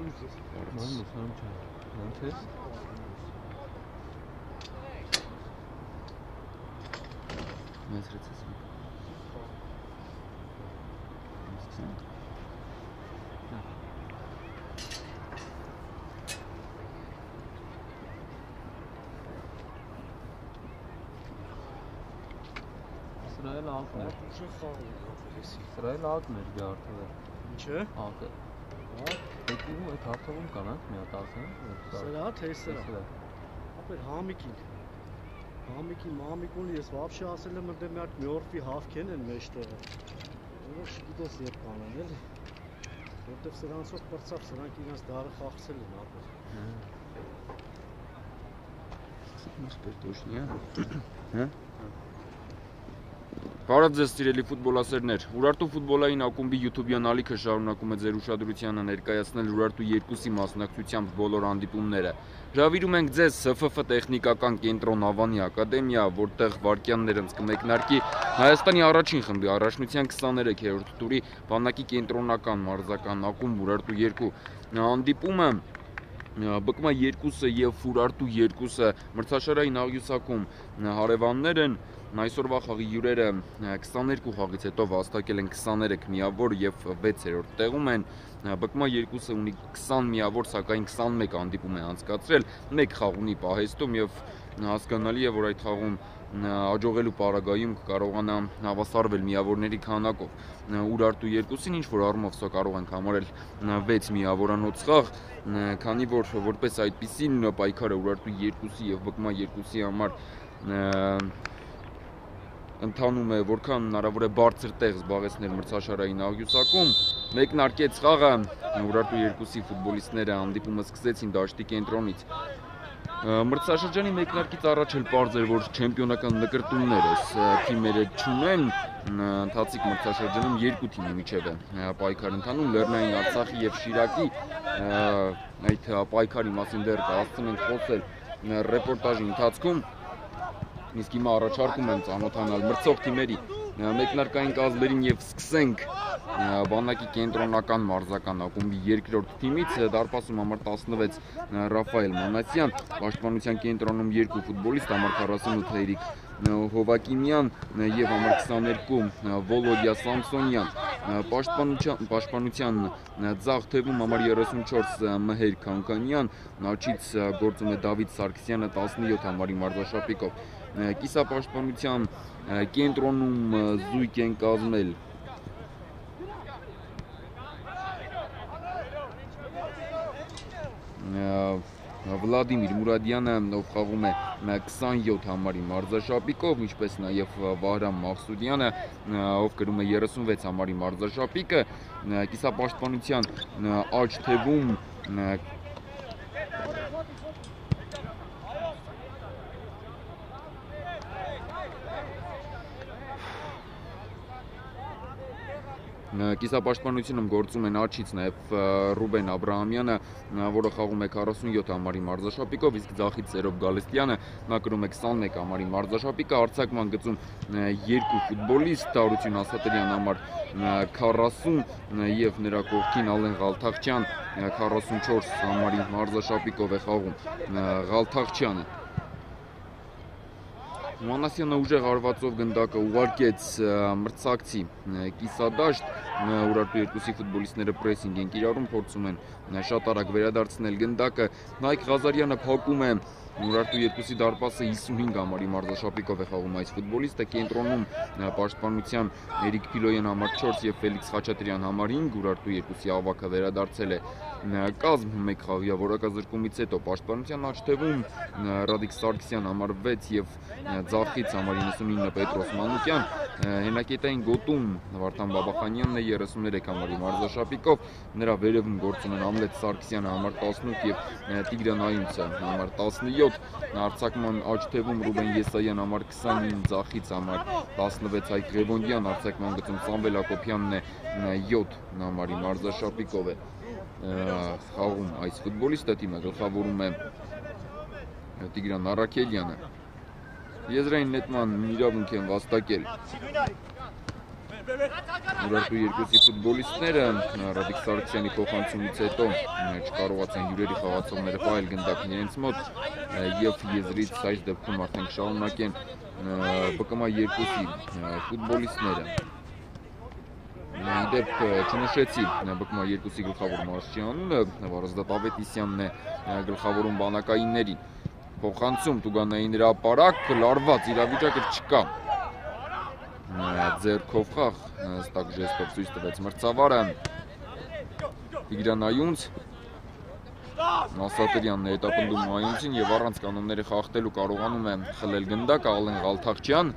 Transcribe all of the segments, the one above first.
Ալուզ ես։ Ման մուսան չէ։ Ոնց է։ Մեծ ռեցես։ Սրա էլ ակն էր։ Ուժը խաղում է կապելեսի։ Սրա էլ ակն էր գարտը։ Ինչը։ Ակը Դեպքում այդ հարթակում կան, հա, մի հատ ասեն։ Սրա թե սրա։ Սրա։ Ապեր համիկին։ Համիկի մամիկուն ես вообще ասել եմ դե մի հատ մյորֆի հավքեն են մեջտեղը։ Որոշ գիտես երբ կանեն էլի։ Որտեվ սրանցով պրծավ, սրանք իրենց դարը խախսել են ապեր։ Սպերտոշնիա։ Հա։ Բարև ձեզ սիրելի ֆուտբոլասերներ։ Ուրարտու ֆուտբոլային ակումբի YouTube-յան ալիքը շարունակում է ձեր ուշադրությանը ներկայացնել Ուրարտու 2-ի մասնակցությամբ բոլոր հանդիպումները։ Հրավիրում ենք ձեզ ՍՖՖ տեխնիկական կենտրոն Ավանի ակադեմիա, որտեղ վարկյաններըց կմեկնարկի Հայաստանի առաջին խմբի առաջնության 23-րդ տուրի բանակի կենտրոնական մարզական ակումբ Ուրարտու 2 հանդիպումը բկմա 2-ը եւ Ֆուրարտու 2-ը մրցաշարային աղյուսակում հարևաններ են այսօրվա խաղի հյուրերը 22 խաղից հետո վաստակել են 23 միավոր եւ 6-րդ տեղում են բկմա 2-ը ունի 20 միավոր, սակայն 21 հանդիպում է անցկացրել, 1 խաղ ունի պահեստում եւ հասկանալի է, որ այդ խաղում աջողելու պարագայում կկարողանա հավասարվել միավորների քանակով Ուրարտու 2-ին ինչ որ առումով սա կարող ենք համարել 6 միավորանոց խաղ քանի որ որպես այդպեսին պայքարը Ուրարտու 2-ի եւ Բկմա 2-ի համար ընթանում է որքան հնարավոր է բարձր տեղ զբաղեցնել մրցաշարային աղյուսակում մեկնարկեց խաղը Ուրարտու 2-ի ֆուտբոլիստները հանդիպումը սկսեցին դաշտի կենտրոնից Մրցաշրջանի մեկնարկից առաջ էլ པարզ էր, որ չեմպիոնական նկրտումներ էս թիմերը չունեն, ընթացիկ մրցաշրջանում երկու թիմի միջև է պայքար ընթանում Լեռնային Արցախի եւ Շիրակի այդ պայքարի մասին դեռ կհասցնենք խոսել ռեպորտաժի ընթացքում իսկ հիմա առաջարկում եմ ծանոթանալ մրցող թիմերի մեկնարկային կազմերին եւ սկսենք բանակի կենտրոնական մարզական ակումբի երկրորդ թիմից դարպասում համար 16 Ռաֆայել Մանասյան, պաշտպանության կենտրոնում 2 ֆուտբոլիստ համար 48 Հերիկ Հովակիմյան եւ համար 22 Վոլոդիա Սամսոնյան, պաշտպանության պաշտպանության ցաղ թևում համար 34 Մհեր Քանկանյան, Նաչից գործում է Դավիթ Սարգսյանը 17 համարի մարզաշապիկով կիսապաշտպանության կենտրոնում զույգ են կազմել Վլադիմիր Մուրադյանը, ով խաղում է 27 համարի մարզաշապիկով, ինչպես նաև Վահրամ Մաղսուդյանը, ով կրում է 36 համարի մարզաշապիկը, կիսապաշտպանության աջ թևում Կիսապաշտպանությունում գործում են աչից նաև Ռուբեն Աբրահամյանը, որը խաղում է 47 համարի մարզաշապիկով, իսկ Ձախից Սերոբ Գալստյանը նա կրում է 21 համարի մարզաշապիկը, արցակման գծում երկու ֆուտբոլիստ Տարություն Ասատրյան համար 40 եւ նրա կողքին Ալեն Ղալթախչյան 44 համարի մարզաշապիկով է խաղում Ղալթախչյանը Մանասյանը ուժեղ արվածով գնդակը ուղարկեց մրցակցի կիսադաշտ, Ուրարտու երկուսի ֆուտբոլիստները պրեսինգ են կիրառում, փորձում են շատ արագ վերադարձնել գնդակը։ Նայք Ղազարյանը փակում է Ուրարտու երկուսի դարպասը 55 համարի մարզաշապիկով է խաղում այս ֆուտբոլիստը կենտրոնում պաշտպանության Էրիկ Փիլոյան համար 4 եւ Ֆելիքս Խաչատրյան համար 5 Ուրարտու երկուսի ավակը վերադարձել է կազմ մեկ խաղյա որակազրկումից հետո պաշտպանության աչթևում Ռադիկ Սարգսյան համար 6 եւ Ձախից համար 99 Պետրոս Մանուկյան հենակետային գոտում Վարդան Բաբախանյանն է 33 համարի մարզաշապիկով նրա վերևում գործում են Ամլետ Սարգսյանը համար 18 եւ Տիգրան Այունցը համար 17 7 Արցակման աջ թևում Ռուբեն Եսայան համար 29, Ձախից համար 16 Հայկ Ղևոնդյան, Արցակման գծում Սամվել Հակոբյանն է 7 համարի մարզաշապիկով է խաղում այս ֆուտբոլիստը թիմը գլխավորում է Տիգրան Արաքելյանը։ Եզրային նետման իրավունք են վաստակել Ուրարտու երկուսի ֆուտբոլիստները Ռադիկ Սարգսյանի փոխանցումից հետո չկարողացան հյուրերի խաղացողները պահել գնդակն իրենց մոտ եւ եզրից այս դեպքում արդեն շարունակեն ԲԿՄ երկուսի ֆուտբոլիստները Իդեպ չնշեցի ԲԿՄ երկուսի գլխավոր մարշչի անունը, Վարազդատ Ավետիսյանն է գլխավորում բանակայիններին։ Փոխանցում Տուգանային հրապարակ, լարված իրավիճակը չկա։ Ձերքով խաղ, ստակ ժեստով ցույց տվեց մրցավարը։ Տիգրանայունց Նասատերյանն է հետապնդում Այունցին եւ առանց կանոնների խախտելու կարողանում է խլել գնդակը Ալեն Ղալթախչյան։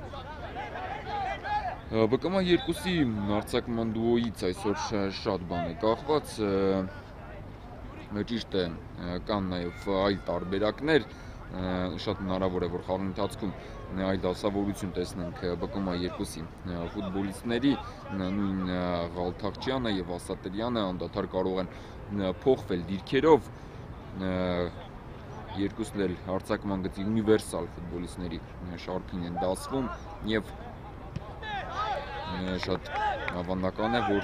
ԲԿՄ 2-ի արձակման դուոյից այսօր շատ բան է կախված ճիշտ է կան նաև այլ տարբերակներ շատ հնարավոր է որ խաղի ընթացքում այլ դասավորություն տեսնենք ԲԿՄ 2-ի ֆուտբոլիստների նույն Ղալթախչյանը եւ Ասատրյանը անդադար կարող են փոխվել դիրքերով երկուսն էլ հարցակման գծի ունիվերսալ ֆուտբոլիստների շարքին են դասվում եւ շատ հավանական է, որ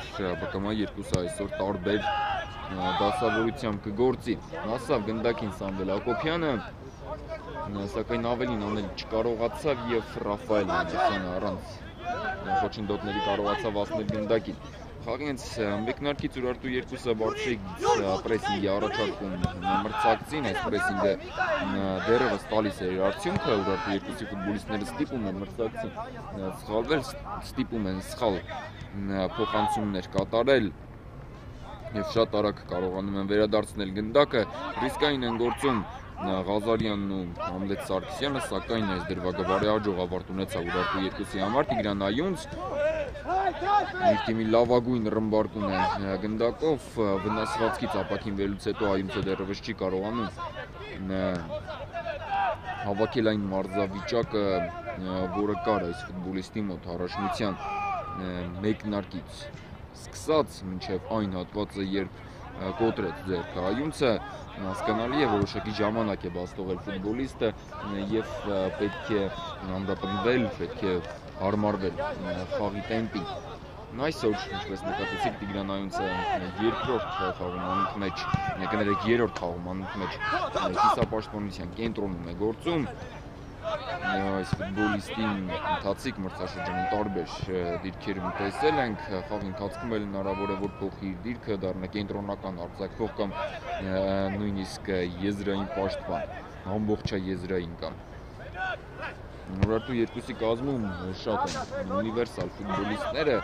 ԲԿՄ երկուսը այսօր տարբեր դասավորությամբ կգործի։ Մասավ գնդակին Սամվել Հակոբյանը, սակայն ավելին անել չկարողացավ եւ Ռաֆայել Անդրեսյանը առանց խոչընդոտների կարողացավ ասնել գնդակին։ Խաղի հենց մեկնարկից Ուրարտու երկուսը բարձրիկ պրեսինգի առաջարկում մրցակցին, այս պրեսինգը դերևս տալիս է իր արդյունքը, Ուրարտու երկուսի ֆուտբոլիստները ստիպում են մրցակցին սխալվել, ստիպում են սխալ փոխանցումներ կատարել եւ շատ արագ կարողանում են վերադարձնել գնդակը, ռիսկային են գործում Ղազարյանն ու Համլետ Սարգսյանը, սակայն այս դրվագավարի հաջող ավարտ ունեցավ Ուրարտու երկուսի համար Տիգրան Այունց իր թիմի լավագույն ռմբարկուն է գնդակով վնասվածքից ապակին վերլուց հետո այունցը դեռևս չի կարողանում հավաքել այն մարզավիճակը, որը կար այս ֆուտբոլիստի մոտ առաջնության մեկնարկից սկսած մինչև այն հատվածը, երբ կոտրեց ձեր այունցը հասկանալի է որոշակի ժամանակ է բաց թողել ֆուտբոլիստը եւ պետք է հանդապնվել, պետք է հարմարվել խաղի տեմպին Այսօր, ինչպես նկատեցիք, Տիգրանայունցը երկրորդ խաղոմանուց մեջ, կներեք երրորդ խաղոմանուց մեջ կիսապաշտպանության կենտրոնում է գործում այս ֆուտբոլիստին ընթացիկ մրցաշրջանում տարբեր դիրքերում տեսել ենք խաղի ընթացքում էլ հնարավոր է որ փոխի իր դիրքը դառնա կենտրոնական արձակվող կամ նույնիսկ եզրային պաշտպան ամբողջա եզրային կամ Նորարտու երկուսի կազմում շատ են ունիվերսալ ֆուտբոլիստները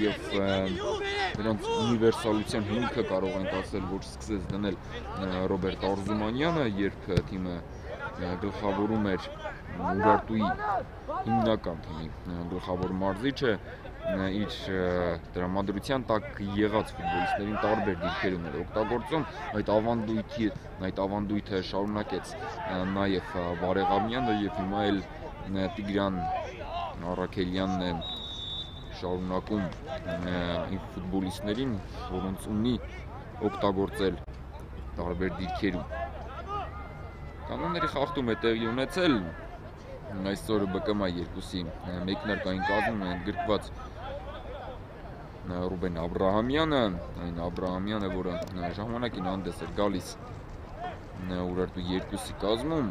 եւ նրանց ունիվերսալության հիմքը կարող ենք ասել, որ սկսեց դնել Ռոբերտ Արզումանյանը, երբ թիմը գլխավորում էր Ուրարտուի հիմնական թիմի գլխավոր մարզիչը իր դրամատրության տակ եղած ֆուտբոլիստերին տարբեր դիրքերում էր օգտագործում այդ ավանդույթի այդ ավանդույթը շարունակեց նաև Վարեղամյանը եւ հիմա էլ Տիգրան Արաքելյանն է շարունակում այն ֆուտբոլիստներին, որոնց ունի օգտագործել տարբեր դիրքերում։ Կանոնների խախտում է տեղի ունեցել այսօր ԲԿՄ 2-ի մեկնարկային կազմում են գրկված Ռուբեն Աբ รา համյանը, այն Աբ รา համյանը, որը ժամանակին հանդես էր գալիս Ուրարտու 2-ի կազմում,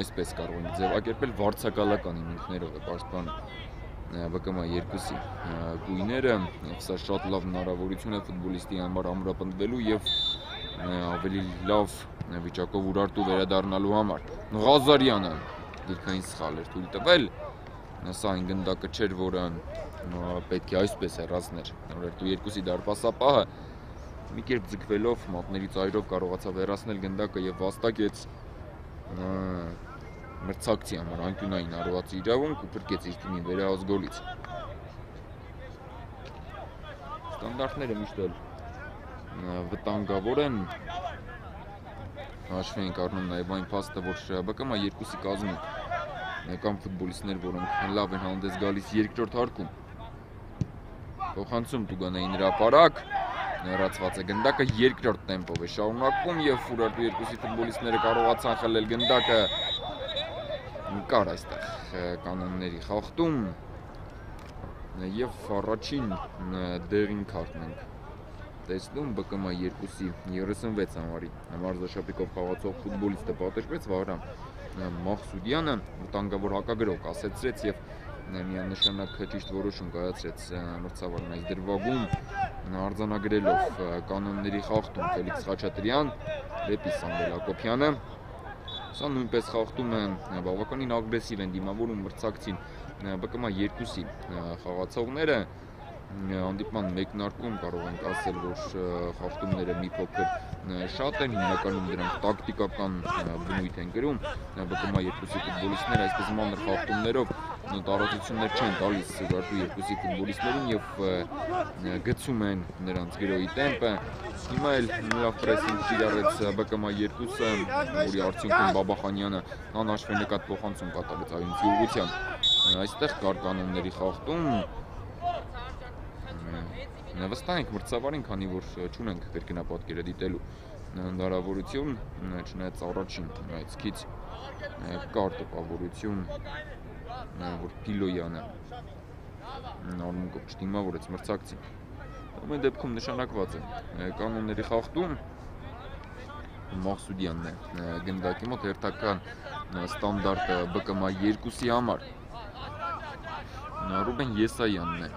այսպես կարող ենք ձևակերպել վարչակալական ինքներով է պաշտպանում ԲԿՄ 2-ի գույները, եւ սա շատ լավ հնարավորություն է ֆուտբոլիստի համար ամրապնդվելու եւ ավելի լավ վիճակով Ուրարտու վերադառնալու համար։ Ղազարյանը դիրքային սխալ էր թույլ տվել։ Սա այն գնդակը չէր, որը պետք է այսպես հեռացներ։ Ուրարտու 2-ի դարպասապահը մի կերպ ձգվելով մատների ծայրով կարողացավ հեռացնել գնդակը եւ վաստակեց մրցակցի համար անկյունային արված իրավունք ու փրկեց իր թիմին վերահաս գոլից։ Ստանդարտները միշտ էլ վտանգավոր են հաշվի ենք առնում նաև այն փաստը, որ ԲԿՄ երկուսի կազմում կան ֆուտբոլիստներ, որոնք լավ են հանդես գալիս երկրորդ հարկում։ Փոխանցում Տուգանային հրապարակ հեռացված է գնդակը երկրորդ տեմպով է շարունակվում եւ Ֆուրարտու երկուսի ֆուտբոլիստները կարողացան խլել գնդակը կար այստեղ կանոնների խախտում եւ առաջին դեղին քարտն ենք տեսնում ԲԿՄ 2-ի 36 համարի մարզաշապիկով խաղացող ֆուտբոլիստը պատժվեց Վահրամ Մախսուդյանը վտանգավոր հակագրող կասեցրեց եւ միանշանակ ճիշտ որոշում կայացրեց մրցավարն այս դրվագում արձանագրելով կանոնների խախտում Ֆելիքս Խաչատրյան դեպի Սամվել Հակոբյանը Սա նույնպես խախտում է բավականին ագրեսիվ են դիմավորում մրցակցին ԲԿՄ 2-ի խաղացողները հանդիպման մեկնարկում կարող ենք ասել, որ խախտումները մի փոքր շատ են, հիմնականում դրանք տակտիկական բնույթ են կրում։ ԲԿՄ 2-ի ֆուտբոլիստները այսպես մանր խախտումներով տարածություններ չեն տալիս Սուրարտու 2-ի ֆուտբոլիստերին եւ գցում են նրանց գրոյի տեմպը։ Հիմա էլ լավ պրեսինգ կիրառեց ԲԿՄ 2-ը, որի արդյունքում Բաբախանյանը անհաշվի նկատ փոխանցում կատարեց այունցի ուղղությամբ։ Այստեղ կար կանոնների խախտում, վստահ ենք մրցավարին, քանի որ չունենք կրկնապատկերը դիտելու հնարավորություն, չնայած առաջին այցքից կար տպավորություն, որ Փիլոյանը նորմուկով չդիմավորեց մրցակցին։ Ամեն դեպքում նշանակված է կանոնների խախտում Մախսուդյանն է գնդակի մոտ հերթական ստանդարտը ԲԿՄ 2-ի համար Ռուբեն Եսայանն է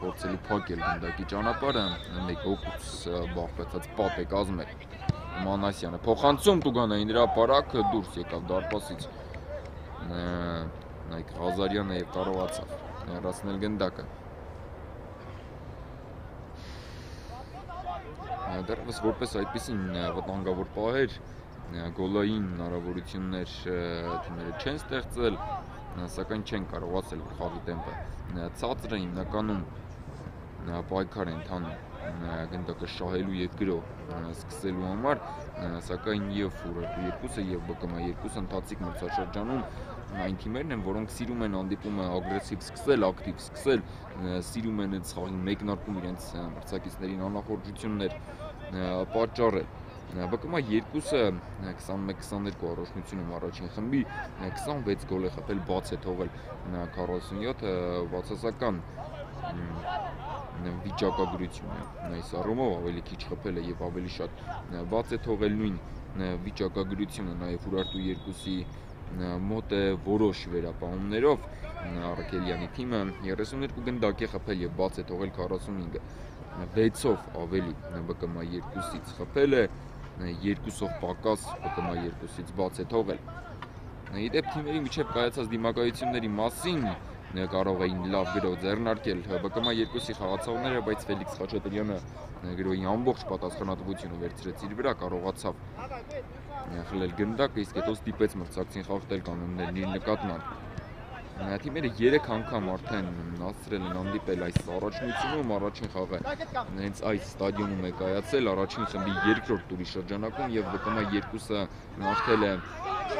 փորձելու փակել գնդակի ճանապարհը, մեկ օգուց բախվեցած պատ է կազմել Մանասյանը փոխանցում Տուգանային հրապարակ դուրս եկավ դարպասից Նայք Ղազարյանը եւ կարողացավ հեռացնել գնդակը դեռևս որպես այդպեսին վտանգավոր պահեր գոլային հնարավորություններ թիմերը չեն ստեղծել սակայն չեն կարողացել խաղի տեմպը ցածր է հիմնականում պայքար են ընթանում գնդակը շահելու եւ գրող սկսելու համար, սակայն եւ Ֆուրատու երկուսը եւ ԲԿՄ երկուսը ընթացիկ մրցաշրջանում այն թիմերն են, որոնք սիրում են հանդիպումը ագրեսիվ սկսել, ակտիվ սկսել, սիրում են այդ խաղի մեկնարկում իրենց մրցակիցներին անախորժություններ պատճառել։ ԲԿՄ 2-ը 21-22 առաջնությունում առաջին խմբի 26 գոլ է խփել, բաց է թողել 47 բացասական վիճակագրությունը այս առումով ավելի քիչ խփել է եւ ավելի շատ բաց է թողել նույն վիճակագրությունը նաեւ Ուրարտու 2-ի մոտ է որոշ վերապահումներով Արաքելյանի թիմը 32 գնդակ է խփել եւ բաց է թողել 45-ը 6-ով ավելի ԲԿՄ 2-ից խփել է 2-ով պակաս ԲԿՄ 2-ից բաց է թողել Իդեպ թիմերի միջև կայացած դիմակայությունների մասին կարող էին լավ գրով ձեռնարկել ԲԿՄ 2-ի խաղացողները, բայց Ֆելիքս Խաչատրյանը գրոյի ամբողջ պատասխանատվությունը վերցրեց իր վրա, կարողացավ խլել գնդակը, իսկ հետո ստիպեց մրցակցին խախտել կանոններն իր նկատմամբ։ Թիմերը 3 անգամ արդեն հասցրել են հանդիպել այս առաջնությունում, առաջին խաղը հենց այս ստադիոնում է կայացել, առաջին խմբի երկրորդ տուրի շրջանակում եւ ԲԿՄ 2-ը հաղթել է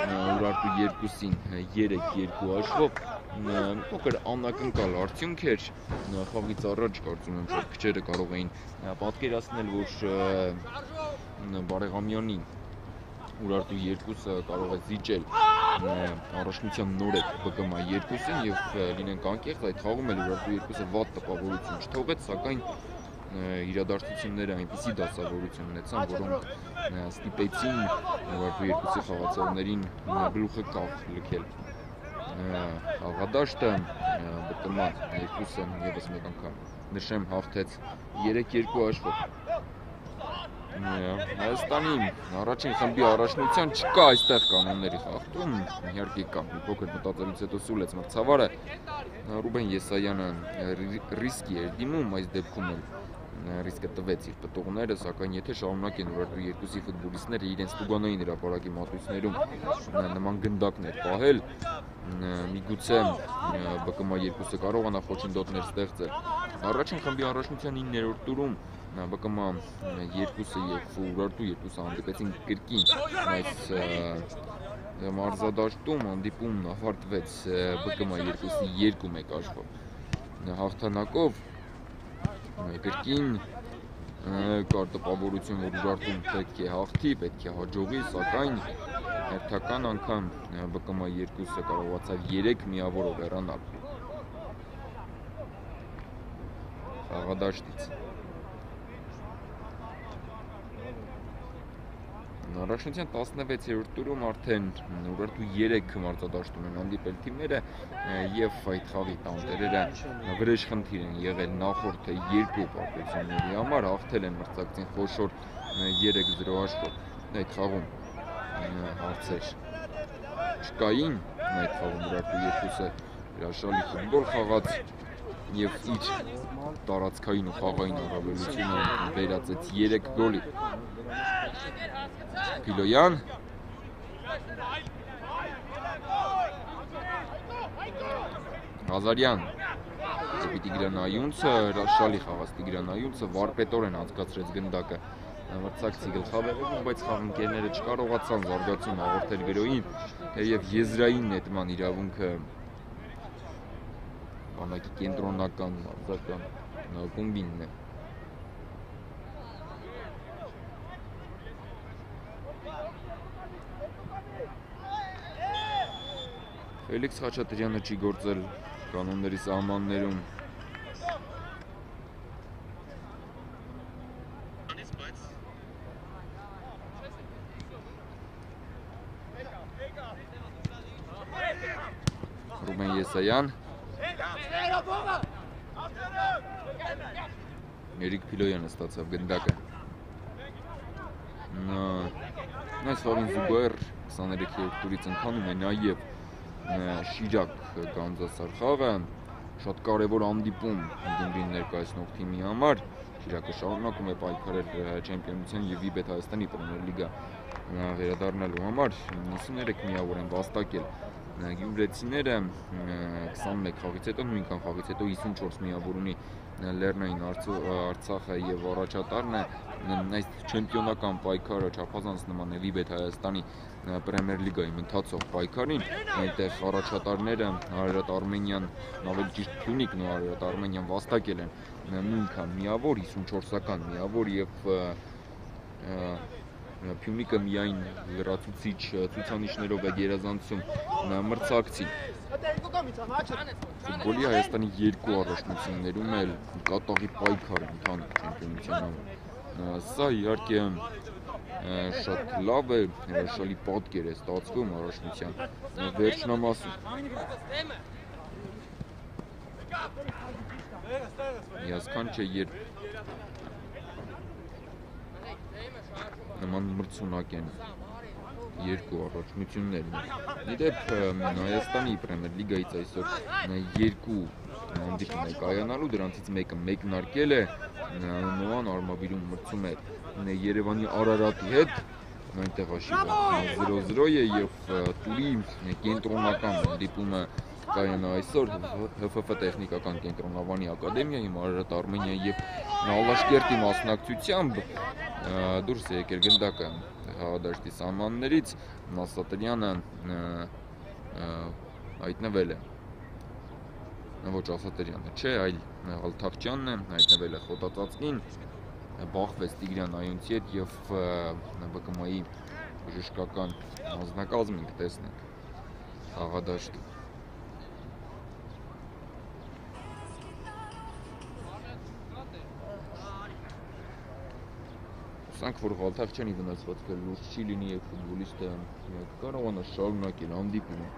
Ուրարտու 2-ին 3-2 աշխով փոքր անակնկալ արդյունք էր խաղից առաջ կարծում եմ որ քչերը կարող էին պատկերացնել որ Բարեգամյանի Ուրարտու 2-ը կարող է զիջել առաջնության նորեկ ԲԿՄ 2-ին եւ լինենք անկեղծ այդ խաղում էլ Ուրարտու 2-ը վատ տպավորություն չթողեց սակայն իրադարձությունները այնպիսի դասավորություն ունեցան, որոնք ստիպեցին Ուրարտու 2-ի խաղացողներին գլուխը կախ լքել Աղադաշտը ԲՏՄ երկուսը եւս մեկ անգամ նշեմ հաղթեց 3-2 աշխով Հայաստանի առաջին խմբի առաջնության չկա այստեղ կանոնների խախտում, իհարկե կա։ Մի փոքր մտածելուց հետո սուլեց մրցավարը Ռուբեն Եսայանը ռիսկի էր դիմում այս դեպքում էլ ռիսկը տվեց իր պտուղները, սակայն եթե շարունակեն Ուրարտու երկուսի ֆուտբոլիստները իրենց տուգանային հրապարակի մատույցներում նման գնդակներ պահել, միգուցե ԲԿՄ 2-ը կարողանա խոչընդոտներ ստեղծել։ Առաջին խմբի առաջնության 9-րդ տուրում ԲԿՄ-ը երկուսը եւ Ֆուրարտու երկուսը հանդիպեցին կրկին այս մարզադաշտում հանդիպումն ավարտվեց ԲԿՄ-ի 2-ի 2-1 աշխով հաղթանակով կրկին կար տպավորություն, որ Ուրարտուն պետք է հաղթի, պետք է հաջողի, սակայն հերթական անգամ ԲԿՄ-ի 2-ը կարողացավ 3 միավորով հեռանալ խաղադաշտից։ Առաջնության 16-րդ տուրում արդեն Ուրարտու 3 մարտադաշտում են հանդիպել թիմերը եւ այդ խաղի տանտերերը վրեժ խնդիր են եղել նախորդ երկու պատերազմների համար, հաղթել են մրցակցին խոշոր 3-0 աշխով այդ խաղում հարցեր չկային այդ խաղում Ուրարտու երկուսը հրաշալի ֆուտբոլ խաղաց եւ իր տարածքային ու խաղային առավելությունը վերածեց 3 գոլի։ Փիլոյան Ղազարյան դեպի Տիգրանայունցը հրաշալի խաղաց Տիգրանայունցը վարպետորեն անցկացրեց գնդակը մրցակցի գլխավերևում, բայց խաղընկերները չկարողացան զարգացում հաղորդել գրոյին, թեև եզրային նետման իրավունքը բանակի կենտրոնական մարզական կոմբինն է։ Ֆելիքս Խաչատրյանը չի գործել կանոնների սահմաններում Ռուբեն Եսայան Երիկ Փիլոյանը ստացավ գնդակը։ Նա այս խորին զուգահեռ 23-րդ տուրից ընթանում է նաև Շիրակ Գանձասար խաղը, շատ կարևոր հանդիպում Գյումրին ներկայացնող թիմի համար։ Շիրակը շարունակում է պայքարել չեմպիոնության եւ Վիբետ Հայաստանի պրեմիեր լիգա վերադառնալու համար 93 միավոր են վաստակել Գյումրեցիները 21 խաղից հետո նույնքան խաղից հետո 54 միավոր ունի Լեռնային Արցախը եւ առաջատարն է այս չեմպիոնական պայքարը չափազանց նման է Վիբետ Հայաստանի Պրեմիեր լիգայում ընթացող պայքարին, այնտեղ առաջատարները Արարատ Արմենիան, ավելի ճիշտ Փյունիկն ու Արարատ Արմենիան վաստակել են նույնքան միավոր 54-ական միավոր եւ Փյունիկը միայն լրացուցիչ ցուցանիշներով է գերազանցում մրցակցին։ Ֆուտբոլի Հայաստանի երկու առաջնություններում էլ կատաղի պայքար ընթանում չեմպիոնության համար։ Սա իհարկե շատ լավ է, հրաշալի պատկեր է ստացվում առաջնության վերջնամասում։ Հիասքան չէ, երբ նման մրցունակ են երկու առաջնություններն։ Իդեպ Հայաստանի Պրեմիեր լիգայից այսօր երկու հանդիպում է կայանալու, դրանցից մեկը մեկնարկել է Նոան Արմավիրում մրցում է Երևանի Արարատի հետ այնտեղ աշիվը 0-0 է եւ Տուրի կենտրոնական հանդիպումը կայանա այսօր ՀՖՖ տեխնիկական կենտրոնավանի ակադեմիայի Մարարատ Արմենիայի եւ Նալաշկերտի մասնակցությամբ դուրս է եկել գնդակը խաղադաշտի սահմաններից Մասատրյանը հայտնվել է ոչ Ասատրյանը չէ, այլ Ալթավչյանն է հայտնվել է Խոտածածկին բախվեց Տիգրան Այունցի հետ եւ ԲԿՄ-ի բժշկական անձնակազմին կտեսնենք խաղադաշտը Հուսանք, որ Ղալթավչյանի վնասվածքը լուրջ չի լինի եւ ֆուտբոլիստը կարողանա շարունակել հանդիպումը։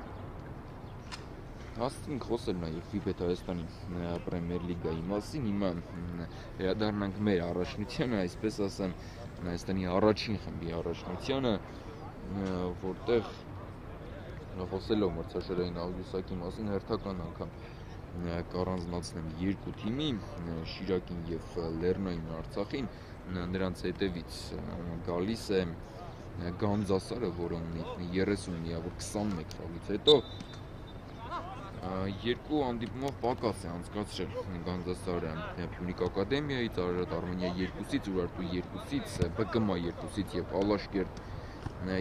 Հասցնենք խոսել նաև Վիպետ Հայաստանի Պրեմիեր լիգայի մասին։ Հիմա վերադառնանք մեր առաջնությանը, այսպես ասեմ, Հայաստանի առաջին խմբի առաջնությանը, որտեղ խոսելով մրցաշարային աղյուսակի մասին հերթական անգամ կառանձնացնեմ երկու թիմի՝ Շիրակին եւ Լեռնային Արցախին, նրանց հետևից գալիս է Գանձասարը, որը ունի 30 միավոր 21 խաղից հետո երկու հանդիպումով պակաս է անցկացրել Գանձասարը Փյունիկ ակադեմիայից, Արարատ Արմենիա 2-ից, Ուրարտու 2-ից, ԲԿՄ 2-ից եւ Ալաշկերտ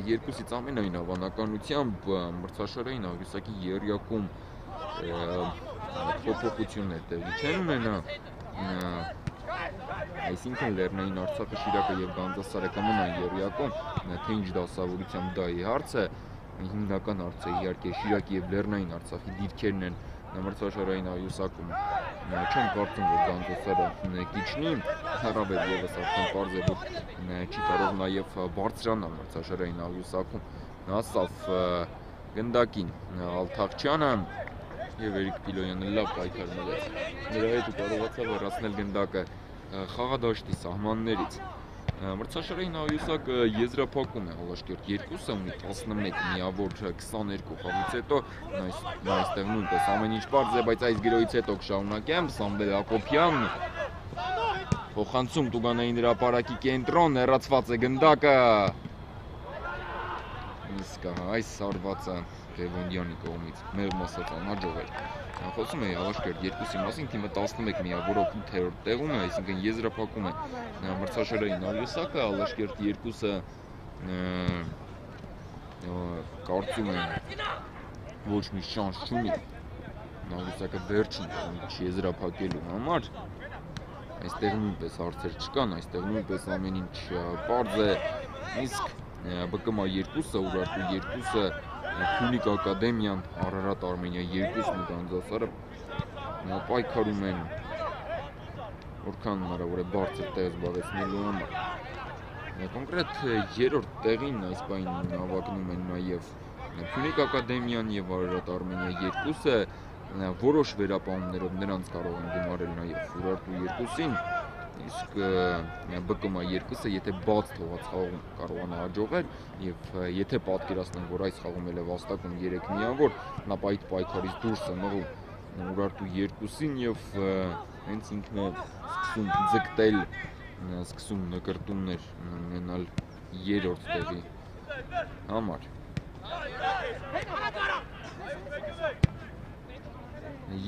երկուսից ամենայն հավանականությամբ մրցաշարային աղյուսակի երյակում փոփոխություններ տեղի չեն ունենա Այսինքն Լեռնային Արցախը, Շիրակը եւ Գանձասարը կմնան երյակում, թե ինչ դասավորությամբ դա ի հարց է, հիմնական հարցը իհարկե Շիրակի եւ Լեռնային Արցախի դիրքերն են մրցաշարային այուսակում չեմ կարծում որ Գանձոսարը կիչնի հեռավեր եւս արդեն parz է որ չի կարող նաեւ բարձրանալ մրցաշարային այուսակում ասավ գնդակին Ալթախչյանը եւ Էրիկ Պիլոյանը լավ պայքար մնաց նրա հետ կարողացավ հեռացնել գնդակը խաղադաշտի սահմաններից Մրցաշարային ահյուսակը եզրափակում է Հոլաշկերտ 2-ը ունի 11 միավոր 22 խաղից հետո այս այստեղ նույնպես ամեն ինչ բարձ է, բայց այս գրոյից հետո կշարունակեմ Սամվել Հակոբյան փոխանցում Տուգանային հրապարակի կենտրոն հեռացված է գնդակը իսկ այս արվածը Ռևոնդյանի կողմից մեր մասած անհաջող էր Խոսում էի Ալաշկերտ 2-ի մասին, թիմը 11 միավորով 8-րդ տեղում է, այսինքն եզրափակում է. Մրցաշարային ալյուսակը, Ալաշկերտ 2-ը կարծում եմ ոչ մի շանս չունի ալյուսակը վերջին չի եզրափակելու համար այստեղ նույնպես հարցեր չկան, այստեղ նույնպես ամեն ինչ པարզ է, իսկ ԲԿՄ 2-ը, Ուրարտու 2-ը Փունիկ ակադեմիան, Արարատ Արմենիա երկուսն ու Գանձասարը պայքարում են. Որքան հնարավոր է բարձր տեղ զբաղեցնելու համար։ Կոնկրետ երրորդ տեղին այս պայն հավակնում են նաև Փունիկ ակադեմիան եւ Արարատ Արմենիա երկուսը որոշ վերապահումներով նրանց կարող են գումարել նաև Ուրարտու երկուսին իսկ ԲԿՄ 2-ը եթե բաց թողած խաղում կարողանա հաջողել եւ եթե պատկերացնենք որ այս խաղում էլ է վաստակում 3 միավոր ապա այդ պայքարից դուրս է մղում Ուրարտու 2-ին եւ հենց ինքն է սկսում ձգտել սկսում նկարտումներ ունենալ երրորդ տեղի համար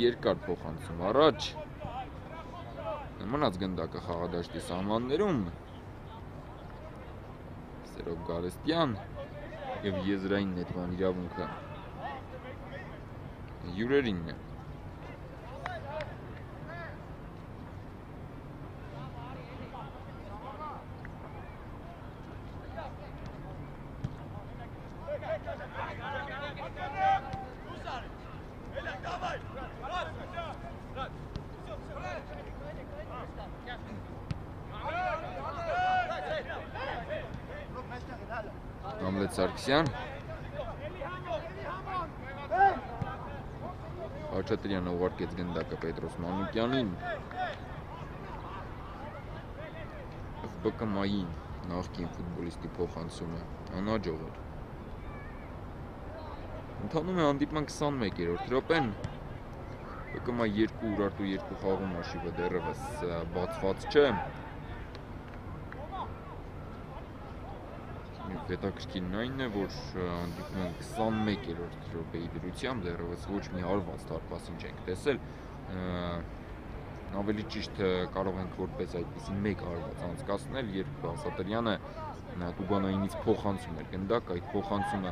երկար փոխանցում առաջ մնաց գնդակը խաղադաշտի սահմաններում Սերոբ Գարեստյան եւ եզրային նետման իրավունքը յուրերինն է Սարգսյան Խաչատրյանը ուղարկեց գնդակը Պետրոս Մանուկյանին ԲԿՄ-ին նախկին ֆուտբոլիստի փոխանցումը անհաջող էր Ընթանում է հանդիպման 21-րդ րոպեն ԲԿՄ 2 Ուրարտու 2 խաղում հաշիվը դեռևս բացված չէ հետաքրքիրն այն է, որ հանդիպման 21-րդ րոպեի դրությամբ դեռևս ոչ մի հարված դարպասին չենք տեսել ավելի ճիշտ կարող ենք որպես այդպեսի մեկ հարված անցկացնել, երբ Ասատրյանը Տուբանայինից փոխանցում էր գնդակ, այդ փոխանցումը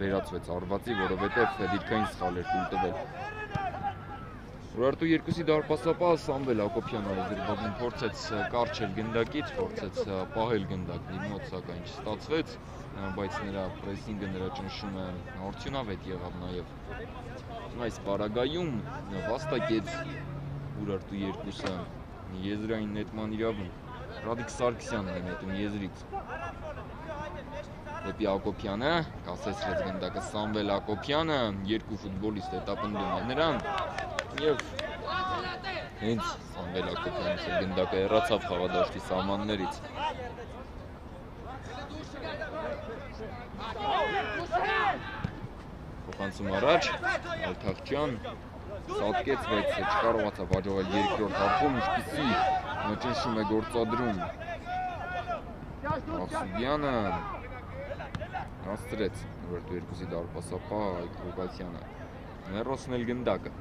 վերածվեց արվածի, որովհետև դիրքային սխալ էր տվել Ուրարտու երկուսի դարպասապահ Սամվել Հակոբյանը Ադրբեջան փորձեց կարճել գնդակից, փորձեց պահել գնդակն իր մոտ, սակայն չստացվեց, բայց նրա պրեսինգը, նրա ճնշումը արդյունավետ եղավ նաև այս պարագայում վաստակեց Ուրարտու երկուսը եզրային նետման իրավունք Ռադիկ Սարգսյանն է նետում եզրից դեպի Հակոբյանը, կասեցրեց գնդակը Սամվել Հակոբյանը, երկու ֆուտբոլիստ է նրան, եւ հենց Սամվել Ակոբյանի շրջնդակը հեռացավ խաղադաշտի սահմաններից։ Փոխանցում առաջ Ալթախչյան սատկեց, բայց չկարողացավ հաջողել երկրորդ հարկում, ինչպիսի ճնշում է գործադրում Ախսուբյանը հաստրեց նվերտու երկուսի դարպասապահ Այկ Ռուգացյանը մերոսնել գնդակը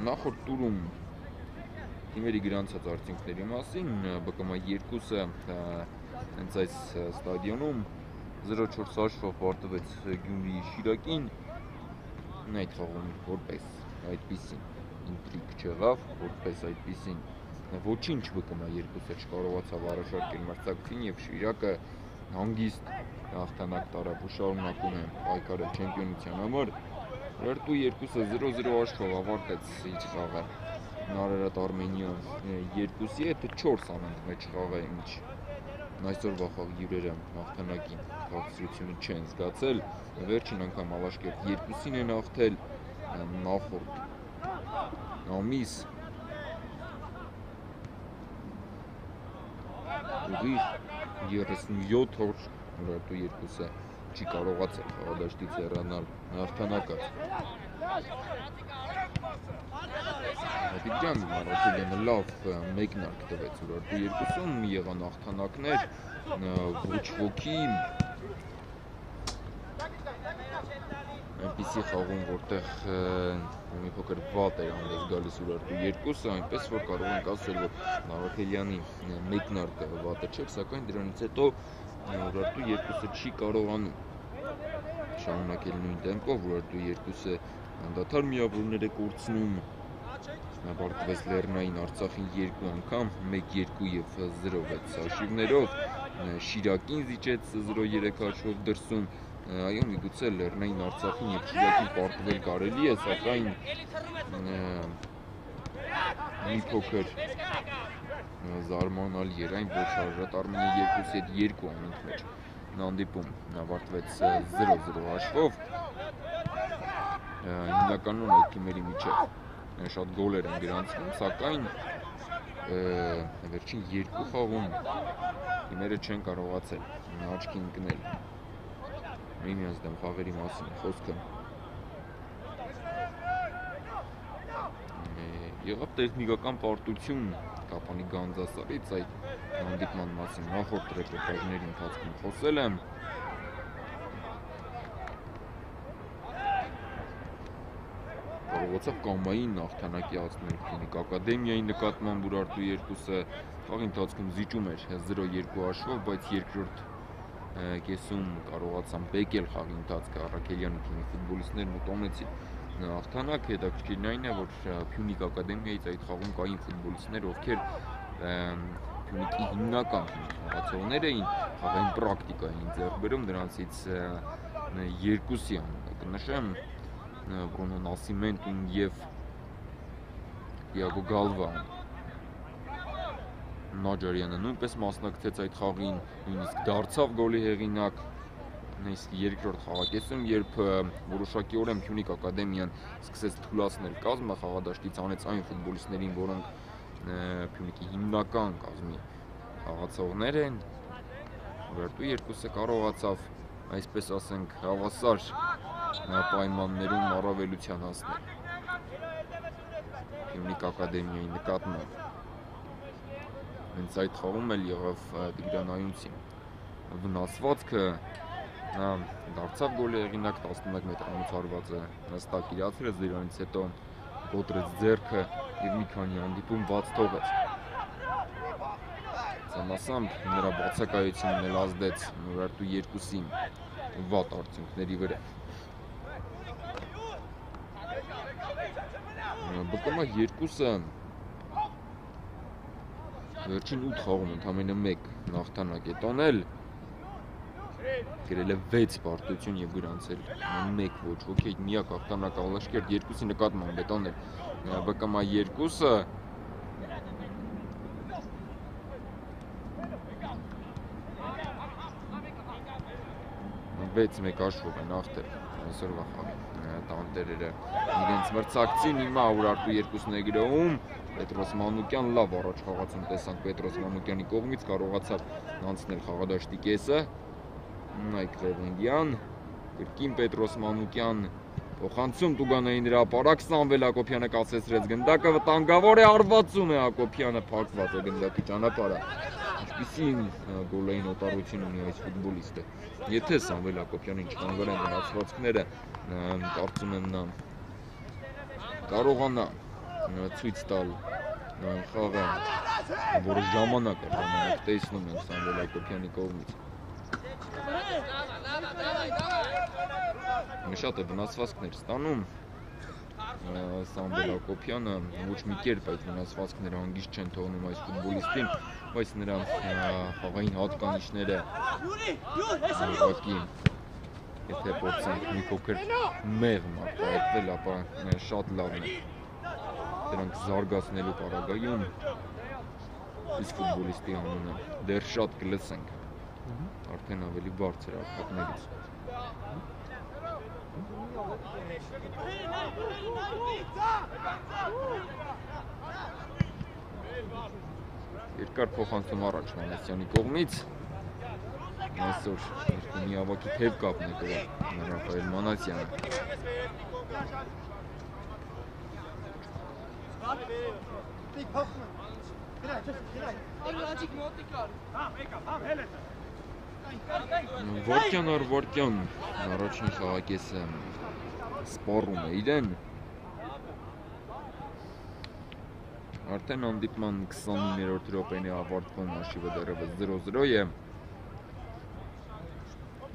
նախորդ տուրում թիմերի գրանցած արդյունքների մասին ԲԿՄ 2-ը հենց այս ստադիոնում 0-4 հաշվով պարտվեց Գյումրիի Շիրակին այդ խաղում որպես այդպեսին ինտրիգ չեղավ որպես այդպեսին ոչինչ ԲԿՄ 2-ը չկարողացավ առաջարկել մրցակցին եւ Շիրակը հանգիստ հաղթանակ տարավ ու շարունակում է պայքարը չեմպիոնության համար։ Ռերտու 2-ը 0-0 աշխով ավարտեց իր խաղը։ Նարերատ Արմենիա 2-ի հետը 4 անընդ մեջ խաղը ինչ այսօրվա խաղ հյուրերը հաղթանակի քաղցրությունը չեն զգացել։ Վերջին անգամ Ալաշկերտ 2-ին են հաղթել նախորդ ամիս ուղիղ 37 օր Մուրատու երկուսը չի կարողացել խաղադաշտից հեռանալ հաղթանակը։ Հատիկյան Մարոկելյանը լավ մեկնարկ տվեց Մուրատու երկուսում, եղան հաղթանակներ, ոչ ոքի այնպիսի խաղում, որտեղ մի փոքր վատ էր հանդես գալիս Ուրարտու երկուսը, այնպես որ կարող ենք ասել, որ Նարոքելյանի մեկնարկը վատը չէր, սակայն դրանից հետո Ուրարտու երկուսը չի կարողանում շարունակել նույն տեմպով, Ուրարտու երկուսը անդադար միավորներ է կորցնում նաբարտվեց Լեռնային Արցախին երկու անգամ 1-2 եւ 0-6 հաշիվներով Շիրակին զիջեց 0-3 հաշվով դրսում այո միգուցե Լեռնային Արցախին եւ Շիրակին պարտվել կարելի է, սակայն մի փոքր զարմանալի էր այն, որ Շարժատ Արմենիա 2-ի հետ 2 անունք մեջ հանդիպում ավարտվեց 0-0 հաշվով հիմնականում այդ թիմերի միջև շատ գոլեր են գրանցվում, սակայն վերջին երկու խաղում թիմերը չեն կարողացել աչքի ընկնել միմյանց դեմ խաղերի մասին խոսքը եղավ տեխնիկական պարտություն Կապանի Գանձասարից այդ հանդիպման մասին նախորդ ռեպորտաժների ընթացքում խոսել եմ կարողացավ կամային հաղթանակի հասնել Քինիկ ակադեմիայի նկատմամբ Ուրարտու երկուսը խաղի ընթացքում զիջում էր 0-2 հաշվով, բայց երկրորդ կեսում կարողացան բեկել խաղի ընթացքը Արաքելյանի թիմի ֆուտբոլիստներն ու տոնեցին հաղթանակ հետաքրքիրն այն է, որ Փյունիկ ակադեմիայից այդ խաղում կային ֆուտբոլիստներ, ովքեր Փյունիկի հիմնական խաղացողներ էին, խաղային պրակտիկա էին ձեռք բերում, դրանցից երկուսի անունը կնշեմ Բրունո Նասիմենտուն եւ Դիագո Գալվան Նաջարյանը նույնպես մասնակցեց այդ խաղին, նույնիսկ դարձավ գոլի հեղինակ նույնիսկ երկրորդ խաղակեսում, երբ որոշակիորեն Փյունիկ ակադեմիան սկսեց թուլացնել կազմը, խաղադաշտից անեց այն ֆուտբոլիստներին, որոնք Փյունիկի հիմնական կազմի խաղացողներ են, Ռերտու երկուսը կարողացավ, այսպես ասենք, հավասար պայմաններում առավելության հասնել։ Փյունիկ ակադեմիայի նկատմամբ հենց այդ խաղում էլ եղավ Տիգրանայունցի վնասվածքը նա դարձավ գոլի հեղինակ 11 մետրանոց հարվածը հստակ իրացրեց դրանից հետո կոտրեց ձեռքը եւ մի քանի հանդիպում բաց թողեց Սամասամբ նրա բացակայությունն էլ ազդեց Նուրարտու երկուսին վատ արդյունքների վրա ԲԿՄ երկուսը վերջին 8 խաղում ընդամենը 1 հաղթանակ է տանել գրել է 6 պարտություն եւ գրանցել 1 ոչ ոքի այդ միակ հաղթանակ Ալաշկերտ երկուսի նկատմամբ է տանել ԲԿՄ 2-ը վեց մեկ աշխով են ախտել այսօրվա խաղի տանտերերը իրենց մրցակցին հիմա Ուրարտու երկուսն է գրոում Պետրոս Մանուկյան լավ առաջ խաղացում տեսանք Պետրոս Մանուկյանի կողմից կարողացավ անցնել խաղադաշտի կեսը Նայք Ղևոնդյան, Կրկին Պետրոս Մանուկյան, փոխանցում Տուգանային հրապարակ Սամվել Հակոբյանը կասեցրեց գնդակը վտանգավոր է արվածում է Հակոբյանը փակված է գնդակի ճանապարհը։ Ինչպիսին գոլային օտարություն ունի այս ֆուտբոլիստը։ Եթե Սամվել Հակոբյանին չկանգնեն վնասվածքները, կարծում եմ նա կարողանա ցույց տալ խաղը, որը ժամանակ է տեսնում ենք Սամվել Հակոբյանի կողմից։ Շատ է վնասվածքներ ստանում։ Սամվել Ակոբյանը ոչ մի կերպ այդ վնասվածքները հանգիստ չեն թողնում այս ֆուտբոլիստին, բայց նրա խաղային հատկանիշները ուղղակի եթե փորձենք մի փոքր մեղմ արտահայտվել, ապա շատ լավն է։ Դրանք զարգացնելու պարագայում իսկ ֆուտբոլիստի անունը դեռ շատ կլսենք։ Արդեն ավելի բարձր արտակներից։ Երկար փոխանցում առաջ Մանեսյանի կողմից։ Այսօր երկու միավաքի թև կապն է կրել Ռաֆայել Մանասյանը։ Big Hoffman. G'day, just g'day. Անլաջիկ մոտիկ կար։ Համ, եկա, համ, հել է։ Որքյան առ որքյան առաջին խաղակեսը սպառում է իրեն։ Արդեն հանդիպման 29-րդ րոպեն է ավարտվում, հաշիվը դեռևս 0-0 է։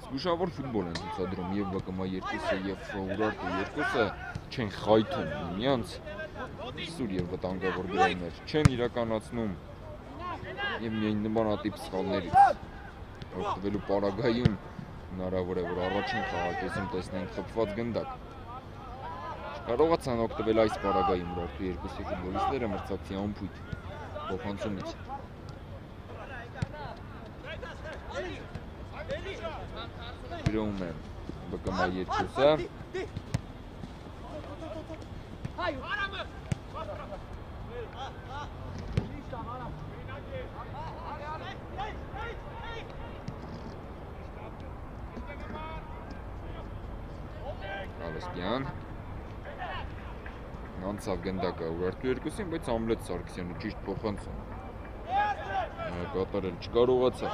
Զգուշավոր ֆուտբոլ են ցուցադրում եւ ԲԿՄ2-ը եւ Урարտը երկուսը չեն խայթում միմյանց սուր եւ վտանգավոր գրոհներ չեն իրականացնում եւ միայն նմանատիպ սխալներից օգտվելու պարագայում հնարավոր է որ առաջին խաղակեսում տեսնենք խփված գնդակ Կարողացան օգտվել այս պարագայում Ռորտու երկուսի ֆուտբոլիստները մրցակցի անփույթ փոխանցումից գրոում է ԲԿՄ երկուսը Հայ, Ալեստյան անցավ գնդակը Урարտու երկուսին, բայց Ամլետ Սարգսյանը ճիշտ փոխանցում։ Կատարել չկարողացավ։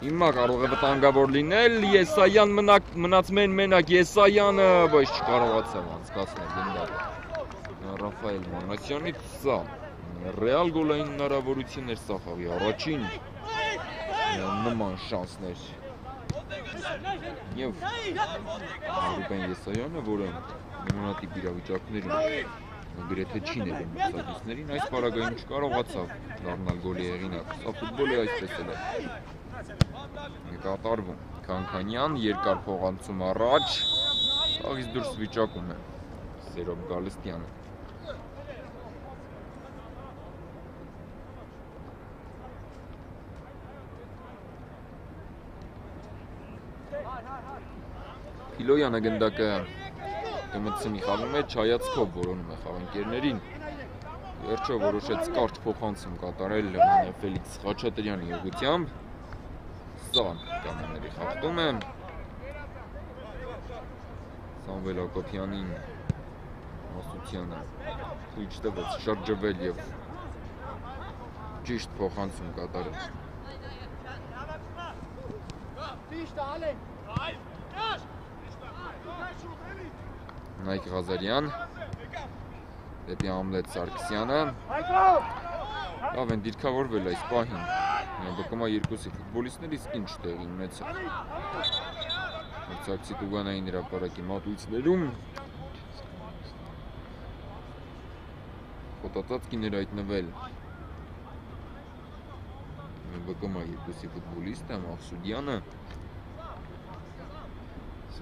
Հիմա կարող է վտանգավոր լինել Եսայան մնաc մնաց մեն մենակ Եսայանը, բայց չկարողացավ անցկացնել գնդակը։ Ռաֆայել Մանասյանի սա ռեալ գոլային հնարավորություն էր սա խաղի առաջին նման շանսներ եւ Ռուբեն Եսայանը, որը նմանատիպ իրավիճակներում գրեթե չի ներում մրցակիցներին, այս պարագայում չկարողացավ դառնալ գոլի հեղինակ։ Սա ֆուտբոլի այսպես էլ է։ Կատարվում Քանքանյան երկար փողանցում առաջ, խաղից դուրս վիճակում է Սերոբ Գալստյանը։ Փիլոյանը գնդակը կմտցնի խաղի մեջ հայացքով որոնում է խաղընկերներին։ Վերջը որոշեց կարճ փոխանցում կատարել Ֆելիքս Խաչատրյանի ուղությամբ։ Սա կանոնների խախտում է։ Սամվել Ակոբյանին Մասությանը ցույց տվեց շրջվել եւ ճիշտ փոխանցում կատարել։ Ճիշտ ալեն։ Նայք Ղազարյան դեպի Ամլետ Սարգսյանը լավ են դիրքավորվել այս պահին բկմա երկուսի ֆուտբոլիստներ իսկ ինչ տեղի ունեցավ մրցակցի տուգանային հրապարակի մատույցներում խոտածածկին էր հայտնվել բկմա երկուսի ֆուտբոլիստը Մախսուդյանը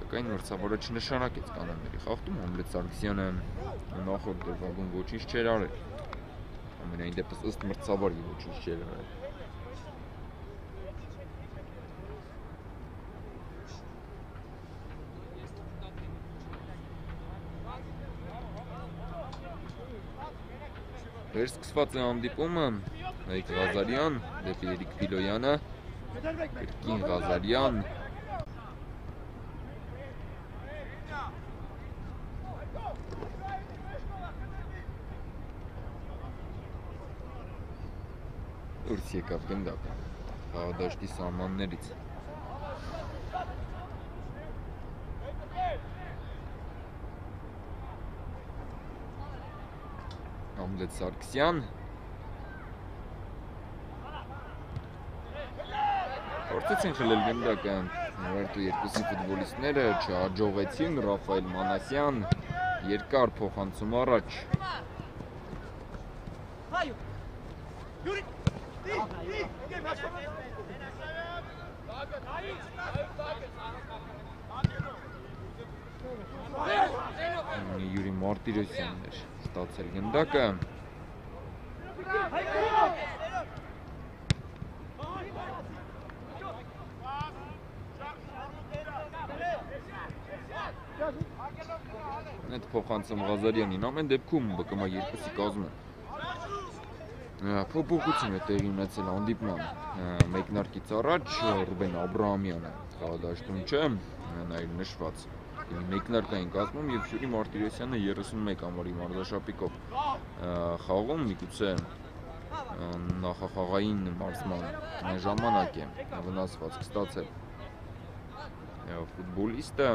սակայն մրցավորը չնշանակեց կանոնների խախտում Համլետ Սարգսյանը նախորդ դեպքում ոչինչ չէր արել ամենայն դեպս ըստ մրցավորի ոչինչ չէր արել Վերսկսված է հանդիպումը Նայիկ Ղազարյան դեպի Երիկ Ֆիլոյանը Կրկին Ղազարյան դուրս եկավ գնդակը խաղադաշտի սահմաններից Ամլետ Սարգսյան Փորձեցին խլել գնդակը Նորարտու երկուսի ֆուտբոլիստները չհաջողեցին Ռաֆայել Մանասյան երկար փոխանցում առաջ Մարտիրոսյանն էր ստացել գնդակը Այդ փոխանցում Ղազարյանին ամեն դեպքում ԲԿՄ երկուսի կազմում փոփոխություն է տեղի ունեցել հանդիպման մեկնարկից առաջ Ռուբեն Աբրահամյանը խաղադաշտում չէ նայր նշված մեկնարկային կազմում եւ Ֆյուրի Մարտիրոսյանը 31 ամորի մարզաշապիկով խաղում միգուցե նախախաղային մարզման ժամանակ է վնասվածք ստացել ֆուտբոլիստը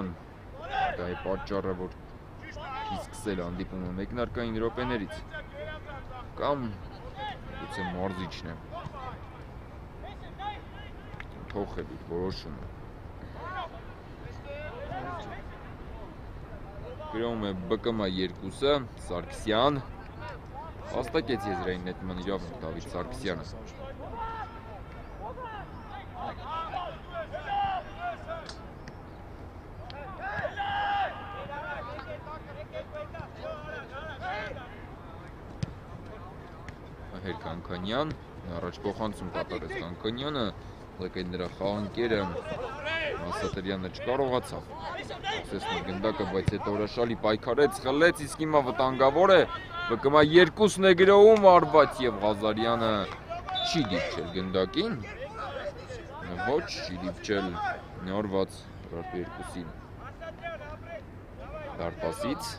դա է պատճառը որ սկսել հանդիպումը մեկնարկային րոպեներից կամ գուցե մարզիչն է փոխել իր որոշումը գրում է ԲԿՄ 2-ը Սարգսյան հաստակեց եզրային նետման իրավունք Դավիթ Սարգսյանը Հեր Կանկանյան առաջ փոխանցում կատարեց Կանկանյանը լեկայն նրա խաղանկերը Մասատրյանը չկարողացավ ասեսնել գնդակը բայց հետո հրաշալի պայքարեց խլեց իսկ հիմա վտանգավոր է ԲԿՄ երկուսն է գրովում արված եւ Ղազարյանը չի դիպչել գնդակին ոչ չի դիպչել նորված ռապ երկուսին դարպասից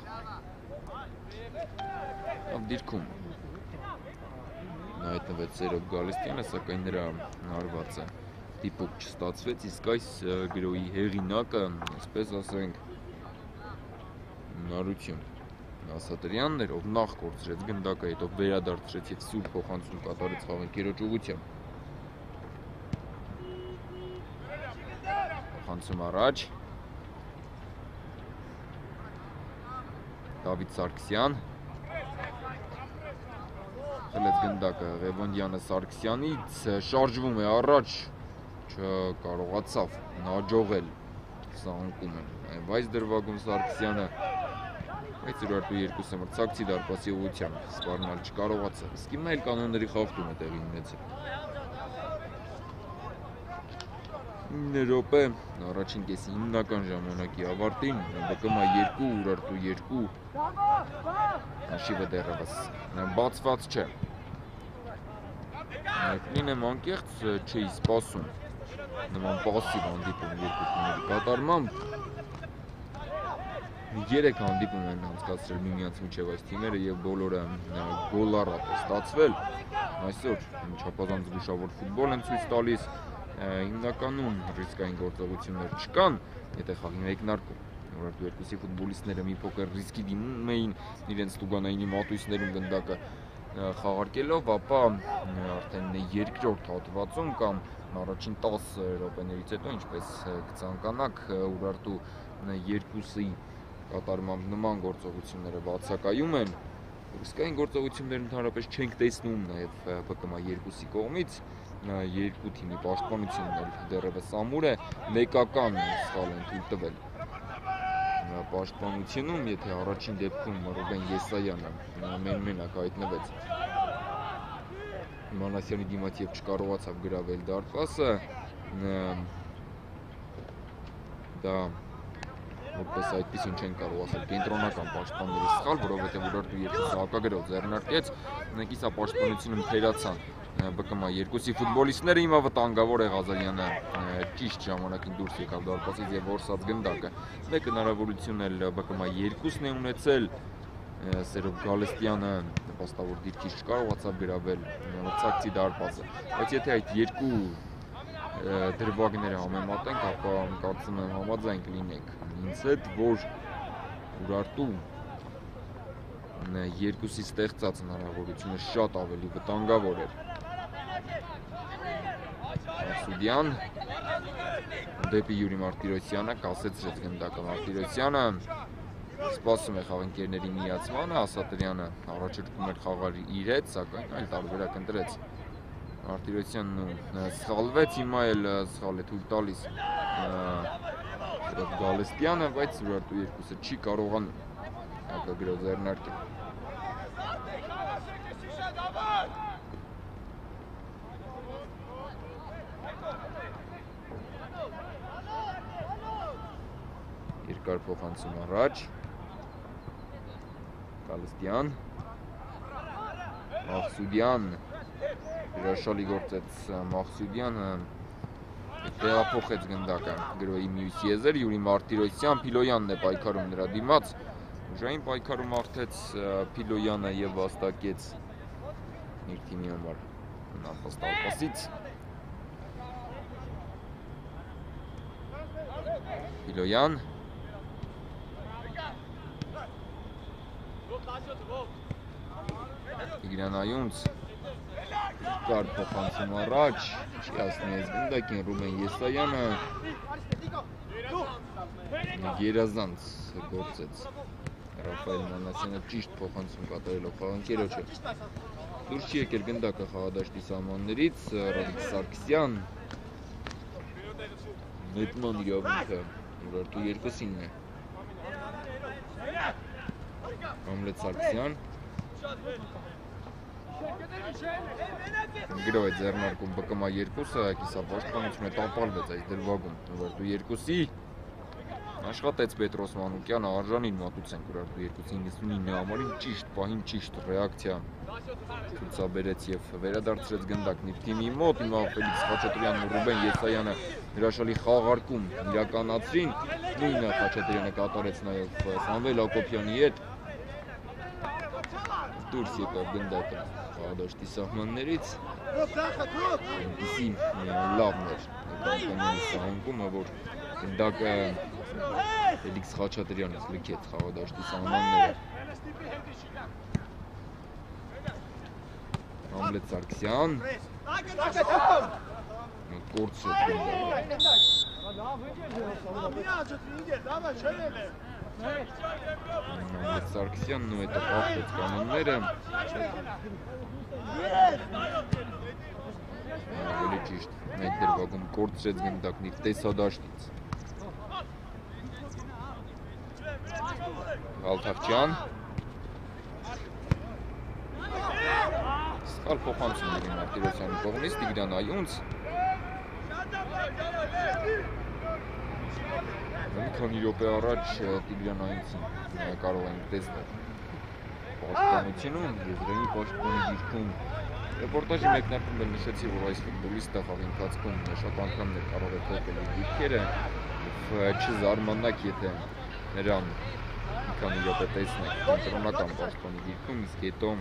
ավ դիրքում հայտնվեց Սերոբ Գալստյանը, սակայն նրա հարվածը դիպուկ չստացվեց, իսկ այս գրոյի հեղինակը, այսպես ասենք, Նարություն Ասատրյանն էր, ով նախ կորցրեց գնդակը, հետո վերադարձրեց եւ սուր փոխանցում կատարեց խաղընկերոջ ուղությամբ։ Փոխանցում առաջ Դավիթ Սարգսյան խլեց գնդակը Ղևոնդյանը Սարգսյանից շարժվում է առաջ չկարողացավ նաջողել սանկում են բայց դրվագում Սարգսյանը բայց Ուրարտու երկուսը մրցակցի դարպասի ուղությամբ սպառնալ չկարողացավ իսկ հիմա էլ կանոնների խախտում է տեղի ունեցել 9 րոպե առաջին կեսի հիմնական ժամանակի ավարտին ԲԿՄ 2 Ուրարտու 2 Հաշիվը դեռևս բացված չէ։ Լինեմ անկեղծ չի սպասում նման պասիվ հանդիպում երկու թիմերի կատարմամբ երեք հանդիպում են անցկացրել միմյանց միջև այս թիմերը եւ բոլորը գոլառատ է ստացվել այսօր չափազանց զգուշավոր ֆուտբոլ են ցույց տալիս հիմնականում ռիսկային գործողություններ չկան եթե խաղի մեկնարկում որովհետեւ երկուսի ֆուտբոլիստները մի փոքր ռիսկի դիմում էին իրենց տուգանայինի մատույցներում գնդակը խաղարկելով, ապա արդեն երկրորդ հատվածում կամ առաջին 10 րոպեներից հետո ինչպես կցանկանաք Ուրարտու երկուսի կատարմամբ նման գործողությունները բացակայում են ռիսկային գործողություններ ընդհանրապես չենք տեսնում նաև ԲԿՄ երկուսի կողմից երկու թիմի պաշտպանությունն էլ դեռևս ամուր է մեկական սխալ են թույլ տվել. Պաշտպանությունում, եթե առաջին դեպքում Ռուբեն Եսայանը մեն-մենակ հայտնվեց Մանասյանի դիմաց եւ չկարողացավ գրավել դարպասը, դա որպես այդպեսին չեն կարող ասել կենտրոնական պաշտպանների սխալ, որովհետև Ուրարտու երկուսը հակագրով ձեռնարկեց, նկիսա պաշտպանությունում թերացան ԲԿՄ երկուսի ֆուտբոլիստները հիմա վտանգավոր է Ղազարյանը ճիշտ ժամանակին դուրս եկավ դարպասից եւ որսած գնդակը։ Մեկ հնարավորություն էլ ԲԿՄ երկուսն է ունեցել Սերով Գալստյանը նպաստավոր դիրքից չկարողացավ գրավել մրցակցի դարպասը։ Բայց եթե այդ երկու դրվագները համեմատենք, ապա կարծում եմ համաձայն կլինենք ինձ հետ, որ Ուրարտու երկուսի ստեղծած հնարավորությունը շատ ավելի վտանգավոր էր Սուդյան դեպի Յուրի Մարտիրոսյանը կասեցրեց գնդակը Մարտիրոսյանը սպասում է խաղընկերների միացմանը, Ասատրյանը առաջարկում էր խաղալ իր հետ, սակայն այլ տարբերակ ընտրեց։ Մարտիրոսյանն ու սխալվեց, հիմա էլ սխալ է թույլ տալիս Գալստյանը, բայց Ուրարտու երկուսը չի կարողանում հակագրով ձեռնարկել։ Երկար փոխանցում առաջ։ Գալստյան։ Մախսուդյան հրաշալի գործեց Մախսուդյանը տեղափոխեց գնդակը գրոյի մյուս եզեր Յուրի Մարտիրոսյան Փիլոյանն է պայքարում նրա դիմաց ուժային պայքարում աղթեց Փիլոյանը եւ վաստակեց իր թիմի համար նապաստ ալպասից Փիլոյան Տիգրանայունց կար փոխանցում առաջ, չի ասնի այս գնդակին Ռուբեն Եսայանը գերազանց գործեց Ռաֆայել Մանասյանը ճիշտ փոխանցում կատարելով խաղանկերոջը դուրս չի եկել գնդակը խաղադաշտի սահմաններից Ռադիկ Սարգսյան նետման իրավունքը Ուրարտու երկուսինն է Համլետ Սարգսյան Գրով է ձեռնարկում ԲԿՄ 2-ը, կիսապաշտպանությունը տապալվեց այս դրվագում, Ուրարտու 2-ի աշխատեց Պետրոս Մանուկյանը արժանին մատուցենք Ուրարտու 299 համարին ճիշտ պահին ճիշտ ռեակցիա ցուցաբերեց եւ վերադարձրեց գնդակն իր թիմի մոտ հիմա Ֆելիքս Խաչատրյանն ու Ռուբեն Եսայանը հրաշալի խաղարկում իրականացրին նույնը Խաչատրյանը կատարեց նաեւ Սամվել Հակոբյանի հետ դուրս եկավ գնդակը խաղադաշտի սահմաններից այնպիսի լավն էր գնդակների սահմանկումը որ գնդակը Ֆելիքս Խաչատրյանից լքեց խաղադաշտի սահմանները Համլետ Սարգսյան կորցրեց գնդակը Համլետ Սարգսյանն ու հետո խախտեց կանոնները ավելի ճիշտ այդ դրվագում կորցրեց գնդակն իր տեսադաշտից Ալթավչյան Սխալ փոխանցում ունի Մարտիրոսյանի կողմից Տիգրան Այունց Մի քանի րոպե առաջ Տիգրան Այնցին կարող ենք տեսնել պաշտպանությունում, եզրերի պաշտպանի դիրքում Ռեպորտաժի մեկնարկում էլ նշեցի, որ այս ֆուտբոլիստը խաղի ընթացքում շատ անգամներ կարող է փոխել իր դիրքերը եւ չզարմանաք, եթե նրան մի քանի րոպե տեսնեք կենտրոնական պաշտպանի դիրքում, իսկ հետո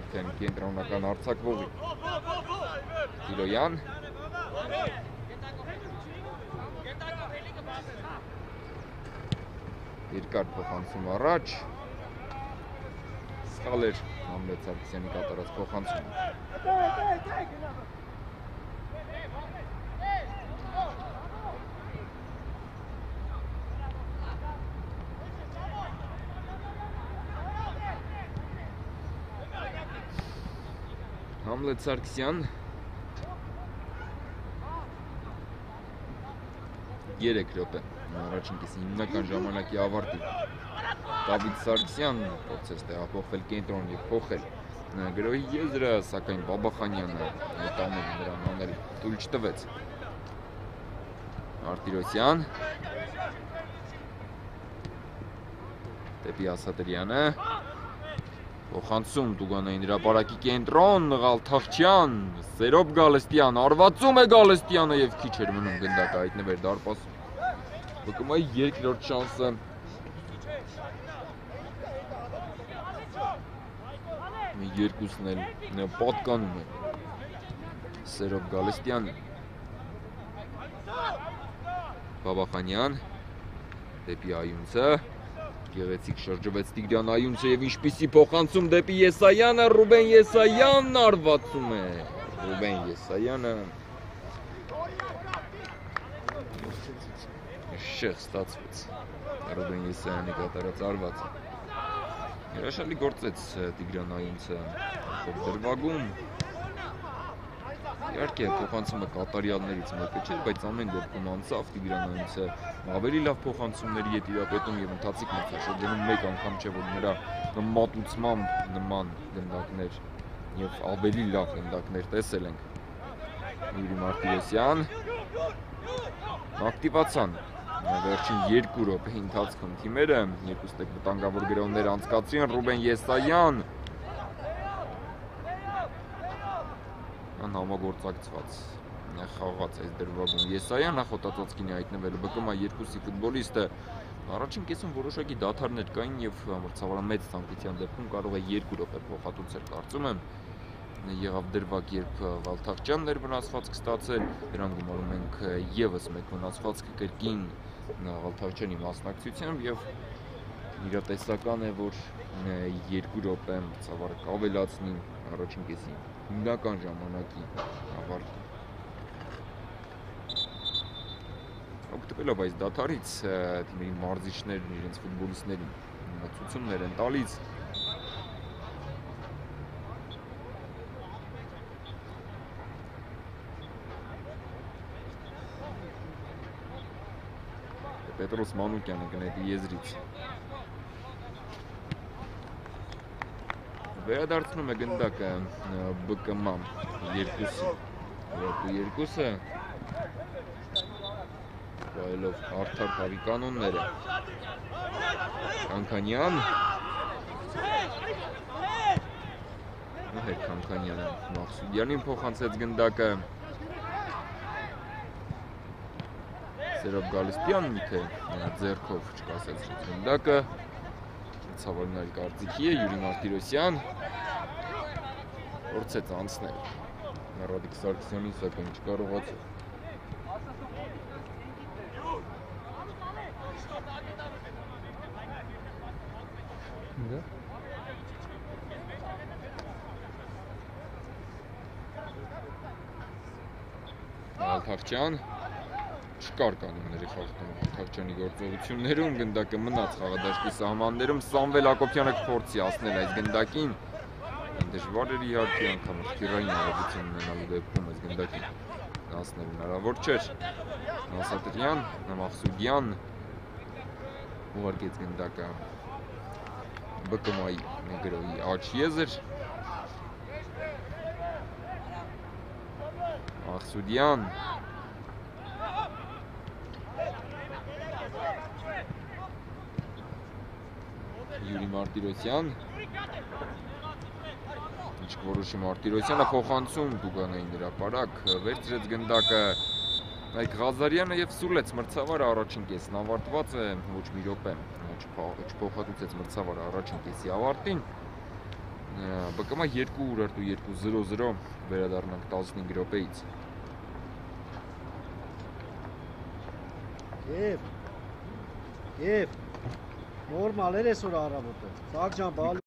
արդեն կենտրոնական արցակվողի Տիլոյան երկար փոխանցում առաջ սխալ էր Համլետ Սարգսյանի կատարած փոխանցումը Համլետ Սարգսյան 3 րոպե առաջին կեսի հիմնական ժամանակի ավարտին Դավիթ Սարգսյանն փորձեց տեղափոխվել կենտրոն եւ փոխել գրոհի եզրը, սակայն Բաբախանյանը տանել նրան անել թույլ չտվեց։ Արտիրոսյան դեպի Ասատրյանը Փոխանցում Տուգանային հրապարակի կենտրոն Ղալթախչյան, Սերոբ Գալստյան, արվածում է Գալստյանը եւ քիչ էր մնում գնդակը հայտնվեր դարպասում։ ԲԿՄ-ի երկրորդ շանսը երկուսն էլ պատկանում է Սերոբ Գալստյանը Բաբախանյան դեպի Այունցը Գեղեցիկ շրջվեց Տիգրան Այունցը եւ ինչպիսի փոխանցում դեպի Եսայանը Ռուբեն Եսայանն արվածում է Ռուբեն Եսայանը Շեղ ստացվեց։ Ռուբեն Եսայանի կատարած արվածը։ Հրաշալի գործեց Տիգրանայինցը դրվագում։ Իհարկե փոխանցումը կատարյալներից մեկը չէր, բայց ամեն դեպքում անցավ Տիգրանայինցը ավելի լավ փոխանցումների է տիրապետում եւ ընթացիկ մրցաշրջանում մեկ անգամ չէ որ նրա մատուցմամբ նման գնդակներ եւ ավելի լավ գնդակներ տեսել ենք։ Յուրի Մարտիրոսյան ակտիվացան վերջին 2 րոպեի ընթացքում թիմերը երկու ստեկ վտանգավոր գրոններ անցկացրին Ռուբեն Եսայան ան համագործակցված խաղաց այս դրվագում Եսայան նախոտածածկինի հայտնվել ԲԿՄ 2-ի ֆուտբոլիստը առաջին կեսում որոշակի դաթարներ կային եւ մրցավարան մեծ ցանկության դեպքում կարող է 2 րոպե փոխհատուցել կարծում եմ եղավ դրվակ, երբ Վալթաղճյանն էր վնասվածք ստացել, դրան գումարում ենք եւս մեկ վնասվածք կրկին Վալթաղճյանի մասնակցությամբ եւ իրատեսական է, որ 2 րոպե ցավառը կավելացնի առաջին կեսի հիմնական ժամանակի ավարտին։ Օգտվելով այս դաթարից թիմերի մարզիչներն իրենց ֆուտբոլիստներին մտածություններ են տալիս Պետրոս Մանուկյանը կնետի եզրից։ Վերադարձնում է գնդակը ԲԿՄ երկուսը։ Որտու երկուսը վայելով արդար խաղի կանոնները։ Կանքանյան Նահեր Կանքանյանը Մախսուդյանին փոխանցեց գնդակը Սերոբ Գալստյան միթե ձերքով չկասեց գնդակը ցավալնալ կարծիքի է Յուրի Մարտիրոսյան փորձեց անցնել Ռոդիկ Սարգսյանին սակայն չկարողացավ Да. Ալթավչյան չկար կանոնների խախտում Թավչյանի գործողություններում գնդակը մնաց խաղադաշտի սահմաններում Սամվել Հակոբյանը կփորձի ասնել այս գնդակին դժվար էր իհարկե անգամ քիրային արագություն ունենալու դեպքում այս գնդակին հասնել հնարավոր չէր Նասատրյան, Նամախսուդյան ուղարկեց գնդակը ԲԿՄ-ի գրոհի աչ եզր Ախսուդյան Յուրի Մարտիրոսյան Ինչ որոշի Մարտիրոսյանը փոխանցում Դուգանային հրապարակ վերցրեց գնդակը Այք Ղազարյանը եւ Սուլեց մրցավարը առաջին կեսն ավարտված է ոչ մի րոպե չփոխհատուցեց մրցավարը առաջին կեսի ավարտին ԲԿՄ 2 Ուրարտու 2-0-0 վերադառնանք 15 րոպեից Եվ Եվ նորմալ էր այսօր առավոտը։ Սաղ ջան, բալ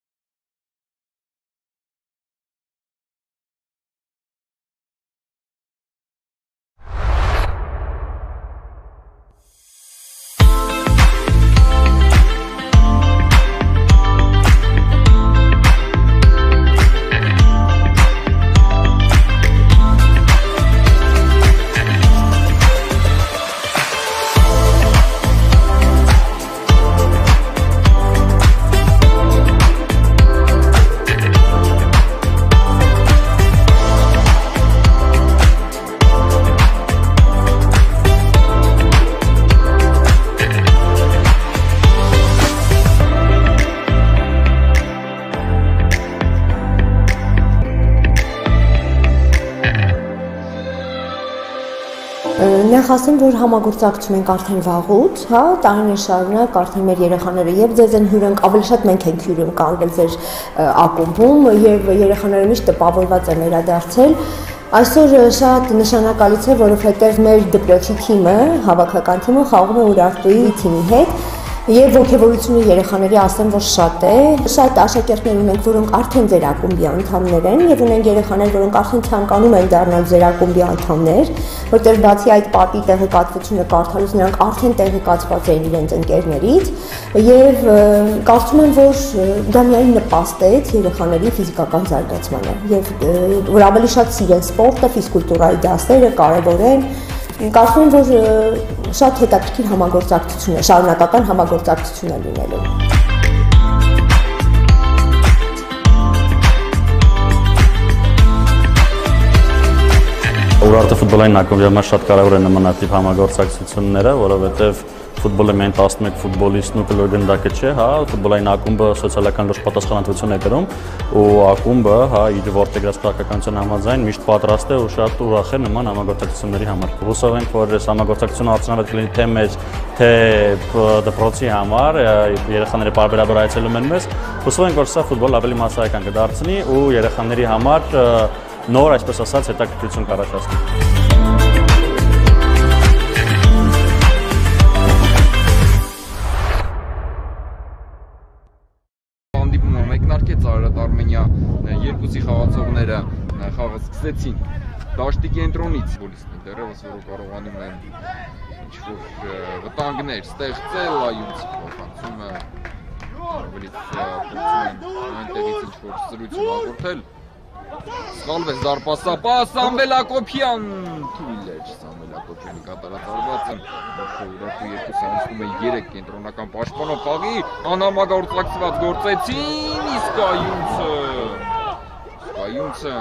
ասեմ, որ համագործակցում ենք արդեն վաղուց, հա, տարիներ շարունակ արդեն մեր երեխաները եւ ձեզ են հյուրընկ, ավելի շատ մենք ենք հյուրընկ կանգնել ձեր ակումբում եւ երեխաները միշտ տպավորված են վերադարձել։ Այսօր շատ նշանակալից է, որովհետեւ մեր դպրոցի թիմը, հավաքական թիմը խաղում է Ուրարտուի թիմի հետ Եվ ողջավորությունը երեխաների ասեմ, որ շատ է։ Շատ աշակերտներ ունենք, որոնք արդեն ձեր ակումբի անդամներ են եւ ունենք երեխաներ, որոնք արդեն ցանկանում են դառնալ ձեր ակումբի անդամներ, որտեղ բացի այդ պատի տեղեկատվությունը կարդալուց նրանք արդեն տեղեկացված են իրենց ընկերներից եւ կարծում եմ, որ դա միայն նպաստեց երեխաների ֆիզիկական զարգացմանը եւ որ ավելի շատ սիրեն սպորտը, ֆիզկուլտուրայի դասերը կարեւոր են Կարծում եմ, որ շատ հետաքրքիր համագործակցություն է, շարունակական համագործակցություն է լինելու։ Ուրարտը ֆուտբոլային ակումբի համար շատ կարևոր է նմանատիպ համագործակցությունները, որովհետև ֆուտբոլը մեն 11 ֆուտբոլիստ ու կլոգնդակը չէ, հա, ֆուտբոլային ակումբը սոցիալական լուրջ պատասխանատվություն է կրում ու ակումբը, հա, իր որտեգրած քաղաքականության համաձայն միշտ պատրաստ է ու շատ ուրախ է նման համագործակցությունների համար։ Հուսով ենք, որ այս համագործակցությունը արդյունավետ կլինի թե մեզ, թե դպրոցի համար, երեխաները բարբերաբար այցելում են մեզ։ Հուսով ենք, որ սա ֆուտբոլ ավելի մասսայական կդարձնի ու երեխաների համար նոր, այսպես ասած, հետաքրքրություն կառաջացնի։ խաղացողները խաղը սկսեցին դաշտի կենտրոնից ֆուտբոլիստներ դեռևս որ կարողանում են ինչ-որ վտանգներ ստեղծել այունցի փոխանցումը ավելի փոխում են այնտեղից ինչ-որ սրություն հաղորդել Սխալվեց Զարպասապա Սամվել Ակոբյան թույլ էր Սամվել Ակոբյանի կատարած արվածը Խորհրդու երկուս անցնում է 3 կենտրոնական պաշտպանով խաղի անհամագործակցված գործեցին իսկ այունցը Կայունցը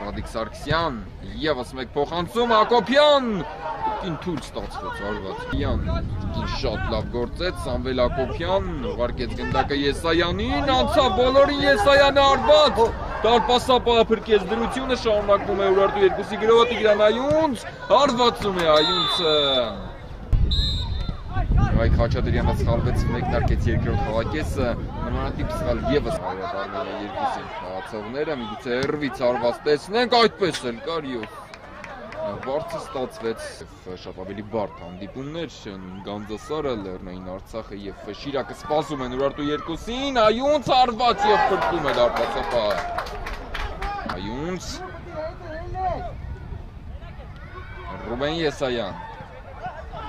Ռադիկ Սարգսյան եւս մեկ փոխանցում Ակոբյան Կին թույլ ստացվեց արվածյան Կին շատ լավ գործեց Սամվել Ակոբյան ուղարկեց գնդակը Եսայանին անցավ բոլորին Եսայանը արված Տարպասապահը փրկեց դրությունը շարունակվում է Ուրարտու երկուսի գրողը Տիգրան Այունց հարվածում է Այունցը Հայկ Խաչատրյանը սխալվեց մեկնարկեց երկրորդ խաղակեսը, նմանատիպ սխալ եւս հայտարարել է երկուսի խաղացողները, միգուցե հերվից արված տեսնենք, այդպես էլ կար եւ բարձը ստացվեց շատ ավելի բարդ հանդիպումներ Գանձասարը, Լեռնային Արցախը եւ Շիրակը սպասում են Ուրարտու երկուսին, Այունց արված եւ փրկում է դարձածապա։ Այունց Ռուբեն Եսայան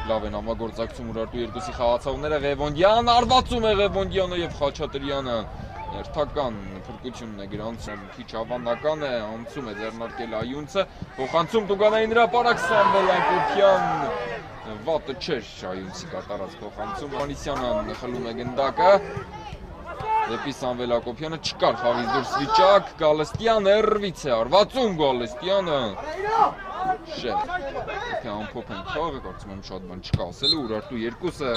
լավ են համագործակցում Ուրարտու երկուսի խաղացողները. Ղևոնդյան արվածում է Ղևոնդյանը եւ Խաչատրյանը. Երթական փրկությունն է գրանցում քիչ ավանդական է անցում է ձեռնարկել այունցը փոխանցում Տուգանային հրապարակ Սամվել Անկոփյան վատը չէր այունցի կատարած փոխանցում Անիսյանը խլում է գնդակը դեպի Սամվել Ակոբյանը չկար խաղից դուրս վիճակ Գալստյան երվից է արվածում Գալստյանը շետ։ Եթե ամփոփ են խաղը, կարծում եմ շատ բան չկա ասելու, Ուրարտու երկուսը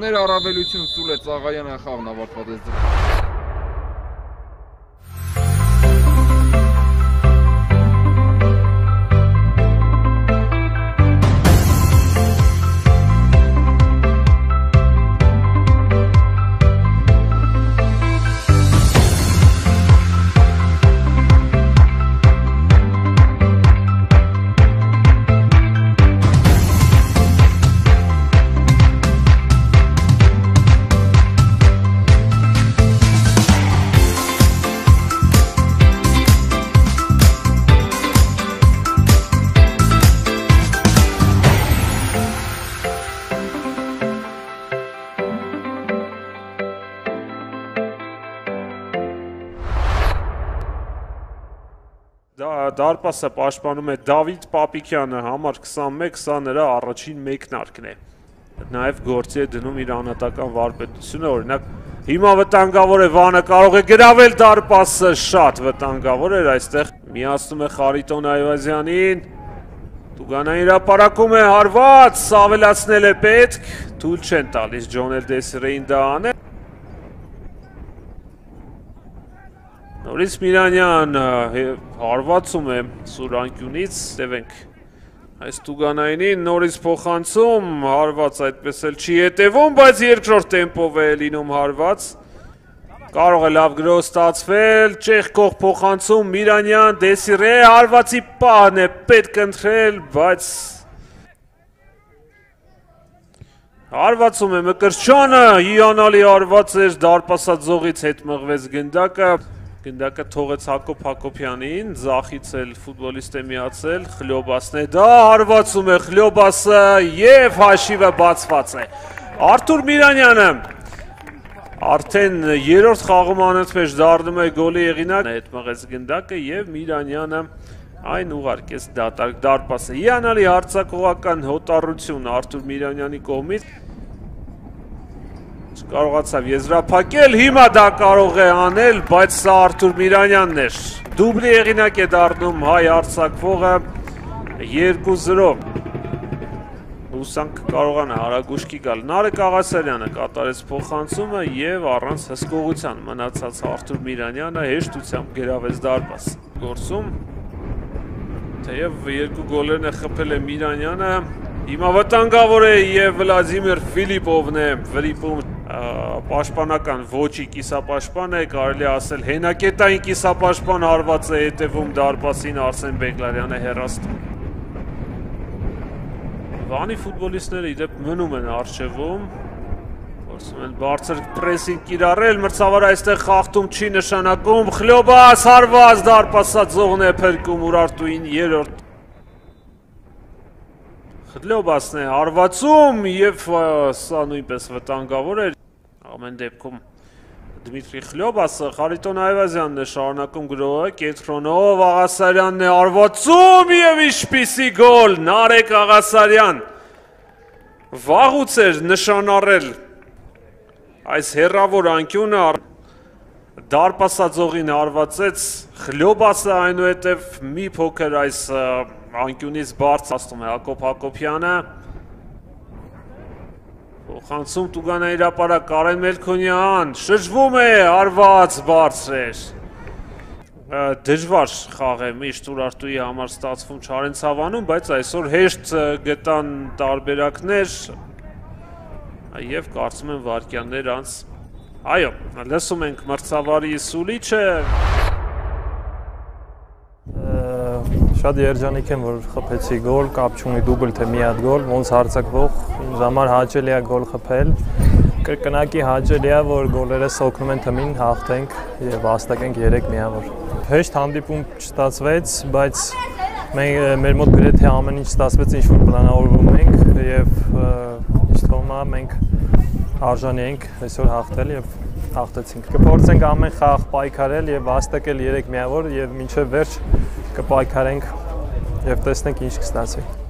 ներ առավելություն Սուլեց Աղայանը խաղն ավարտված է դարպասը պաշտպանում է Դավիթ Պապիկյանը, համար 21, սա նրա առաջին մեկնարկն է։ Նաև գործի է դնում իր անհատական վարպետությունը, օրինակ հիմա վտանգավոր է Վանը կարող է գրավել դարպասը, շատ վտանգավոր էր այստեղ։ Միացնում է Խարիտոն Այվազյանին։ Տուգանային հրապարակում է հարված, ավելացնել է պետք, թույլ չեն տալիս Ջոնել Դեսիրեին դա անել։ Նորից Միրանյան հարվածում է Սուրանկյունից, տևենք այս Տուգանայինին նորից փոխանցում, հարված այդպես էլ չի հետևում, բայց երկրորդ տեմպով է լինում հարված։ Կարող է լավ գրով ստացվել, ճեղքող փոխանցում Միրանյան, Դեսիրե, հարվածի պահն է պետք ընտրել, բայց Հարվածում է Մկրչյանը, հիանալի հարված էր դարպասածողից հետ մղվեց գնդակը։ Գնդակը թողեց Հակոբ Հակոբյանին, Զախից էլ ֆուտբոլիստ է միացել, Խլյոբասն է դա, հարվածում է Խլյոբասը եւ հաշիվը բացված է։ Արթուր Միրանյանը արդեն երրորդ խաղում անընդմեջ դառնում է գոլի եղինակ, հետ մղեց գնդակը եւ Միրանյանը այն ուղարկեց դատարկ դարպասը։ Հիանալի հարցակողական հոտառություն Արթուր Միրանյանի կողմից չկարողացավ եզրափակել, հիմա դա կարող է անել, բայց սա Արթուր Միրանյանն էր։ Դուբլի եղինակ է դառնում հայ արցակվողը 2-0 հուսանք կարողանա հարագուշկի գալ։ Նարեկ Աղասարյանը կատարեց փոխանցումը եւ առանց հսկողության մնացած Արթուր Միրանյանը հեշտությամբ գրավեց դարպաս։ Գործում թեև երկու գոլերն է խփել է Միրանյանը, հիմա վտանգավոր է եւ Վլադիմիր Ֆիլիպովն է վրիպում պաշտպանական ոչի կիսապաշտպան է, կարելի ասել հենակետային կիսապաշտպան հարված է հետևում դարպասին Արսեն Բեգլարյանը հերաստում։ Վանի ֆուտբոլիստները իդեպ մնում են արժևում, Որսում են բարձր պրեսինգ կիրառել, մրցավար այստեղ խախտում չի նշանակում, խլյոբաս հարված դարպասած զողն է պերկում ուրարտուին երորդ Խլյոբասն է հարվածում և սա նույնպես վտանգավոր էր ամեն դեպքում Դմիտրի Խլյոբասը Խարիտոն Այվազյանն է շարունակում գրողը, կենտրոնով Աղասարյանն է արվածում եւ ինչպիսի գոլ Նարեկ Աղասարյան վաղուց էր նշանառել այս հերավոր անկյունը դարպասածողին արվածեց Խլյոբասը այնուհետև մի փոքր այս անկյունից բարձ աստում է Հակոբ Հակոբյանը Փոխանցում Տուգանա իրապարակ Կարեն Մելքոնյան, շրջվում է արված բարձր։ Դժվար խաղ է միշտ Ուրարտուի համար ստացվում Չարենցավանում, բայց այսօր հեշտ գտան տարբերակներ եւ կարծում եմ վարկյաններ անց Այո, լսում ենք մրցավարի Սուլիչը Շատ երջանիկ եմ, որ խփեցի գոլ, կապ չունի դուբլ թե մի հատ գոլ, ոնց հարցակվող, ինձ համար հաճելի է գոլ խփել։ Կրկնակի հաճելի է, որ գոլերս օգնում են թմին հաղթենք եւ վաստակենք 3 միավոր։ Հեշտ հանդիպում չստացվեց, բայց մենք մեր մոտ գրեթե ամեն ինչ ստացվեց, ինչ որ պլանավորվում ենք եւ ինչ թվում է մենք արժանի ենք այսօր հաղթել եւ հաղթեցինք։ Կփորձենք ամեն խաղ պայքարել եւ վաստակել 3 միավոր եւ մինչեւ վերջ կպայքարենք եւ տեսնենք ինչ կստացվի։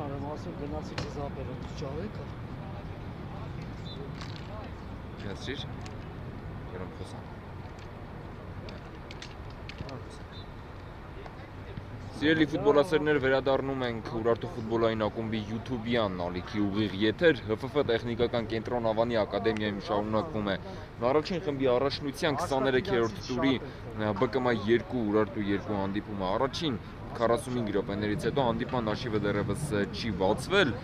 քարեմ, ասում գնացի գզապերը ճարեք։ Չասիր։ Երոմ խոսա։ Սիրելի ֆուտբոլասերներ, վերադառնում ենք Ուրարտու ֆուտբոլային ակումբի YouTube-յան ալիքի ուղիղ եթեր։ ՀՖՖ տեխնիկական կենտրոն Ավանի ակադեմիայում շարունակվում է առաջին խմբի առաջնության 23-րդ տուրի ԲԿՄ 2 Ուրարտու 2 հանդիպումը։ Առաջին 45 րոպեներից հետո հանդիպման հաշիվը դեռևս չի բացվել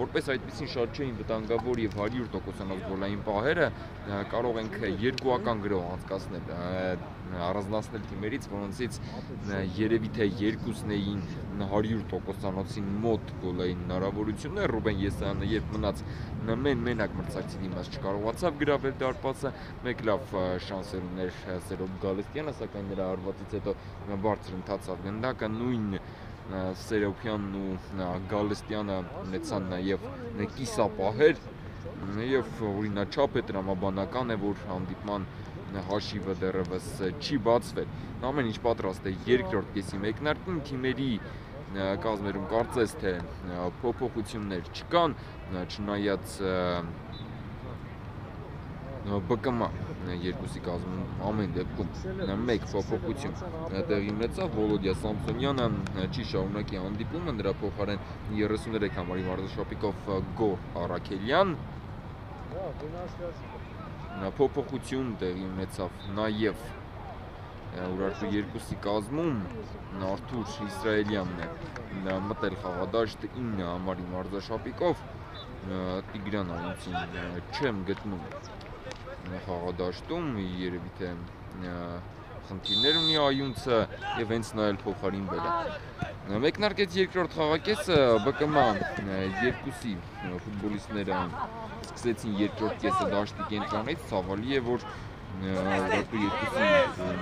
որպես այդպեսին շատ չէին վտանգավոր եւ 100%-անոց գոլային պահերը կարող ենք երկուական գրող անցկացնել առանձնացնել թիմերից, որոնցից երևի թե երկուսն էին 100%-անոցին մոտ գոլային հնարավորություններ։ Ռուբեն Եսայանը երբ մնաց մեն մենակ մրցակցի դիմաց չկարողացավ գրավել դարպասը, մեկ լավ շանսեր ուներ Սերոբ Գալստյանը, սակայն նրա արվածից հետո բարձր ընթացավ գնդակը նույն Սերոփյանն ու Գալստյանը ունեցան նաև կիսապահեր եւ օրինաչափ է տրամաբանական է որ հանդիպման հաշիվը դեռևս չի բացվել։ Ամեն ինչ պատրաստ է երկրորդ կեսի մեկնարկին թիմերի կազմերում կարծես թե փոփոխություններ չկան, չնայած ԲԿՄ երկուսի կազմում ամեն դեպքում մեկ փոփոխություն տեղի ունեցավ Վոլոդիա Սամսոնյանը չի շարունակի հանդիպումը նրա փոխարեն 33 համարի մարզաշապիկով Գոր Արաքելյան փոփոխություն տեղի ունեցավ նաև Ուրարտու երկուսի կազմում Արթուր Իսրայելյանն է. Մտել խաղադաշտ 9 համարի մարզաշապիկով Տիգրան Արոնցին չեմ գտնում խաղադաշտում երևի թե խնդիրներ ունի այունցը եւ հենց նա էլ փոխարինվել է մեկնարկեց երկրորդ խաղակեսը ԲԿՄ երկուսի ֆուտբոլիստները սկսեցին երկրորդ կեսը դաշտի կենտրոնից ցավալի է որ որտու երկուսի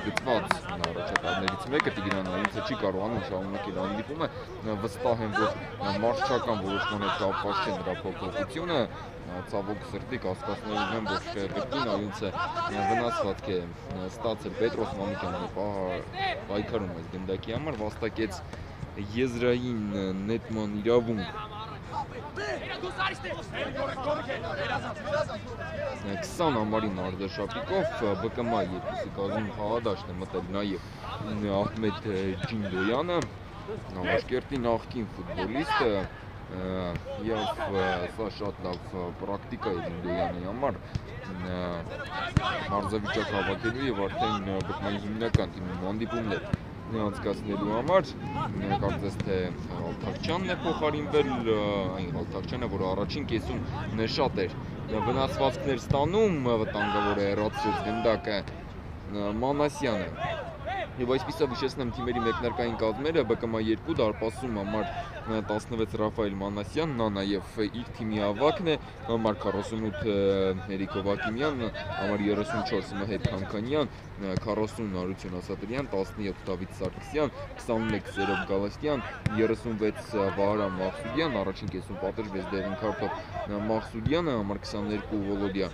գծված առաջատարներից մեկը Տիգրան Այնցը չի կարողանում շարունակել հանդիպումը վստահ եմ որ մարշչական որոշման հետ կապված չէ նրա փոփոխությունը ցավոք սրտի կասկածներ ունեմ որ կրկին Այնցը վնասված է ստացել Պետրոս Մանուկյանը պայքարում է գնդակի համար վաստակեց եզրային նետման իրավունք 20 համարի մարզաշապիկով ԲԿՄ երկուսի կազմում խաղադաշտ է մտել նաև Ահմեդ Ջինդոյանը, Նավաշկերտի նախկին ֆուտբոլիստը եւ սա շատ լավ պրակտիկա է Ջինդոյանի համար մարզավիճակ հավաքելու եւ արդեն ԲԿՄ-ի հիմնական թիմի հանդիպումներ անցկացնելու համար կարծես թե Ալթաքչյանն է փոխարինվել այն Ալթաքչյանը, որը առաջին կեսում շատ էր վնասվածքներ ստանում, վտանգավոր է հեռացրեց գնդակը Մանասյանը Եվ այսպեսով հիշեցնեմ թիմերի մեկնարկային կազմերը ԲԿՄ 2 դարպասում համար 16 Ռաֆայել Մանասյան, նա նաև իր թիմի ավակն է, համար 48 Հերիկ Հովակիմյան, համար 34 Մհետ Խանքանյան, 40 Արություն Ասատրյան, 17 Դավիթ Սարգսյան, 21 Սերոբ Գալստյան, 36 Վահրամ Մախսուդյան, առաջին կեսում պատժվեց Դերին Քարտով Մախսուդյանը, համար 22 Վոլոդիա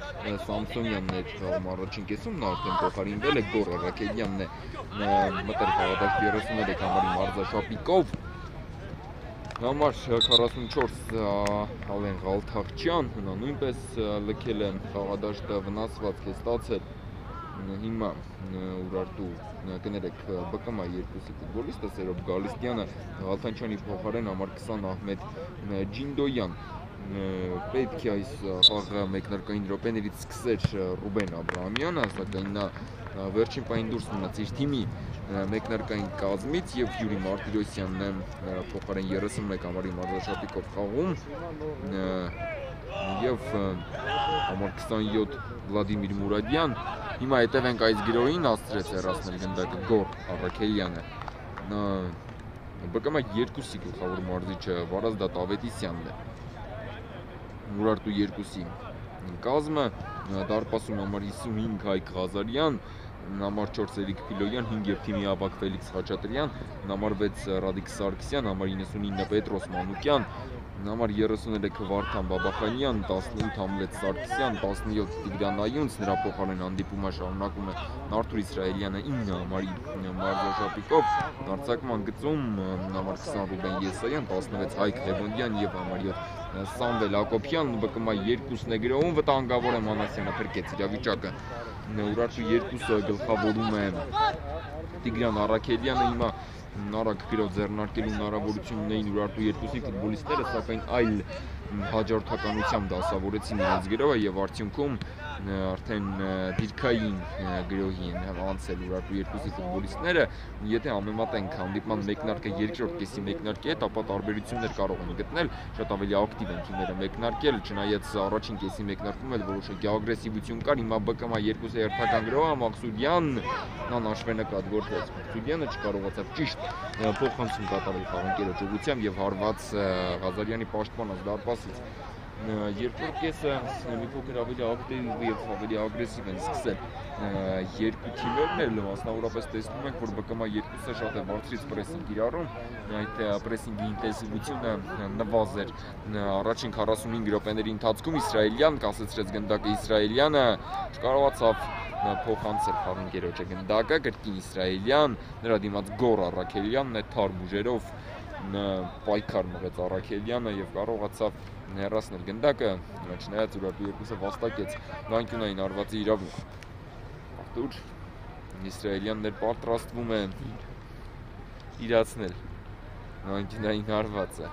Սամսոնյանն էր խաղում առաջին կեսում, նա արդեն փոխարինվել է Գոր Ռակելյանն է մտել խաղադաշտ 33 համարի մարզաշապիկով համար 44 Ալեն Ղալթախչյան, նա նույնպես լքել է խաղադաշտը վնասված է ստացել հիմա Ուրարտու կներեք ԲԿՄ երկուսի ֆուտբոլիստը Սերոբ Գալստյանը Ղալթանչյանի փոխարեն համար 20 Ահմեդ Ջինդոյան պետք է այս խաղը մեկնարկային րոպեներից սկսեր Ռուբեն Աբրահամյանը, սակայն նա վերջին պահին դուրս մնաց իր թիմի մեկնարկային կազմից եւ Յուրի Մարտիրոսյանն է փոխարեն 31 համարի մարզաշապիկով խաղում եւ համար 27 Վլադիմիր Մուրադյան հիմա հետևենք այս գրոհին աստրեց հեռացնել գնդակը Գոր Արաքելյանը ԲԿՄ երկուսի գլխավոր մարզիչը Վարազդատ Ավետիսյանն է Մուրարտու երկուսի կազմը դարպասում համար 55 Հայկ Ղազարյան նամար 4 Էրիկ Փիլոյան, 5 եւ թիմի ավակ Ֆելիքս Խաչատրյան, նամար 6 Ռադիկ Սարգսյան, նամար 99 Պետրոս Մանուկյան, Համար 33-ը Վարդան Բաբախանյան, 15 Համլետ Սարգսյան, 17 Տիգրան Այունց, նրա փոխարեն հանդիպումը շարունակում է Նարթուր Իսրայելյանը 9 համարի մարզաշապիկով, արձակման գծում համար 20 Ռուբեն Եսայան, 16 Հայկ Ղևոնդյան եւ համար 7 Սամվել Հակոբյան, ԲԿՄ 2-ն է գրովում, վտանգավոր է Մանասյանը փրկեց իրավիճակը։ Ուրարտու 2-ը գլխավորում է Տիգրան Արաքելյանը հիմա Նարակ գրով ձեռնարկելու հնարավորություն ունեին Ուրարտու երկուսի ֆուտբոլիստները, սակայն այլ հաջորդականությամբ դասավորեցին իրենց գրովը եւ արդյունքում արդեն դիրքային գրոհի են անցել Ուրարտու երկուսի ֆուտբոլիստները, եթե համեմատենք հանդիպման մեկնարկը երկրորդ կեսի մեկնարկի հետ, ապա տարբերություններ կարող են գտնել, շատ ավելի ակտիվ են թիմերը մեկնարկել, չնայած առաջին կեսի մեկնարկում էլ որոշակի ագրեսիվություն կար, հիմա ԲԿՄ երկուսը երթական գրոհը Մաքսուդյան նա նաշվենակատ գործեց։ Մաքսուդյանը չկարողացավ ճիշտ փոխանցում կատարել խաղանկերոջ ուղությամբ եւ հարված Ղազարյանի պաշտպանած դարպասից երկրորդ կեսը մի փոքր ավելի ակտիվ եւ ավելի ագրեսիվ են սկսել երկու թիմերն էլ մասնավորապես տեսնում ենք որ ԲԿՄ երկուսը շատ է բարձրից պրեսինգ իրարում այդ պրեսինգի ինտենսիվությունը նվազեր առաջին 45 րոպեների ընթացքում իսրայելյան կասեցրեց գնդակը իսրայելյանը չկարողացավ փոխանցել խաղընկերոջը գնդակը կրկին իսրայելյան նրա դիմաց գոր առաքելյանն է թարմ ուժերով պայքար մղեց Արաքելյանը եւ կարողացավ հեռացնել գնդակը, չնայած ուրարտու երկուսը վաստակեց նանկյունային արվածի իրավունք։ Արտուր Իսրայելյաններ պատրաստվում են իրացնել նանկյունային արվածը։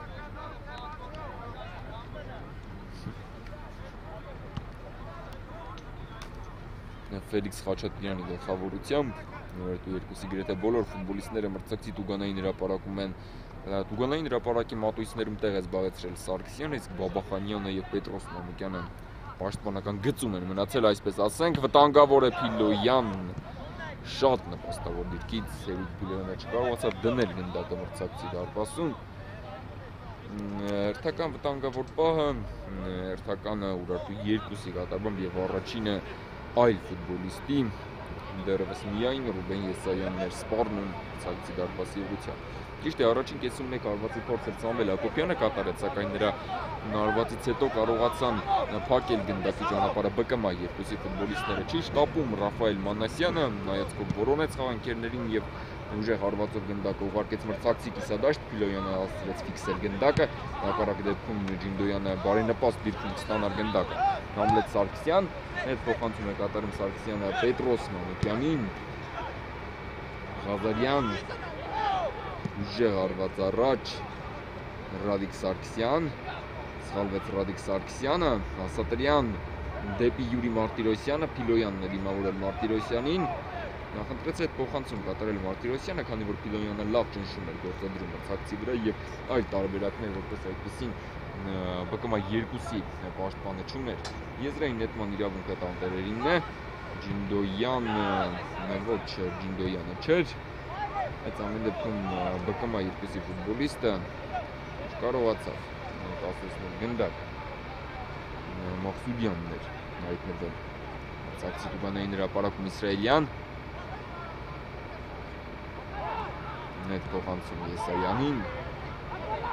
Ֆելիքս Խաչատրյանի գլխավորությամբ ուրարտու երկուսի գրեթե բոլոր ֆուտբոլիստները մրցակցի Տուգանային հրապարակում են Տուգանային հրապարակի մատույցներում տեղ է զբաղեցրել Սարգսյանը, իսկ Բաբախանյանը եւ Պետրոս Մանուկյանը պաշտպանական գծում են մնացել, այսպես ասենք, վտանգավոր է Փիլոյան շատ նպաստավոր դիրքից Սերիկ Փիլոյանը չկարողացավ դնել գնդակը մրցակցի դարպասում հերթական վտանգավոր պահը հերթականը Ուրարտու երկուսի կատարմամբ եւ առաջինը այլ ֆուտբոլիստի դեռևս միայն Ռուբեն Եսայանն էր սպառնում ցակցի դարպասի ուղղությամբ Ճիշտ է, առաջին կեսում մեկ արվածի փորձել Սամվել Հակոբյանը կատարեց, սակայն նրա արվածից հետո կարողացան փակել գնդակի ճանապարհը ԲԿՄ երկուսի ֆուտբոլիստները։ Չի շտապում Ռաֆայել Մանասյանը, նայած կողմ որոնեց խաղանկերներին եւ ուժեղ հարվածով գնդակը ուղարկեց մրցակցի կիսադաշտ Փիլոյանը հասցրեց ֆիքսել գնդակը հակառակ դեպքում Ջինդոյանը բարենպաստ դիրքում ստանար գնդակը Համլետ Սարգսյան հետ փոխանցում է կատարում Սարգսյանը Պետրոս Մանուկյանին Ղազարյան ուժեղ արված առաջ Ռադիկ Սարգսյան, սխալվեց Ռադիկ Սարգսյանը, Ասատրյան դեպի Յուրի Մարտիրոսյանը, Փիլոյանն է դիմավորել Մարտիրոսյանին, նախընտրեց այդ փոխանցում կատարել Մարտիրոսյանը, քանի որ Փիլոյանը լավ ճնշում էր գործադրումը ցակցի վրա եւ այլ տարբերակներ որպես այդպեսին ԲԿՄ 2-ի պաշտպանը չուներ։ Եզրային նետման իրավունքը տանտերերինն է։ Ջինդոյանը, ոչ, Ջինդոյանը չէր, Այդ ամեն դեպքում ԲԿՄ երկուսի ֆուտբոլիստը կարողացավ կասեցնել գնդակ Մաքսուդյանն էր հայտնվել Սաքսի Տուբանային հրապարակում Իսրայելյան net փոխանցում Եսայանին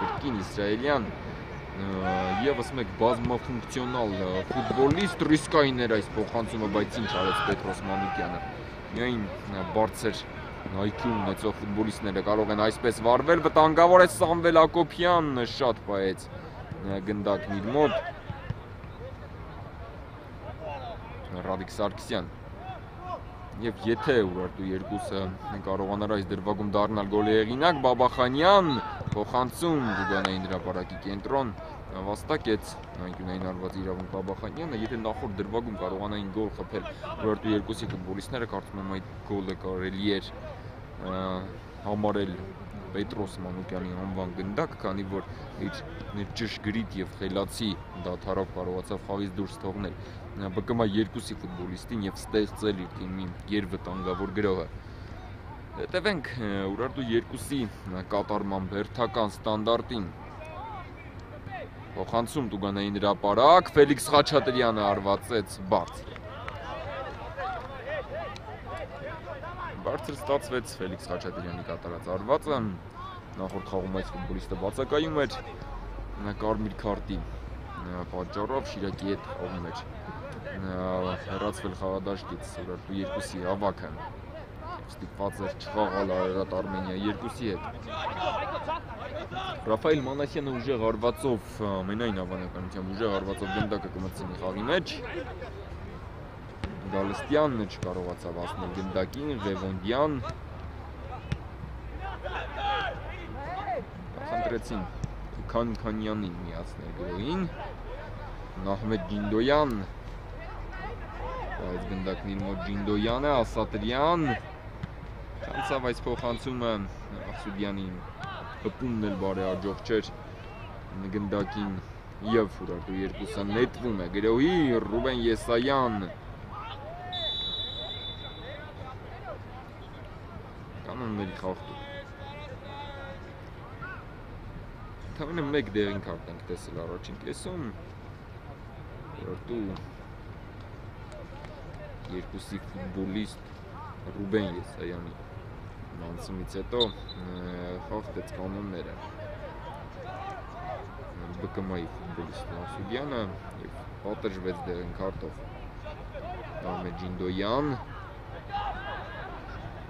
կրկին Իսրայելյան եւս մեկ բազմաֆունկցիոնալ ֆուտբոլիստ ռիսկային էր այս փոխանցումը, բայց ինչ արեց Պետրոս Մանուկյանը։ Միայն բարձր IQ ունեցող ֆուտբոլիստները կարող են այսպես վարվել, վտանգավոր է Սամվել Հակոբյանն շատ պայեց գնդակն իր մոտ։ Ռադիկ Սարգսյան Եվ եթե Ուրարտու երկուսը կարողանար այս դրվագում դառնալ գոլի եղինակ, Բաբախանյան փոխանցում Գուգանային հրապարակի կենտրոն վաստակեց անկյունային արված իրավունք Բաբախանյանը, եթե նախորդ դրվագում կարողանային գոլ խփել Ուրարտու երկուսի ֆուտբոլիստները, կարծում եմ այդ գոլը կարելի էր համարել Պետրոս Մանուկյանի անվան գնդակ, քանի որ իր ճշգրիտ եւ խելացի դաթարով կարողացավ խաղից դուրս թողնել ԲԿՄ 2-ի ֆուտբոլիստին եւ ստեղծել իր թիմի երվտանգավոր գրոհը։ Հետևենք Ուրարտու 2-ի կատարման բերթական ստանդարտին։ Փոխանցում Տուգանային հրապարակ, Ֆելիքս Խաչատրյանը արվածեց բարձր բարձր ստացվեց Ֆելիքս Խաչատրյանի կատարած արվածը։ Նախորդ խաղում այս ֆուտբոլիստը բացակայում էր կարմիր քարտի պատճառով Շիրակի հետ խաղում էր հեռացվել խաղադաշտից Սուրարտու երկուսի ավակը ստիպված էր չխաղալ Արարատ Արմենիա երկուսի հետ Ռաֆայել Մանասյանը ուժեղ արվածով ամենայն հավանականությամբ ուժեղ արվածով գնդակը կմտցնի խաղի մեջ Գալստյանն չկարողացավ հասնել գնդակին, Ղևոնդյան խնդրեցին Քանքանյանին միացնել գրոին Նահմեդ Ջինդոյան այս գնդակն իր մոտ Ջինդոյանը, Ասատրյան Չանցավ այս փոխանցումը Սուդյանին հպումն էլ բարեհաջող չէր գնդակին եւ Ֆուրարտու երկուսը նետվում է գրոհի Ռուբեն Եսայան կանոնների խախտում Թամինը մեկ դեղին կարտ ենք տեսել առաջին կեսում Ֆուրարտու երկուսի ֆուտբոլիստ Ռուբեն Եսայանի անցումից հետո խախտեց կանոնները ԲԿՄ-ի ֆուտբոլիստ Մասուդյանը եւ պատժվեց դեղին քարտով Ահմեդ Ջինդոյան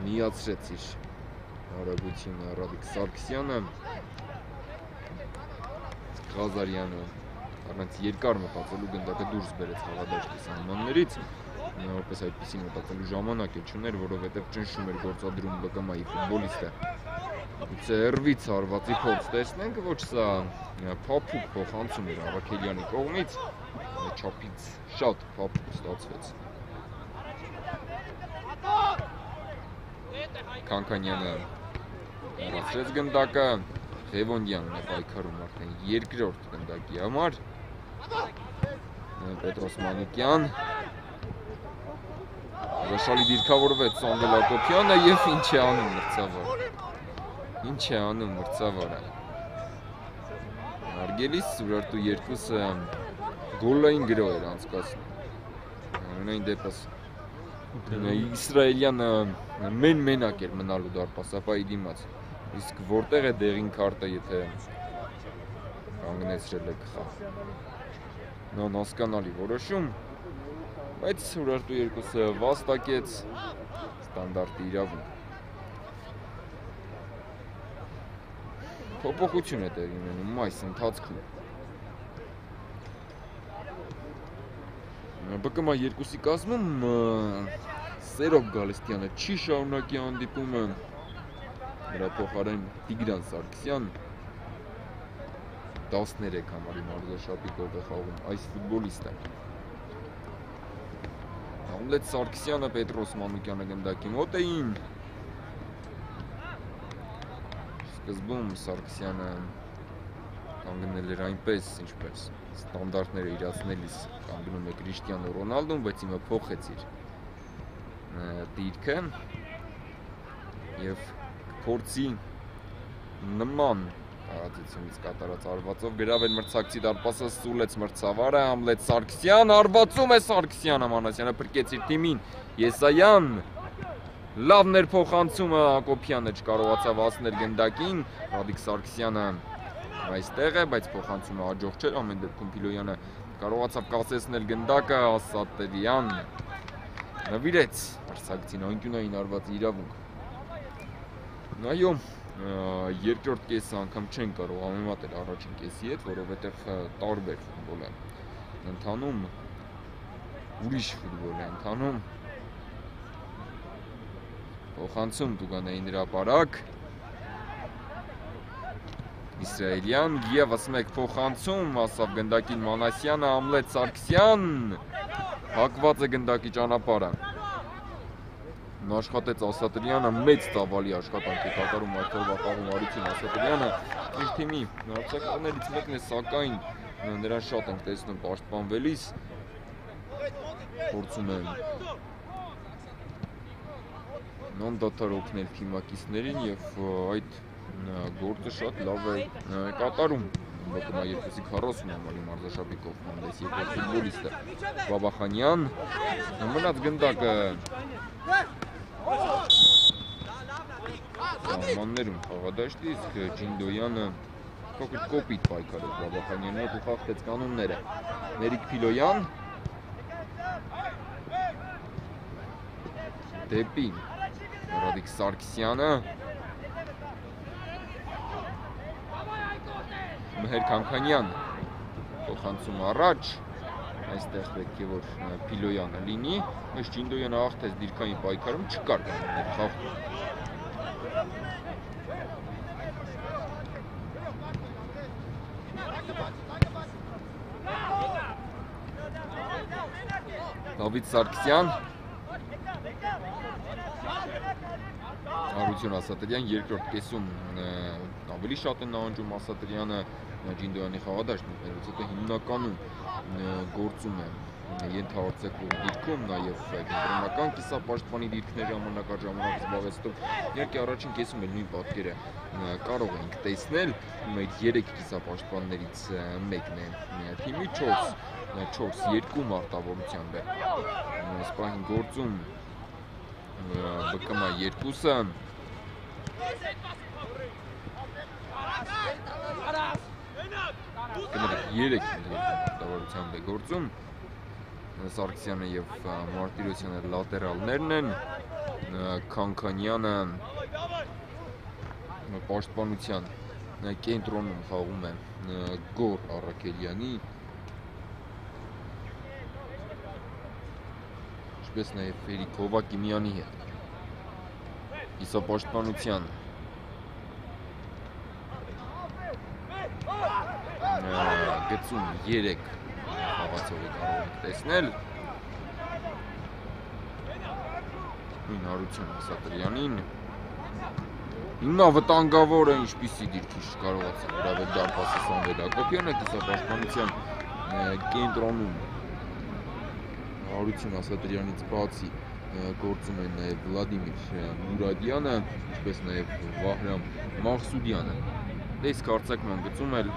միացրեց իր արագությունը Ռադիկ Սարգսյանը Ղազարյանը առանց երկար մտածելու գնդակը դուրս բերեց խաղադաշտի սահմաններից որպես այդպեսի մտածելու ժամանակ է չուներ, որովհետև ճնշում էր գործադրում ԲԿՄ-ի ֆուտբոլիստը Գուցե հերվից արվածի փորձ տեսնենք, ոչ սա փափուկ փոխանցում էր Արաքելյանի կողմից, չափից շատ փափուկ ստացվեց։ Քանքանյանը հեռացրեց գնդակը, Ղևոնդյանն է պայքարում արդեն երկրորդ գնդակի համար։ Պետրոս Մանուկյան Ռաշալի դիրքավորվեց Սամվել Ակոբյանը եւ ինչ է անում մրցավար։ Ինչ է անում մրցավարը։ Արգելիս Սուրարտու երկուսը գոլային գրող էր անցկացնում։ Ամենայն դեպս Իսրայելյանը մեն մենակ էր մնալու դարպասապայի դիմաց։ Իսկ որտեղ է դեղին քարտը, եթե կանգնեցրել է գխավ։ Նոն հասկանալի որոշում, բայց Սուրարտու երկուսը վաստակեց ստանդարտի իրավունք։ փոփոխություն է տեղի ունենում այս ընթացքում։ ԲԿՄ երկուսի կազմում Սերոբ Գալստյանը չի շարունակի հանդիպումը նրա փոխարեն Տիգրան Սարգսյան 13 համարի մարզաշապիկով է խաղում այս ֆուտբոլիստը Համլետ Սարգսյանը Պետրոս Մանուկյանը գնդակի մոտ էին սկզբում Սարգսյանը կանգնել էր այնպես, ինչպես ստանդարտները իրացնելիս կանգնում է Կրիշտիանո Ռոնալդոն, բայց հիմա փոխեց իր դիրքը եւ փորձի նման տարածությունից կատարած արվածով գրավել մրցակցի դարպասը սուլեց մրցավարը Համլետ Սարգսյան արվածում է Սարգսյանը Մանասյանը փրկեց իր թիմին Եսայան Լավ ներփոխանցումը Հակոբյանը չկարողացավ հասնել գնդակին, Ռադիկ Սարգսյանը այստեղ է, բայց փոխանցումը հաջող չէր, ամեն դեպքում Փիլոյանը կարողացավ կասեցնել գնդակը, Ասատերյան նվիրեց Արցակցին անկյունային արված իրավունք։ Այո, երկրորդ կեսը անգամ չեն կարող համեմատել առաջին կեսի հետ, որովհետև տարբեր ֆուտբոլ է ընթանում, ուրիշ ֆուտբոլ է ընթանում, Փոխանցում Տուգանային հրապարակ։ Իսրայելյան եւս մեկ փոխանցում, ասավ գնդակին Մանասյանը, Ամլետ Սարգսյան։ Հակված է գնդակի ճանապարհը։ Նա աշխատեց Ասատրյանը մեծ տավալի աշխատանք է կատարում այդ օրվա խաղում Արիցին Ասատրյանը իր թիմի հարցակալներից մեկն է սակայն նրան շատ ենք տեսնում պաշտպանվելիս փորձում է նոնդատար օգնել թիմակիցներին եւ այդ գործը շատ լավ է կատարում բակումա երկուսի 40 համարի մարզաշապիկով հանդես երկու ֆուտբոլիստը Բաբախանյան մնաց գնդակը Սահմաններում խաղադաշտի իսկ Ջինդոյանը փոքր կոպիտ պայքարեց Բաբախանյանը ու խախտեց կանոնները։ Մերիկ Փիլոյան դեպի Ռադիկ Սարգսյանը Մհեր Քանքանյան փոխանցում առաջ այստեղ պետք է որ Փիլոյանը լինի, բայց Ջինդոյանը աղթեց դիրքային պայքարում չկար կանոնների խախտում։ Դավիթ Սարգսյան Արություն Ասատրյան երկրորդ կեսում ավելի շատ են նահանջում Ասատրյանը Ջինդոյանի խաղադաշտ մտնելուց հետո հիմնականում գործում է ենթահարցակվող դիրքում, նաև կենտրոնական կիսապաշտպանի դիրքների ժամանակ առ ժամանակ զբաղեցնում։ Իհարկե առաջին կեսում էլ նույն պատկերը կարող ենք տեսնել, մեր 3 կիսապաշտպաններից մեկն է թիմի 4 4-2 մարտավարությամբ է։ Սպահին գործում ԲԿՄ 2-ը Կներեք 3 մարտավարությամբ է գործում։ Սարգսյանը եւ Մարտիրոսյանը լատերալներն են, Քանքանյանը պաշտպանության կենտրոնում խաղում է Գոր Արաքելյանի ինչպես նաև Ֆերիկ Հովակիմյանի հետ։ Իսապաշտպանության գծում 3 խաղացողի կարող եք տեսնել։ Նույն հարություն Ասատրյանին։ Հիմա վտանգավոր է ինչպիսի դիրքի կարողացել հրավեր դարպասը Սամվել Հակոբյանը կիսապաշտպանության կենտրոնում Հարություն Ասատրյանից բացի գործում են նաև Վլադիմիր Մուրադյանը, ինչպես նաև Վահրամ Մախսուդյանը։ Դες կարծակման գծում էլ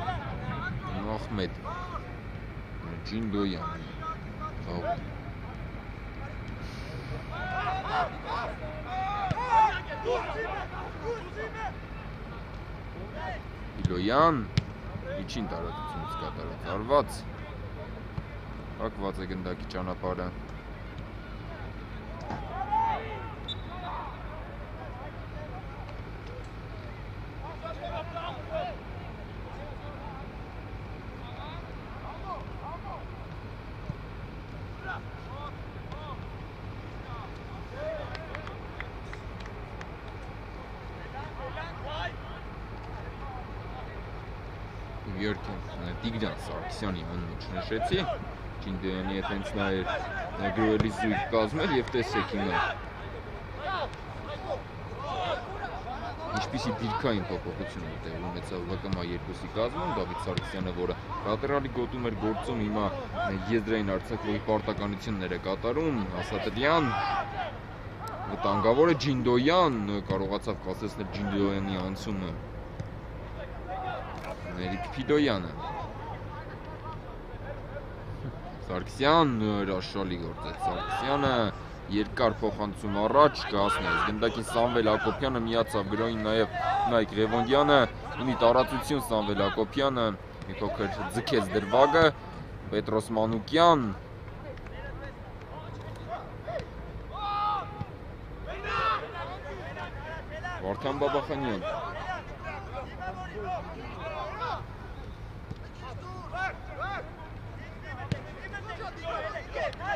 Ահմեդ Ջինդոյան խաղում Իլոյան միջին տարածությունից կատարած արված հակված է գնդակի ճանապարհը Իհարկե Տիգրան Սարգսյանի անունը չնշեցի Ջինդոյանի հետ հենց նա էր գրոելի զույգ կազմել եւ տեսեք հիմա ինչպիսի դիրքային փոփոխություն է տեղ ունեցավ ՎԿՄ 2-ի կազմում Դավիթ Սարգսյանը, որը լատերալի գոտում էր գործում, հիմա եզրային արցակվողի պարտականություններ է կատարում, Ասատրյան վտանգավոր է Ջինդոյան, կարողացավ կասեցնել Ջինդոյանի անցումը Ներիկ Փիդոյանը Սարգսյան հրաշալի գործեց Սարգսյանը երկար փոխանցում առաջ կհասնեց գնդակին Սամվել Հակոբյանը միացավ գրոին նաև Նայք Ղևոնդյանը ունի տարածություն Սամվել Հակոբյանը մի փոքր ձգեց դրվագը Պետրոս Մանուկյան Վարդան Բաբախանյան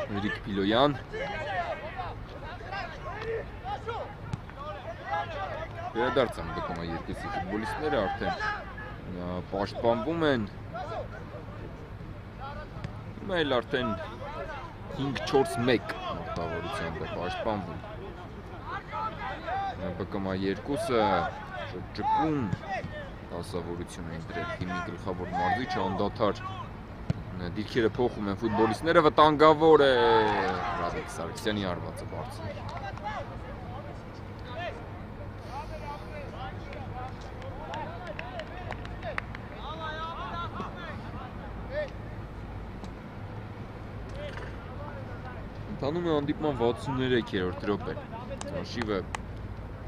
Երիկ Պիլոյան Վերադարձան բկոմա երկուսի ֆուտբոլիստները արդեն պաշտպանվում են Հիմա էլ արդեն 5-4-1 մարտավարությամբ է պաշտպանվում բկոմա երկուսը շրջկում դասավորություն են դրել թիմի գլխավոր մարզիչը անդադար դիրքերը փոխում են ֆուտբոլիստները վտանգավոր է Ռադիկ Սարգսյանի արվածը բարձր Ընթանում է հանդիպման 63-րդ րոպեն։ Հաշիվը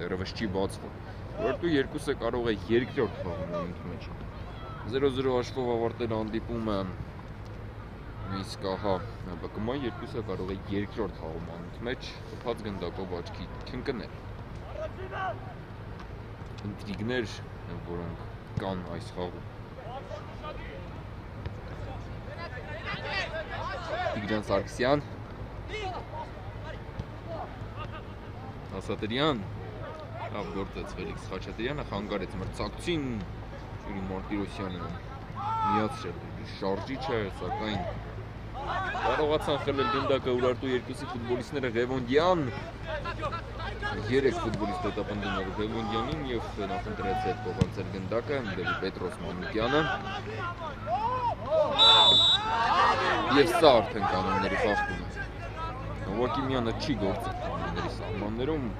դեռևս չի բացվում։ Որտու երկուսը կարող է երկրորդ խաղում ունենալ մեջ։ 0-0 հաշվով ավարտել հանդիպումը իսկ ահա ԲԿՄ երկուսը կարող է երկրորդ խաղոմանուց մեջ թփած գնդակով աչքի քնկնել ինտրիգներ որոնք կան այս խաղում Տիգրան Սարգսյան Ասատրյան լավ գործեց Ֆելիքս Խաչատրյանը խանգարեց մրցակցին Յուրի Մարտիրոսյանը միացրել շարժիչ է սակայն կարողացան խլել գնդակը Ուրարտու երկուսի ֆուտբոլիստները Ղևոնդյան երեք ֆուտբոլիստ հետապնդում էր Ղևոնդյանին եւ նախընտրեց այդ փոխանցել գնդակը դեպի Պետրոս Մանուկյանը եւ սա արդեն կանոնների խախտում է Ուղղակի միանը չի գործել կանոնների սահմաններում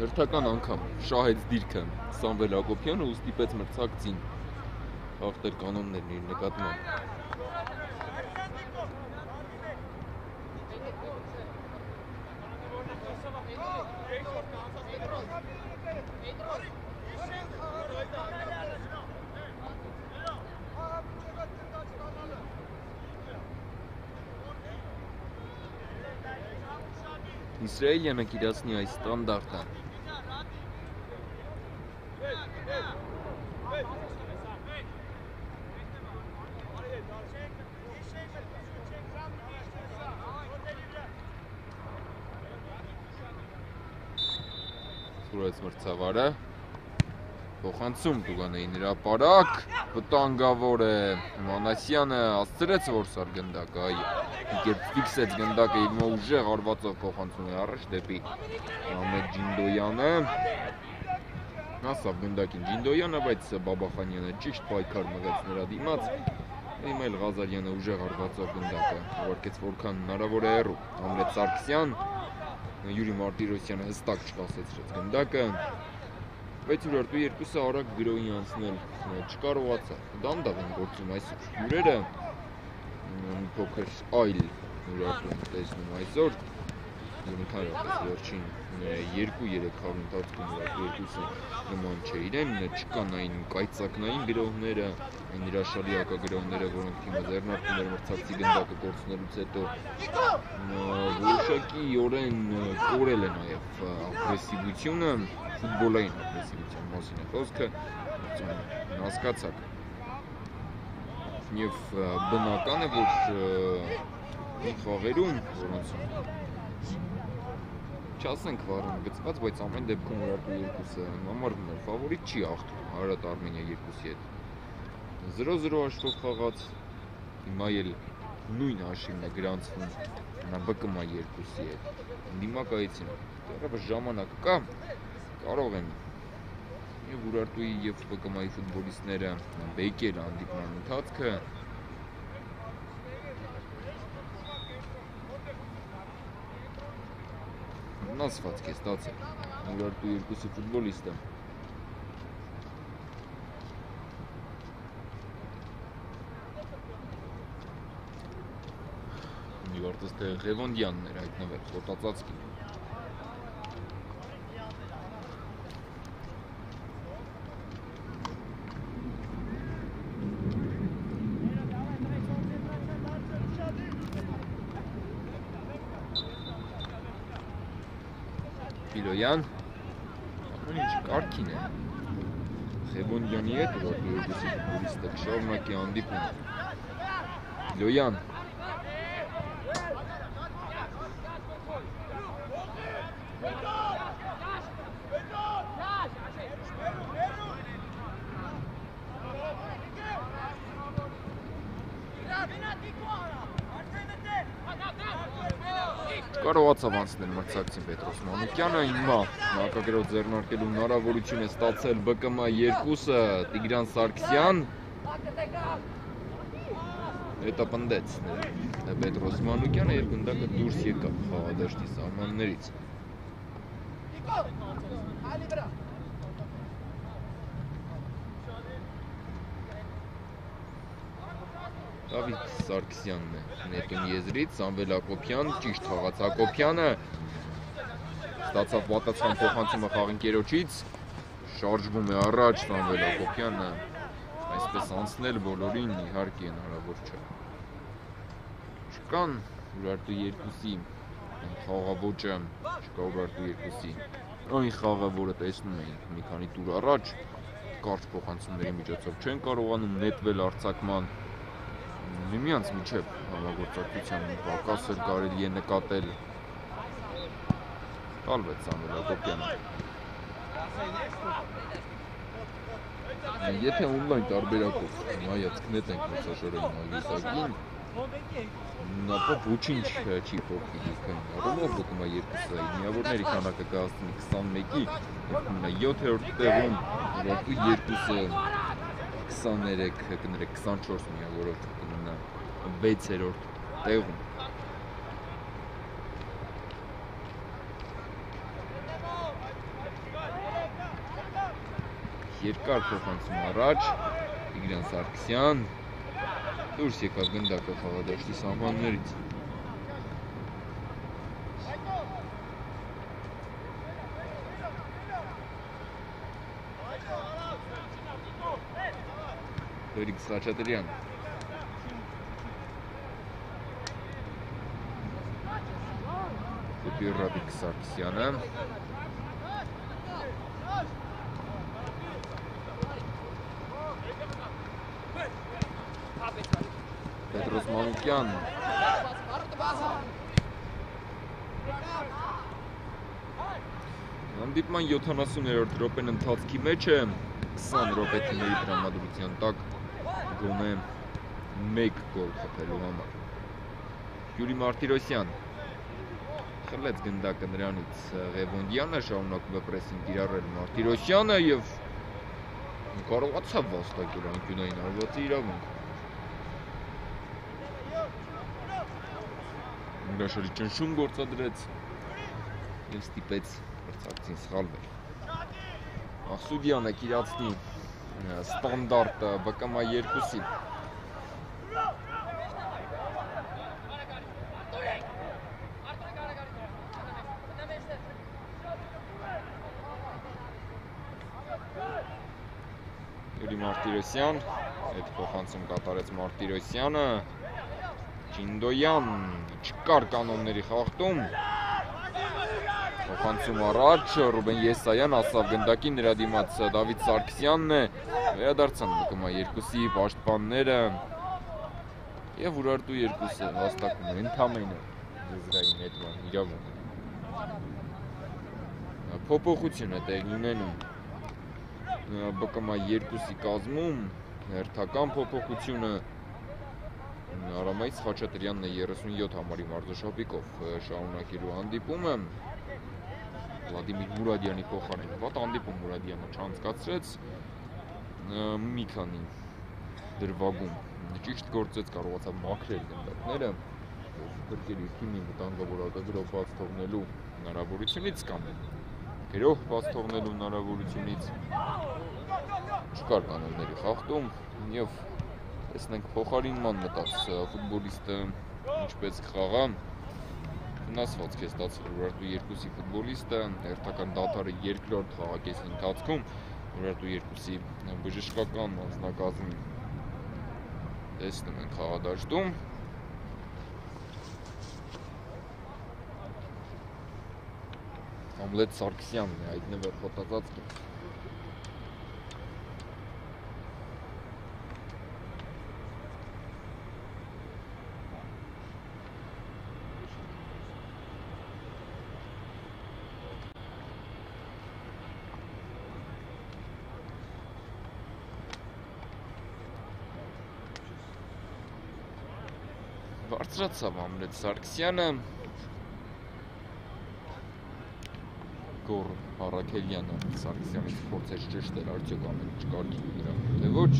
հերթական անգամ շահեց դիրքը Սամվել Հակոբյանը ու ստիպեց մրցակցին խախտել կանոններն իր նկատմամբ Իսրայելյանը կիրացնի այս ստանդարտը։ Սուրեց մրցավարը փոխանցում Տուգանեին հրապարակ վտանգավոր է Մանասյանը ասցրեց որ սարգնդակ այ երբ ֆիքսեց գնդակը իր ուժեղ արվածով փոխանցում է առաջ դեպի Մամեդ Ջինդոյանը նա սա գնդակին Ջինդոյանը բայց Բաբախանյանը ճիշտ պայքար մղեց նրա դիմաց Իմ էլ Ղազարյանը ուժեղ արվածով գնդակը ուղարկեց որքան հնարավոր է հեռու Համլետ Սարգսյան Յուրի Մարտիրոսյանը հստակ չկասեցրեց գնդակը բայց ուրարտու երկուսը արագ գրոյի անցնել չկարողացավ։ Դանդաղ են գործում այսօր։ Հյուրերը փոքր այլ ուրարտում տեսնում այսօր ընդհանրապես վերջին 2-3 խաղ ընթացքում երկուսը նման չէ. Իրեն, չկան այն կայծակնային գրողները, այն հրաշալի հակագրողները, որոնք թիմը ձեռնարկում էր մրցակցի գնդակը կորցնելուց հետո որոշակիորեն կորել է նաև ագրեսիվությունը ֆուտբոլային ագրեսիվության մասին է խոսքը, հասկացաք։ Եվ բնական է, որ խաղերում, որոնց չասենք վառուն գծված, բայց ամեն դեպքում Ուրարտու երկուսը համարվում է ֆավորիտ չի ախտում Հարատ Արմենիա երկուսի հետ։ 0-0 հաշվով խաղաց հիմա էլ նույն հաշիվն է գրանցվում նա ԲԿՄ երկուսի հետ։ Դիմակայեցին։ Դեռևս ժամանակ կա, կարող են եւ Ուրարտուի եւ ՊԿՄ-ի ֆուտբոլիստները բեկել հանդիպման ընթացքը վնասված է ստացել Ուրարտու երկուսի ֆուտբոլիստը Նյորտս թե Ղևոնդյանն էր հայտնվել խոտածածկին Սիրոյան ամեն ինչ կարքին է Խեբոնդյանի հետ որ երկուսի ֆուտբոլիստը շարունակի հանդիպում Լոյան անցնել մրցակցին Պետրոս Մանուկյանը հիմա նակագրով ձեռնարկելու հնարավորություն է ստացել ԲԿՄ 2-ը Տիգրան Սարգսյան հետապնդեց Պետրոս Մանուկյանը եւ գնդակը դուրս եկավ խաղադաշտի սահմաններից Դավիթ Սարգսյանն է նետում եզրից, Սամվել Հակոբյան, ճիշտ խաղաց Հակոբյանը։ Ստացավ պատասխան փոխանցումը խաղընկերոջից։ Շարժվում է առաջ Սամվել Հակոբյանը։ այսպես անցնել բոլորին իհարկե հնարավոր չէ։ Չկան Ուրարտու երկուսի խաղավոճը, չկա Ուրարտու երկուսի։ Այն խաղը, որը տեսնում էինք մի քանի տուր առաջ, կարճ փոխանցումների միջոցով չեն կարողանում նետվել արձակման միմյանց միջև համագործակցության պակասը կարելի է նկատել տալվեց Սամվել Հակոբյանը Եթե on-line տարբերակով նայած գնետենք մրցաշարային հագիսակին, ապա ոչինչ չի փոխվի դիքային առումով դուքումա երկուսը միավորների քանակը կհասնի 21-ի, դուքումա 7-րդ տեղում, երկուսը 23, կներեք 24 միավորով 6-րդ տեղում։ երկար փոխանցում առաջ Տիգրան Սարգսյան դուրս եկավ գնդակը խաղադաշտի սահմաններից Լորիկ Սղաչատրյան Դեպի Ռադիկ Սարգսյանը Պետրոս Մանուկյան Հանդիպման 70-րդ րոպեն ընթացքի մեջ է 20 րոպե թիմերի տրամադրության տակ գոնե 1 գոլ խփելու համար Յուրի Մարտիրոսյան խլեց գնդակը նրանից Ղևոնդյանը շարունակում է պրեսինգ կիրառել Մարտիրոսյանը եւ կարողացավ վաստակել անկյունային արվածի իրավունք հրաշալի ճնշում գործադրեց եւ ստիպեց մրցակցին սխալվել։ Ախսուդյանը կիրացնի ստանդարտ ԲԿՄ 2-ի Յուրի Մարտիրոսյան այդ փոխանցում կատարեց Մարտիրոսյանը Չինդոյան չկար կանոնների խախտում Փոխանցում առաջ Ռուբեն Եսայան ասավ գնդակի նրա դիմաց Դավիթ Սարգսյանն է վերադարձան ԲԿՄ երկուսի պաշտպանները եւ Ուրարտու երկուսը հաստատում են ընդամենը եզրային հետման իրավունք փոփոխություն է տեղի ունենում ԲԿՄ երկուսի կազմում հերթական փոփոխությունը Արամայից Խաչատրյանն է 37 համարի մարզաշապիկով շարունակելու հանդիպումը Վլադիմիր Մուրադյանի փոխարեն վատ հանդիպում Մուրադյանը չանցկացրեց մի քանի դրվագում ճիշտ գործեց կարողացավ մաքրել գնդակները գրկել իր թիմին վտանգավորակագրով բաց թողնելու հնարավորությունից կամ գրող բաց թողնելու հնարավորությունից չկար կանոնների խախտում եւ տեսնենք փոխարինման մտած ֆուտբոլիստը ինչպես կխաղա վնասվածք է ստացել Ուրարտու 2-ի ֆուտբոլիստը հերթական դաթարը երկրորդ խաղակեսի ընթացքում Ուրարտու 2-ի բժշկական անձնակազմի տեսնում են խաղադաշտում Համլետ Սարգսյանն է հայտնվել խոտածածկի բարձրացավ Ամլետ Սարգսյանը Գոր Հարակելյանը Սարգսյանից փորձեց ճշտել արդյոք ամեն ինչ կարգի դրա թե ոչ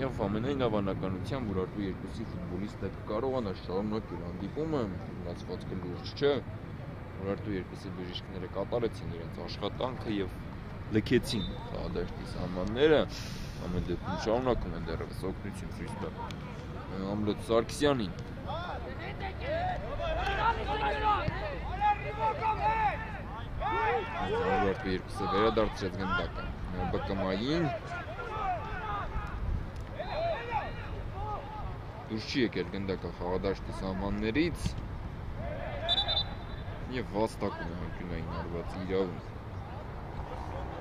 եւ ամենայն հավանականությամբ Ուրարտու երկուսի ֆուտբոլիստը կարողանա շարունակել հանդիպումը մնացվածքը լուրջ չէ Ուրարտու երկուսի բժիշկները կատարեցին իրենց աշխատանքը եւ լքեցին խաղադաշտի սահմանները ամեն դեպքում շարունակում են դեռևս օգնություն ցույց տալ Ամլետ Սարգսյանին։ Ավարտի երկուսը վերադարձրեց գնդակը ԲԿՄ-ին։ Դուրս չի եկել գնդակը խաղադաշտի սահմաններից։ Եվ վաստակում է հակյունային արված իրավում։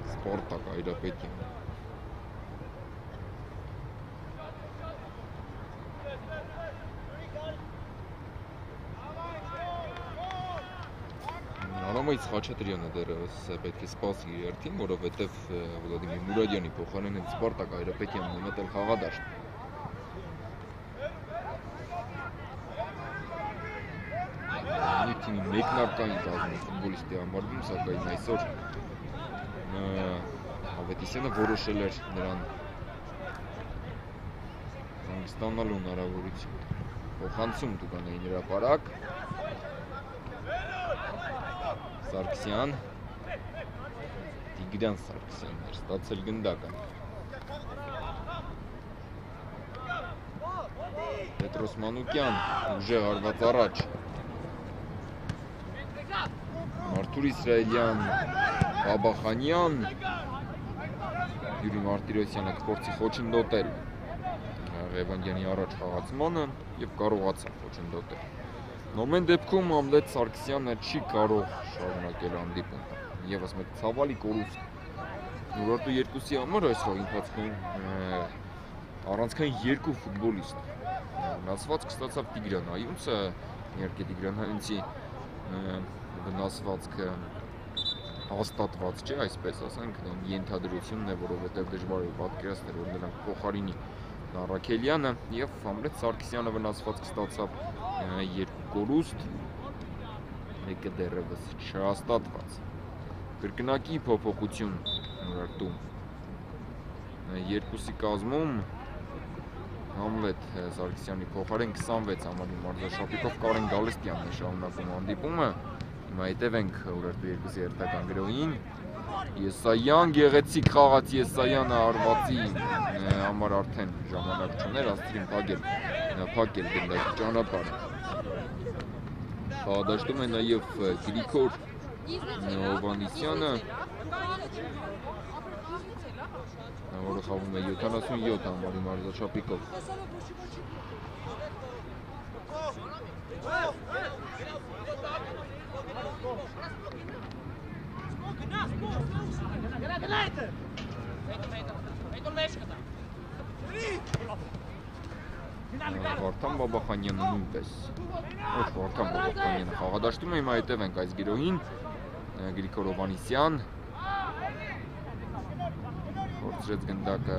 Սպորտակ այրապետյան։ Արամայից Խաչատրյանը դեռևս պետք է սպասի երթին, որովհետև Վլադիմիր Մուրադյանի փոխարեն են Սպարտակ Այրապետյանն է մտել խաղադաշտ։ Նիքտինի մեկնարկային կազմի ֆուտբոլիստի համարվում, սակայն այսօր Ավետիսյանը որոշել էր նրան հանգստանալու հնարավորություն։ Փոխանցում Տուկանային հրապարակ։ Սարգսյան Տիգրան Սարգսյանն էր ստացել գնդակը։ Պետրոս Մանուկյան ուժեղ արված առաջ Արթուր Իսրայելյան, Բաբախանյան, Յուրի Մարտիրոսյանը կփորձի խոչընդոտել Ղևոնդյանի առաջ խաղացմանը եւ կարողացավ խոչընդոտել։ Նոմեն դեպքում Ամլետ Սարգսյանը չի կարող շարունակել հանդիպումը։ Եվս մեկ ցավալի կորուստ։ Նորոտու երկուսի համար այս ռոյի ընթացքում առանցքային երկու ֆուտբոլիստ վնասվածք ստացավ Տիգրան Այունցը, իհարկե Տիգրան Այունցի վնասվածքը հաստատված չէ, այսպես ասենք, ենթադրությունն է, որովհետև դժվար է պատկերացնել, որ նրանք փոխարինի Նարաքելյանը եւ Ամրետ Սարգսյանը վնասվածք ստացավ երկու կորուստ, մեկը դեռևս չհաստատված։ Կրկնակի փոփոխություն նորարտում երկուսի կազմում Համլետ Սարգսյանի փոխարեն 26 համարի մարզաշապիկով Կարեն Գալստյանն է շարունակում հանդիպումը։ Հիմա հետևենք Ուրարտու երկուսի երթական գրոհին։ Եսայան գեղեցիկ խաղաց Եսայանը արվածի համար արդեն ժամանակ չուներ, աստղին փակել, փակել գնդակի ճանապարհը։ Խաղադաշտում է նաև Գրիգոր Հովանիսյանը, որը խաղում է 77 համարի մարզաչափիկով։ Վարդան Բաբախանյանը նույնպես։ Ոչ Վարդան Բաբախանյանը խաղադաշտում է, հիմա հետևենք այս գիրոհին։ Գրիգոր Հովանիսյան փորձրեց գնդակը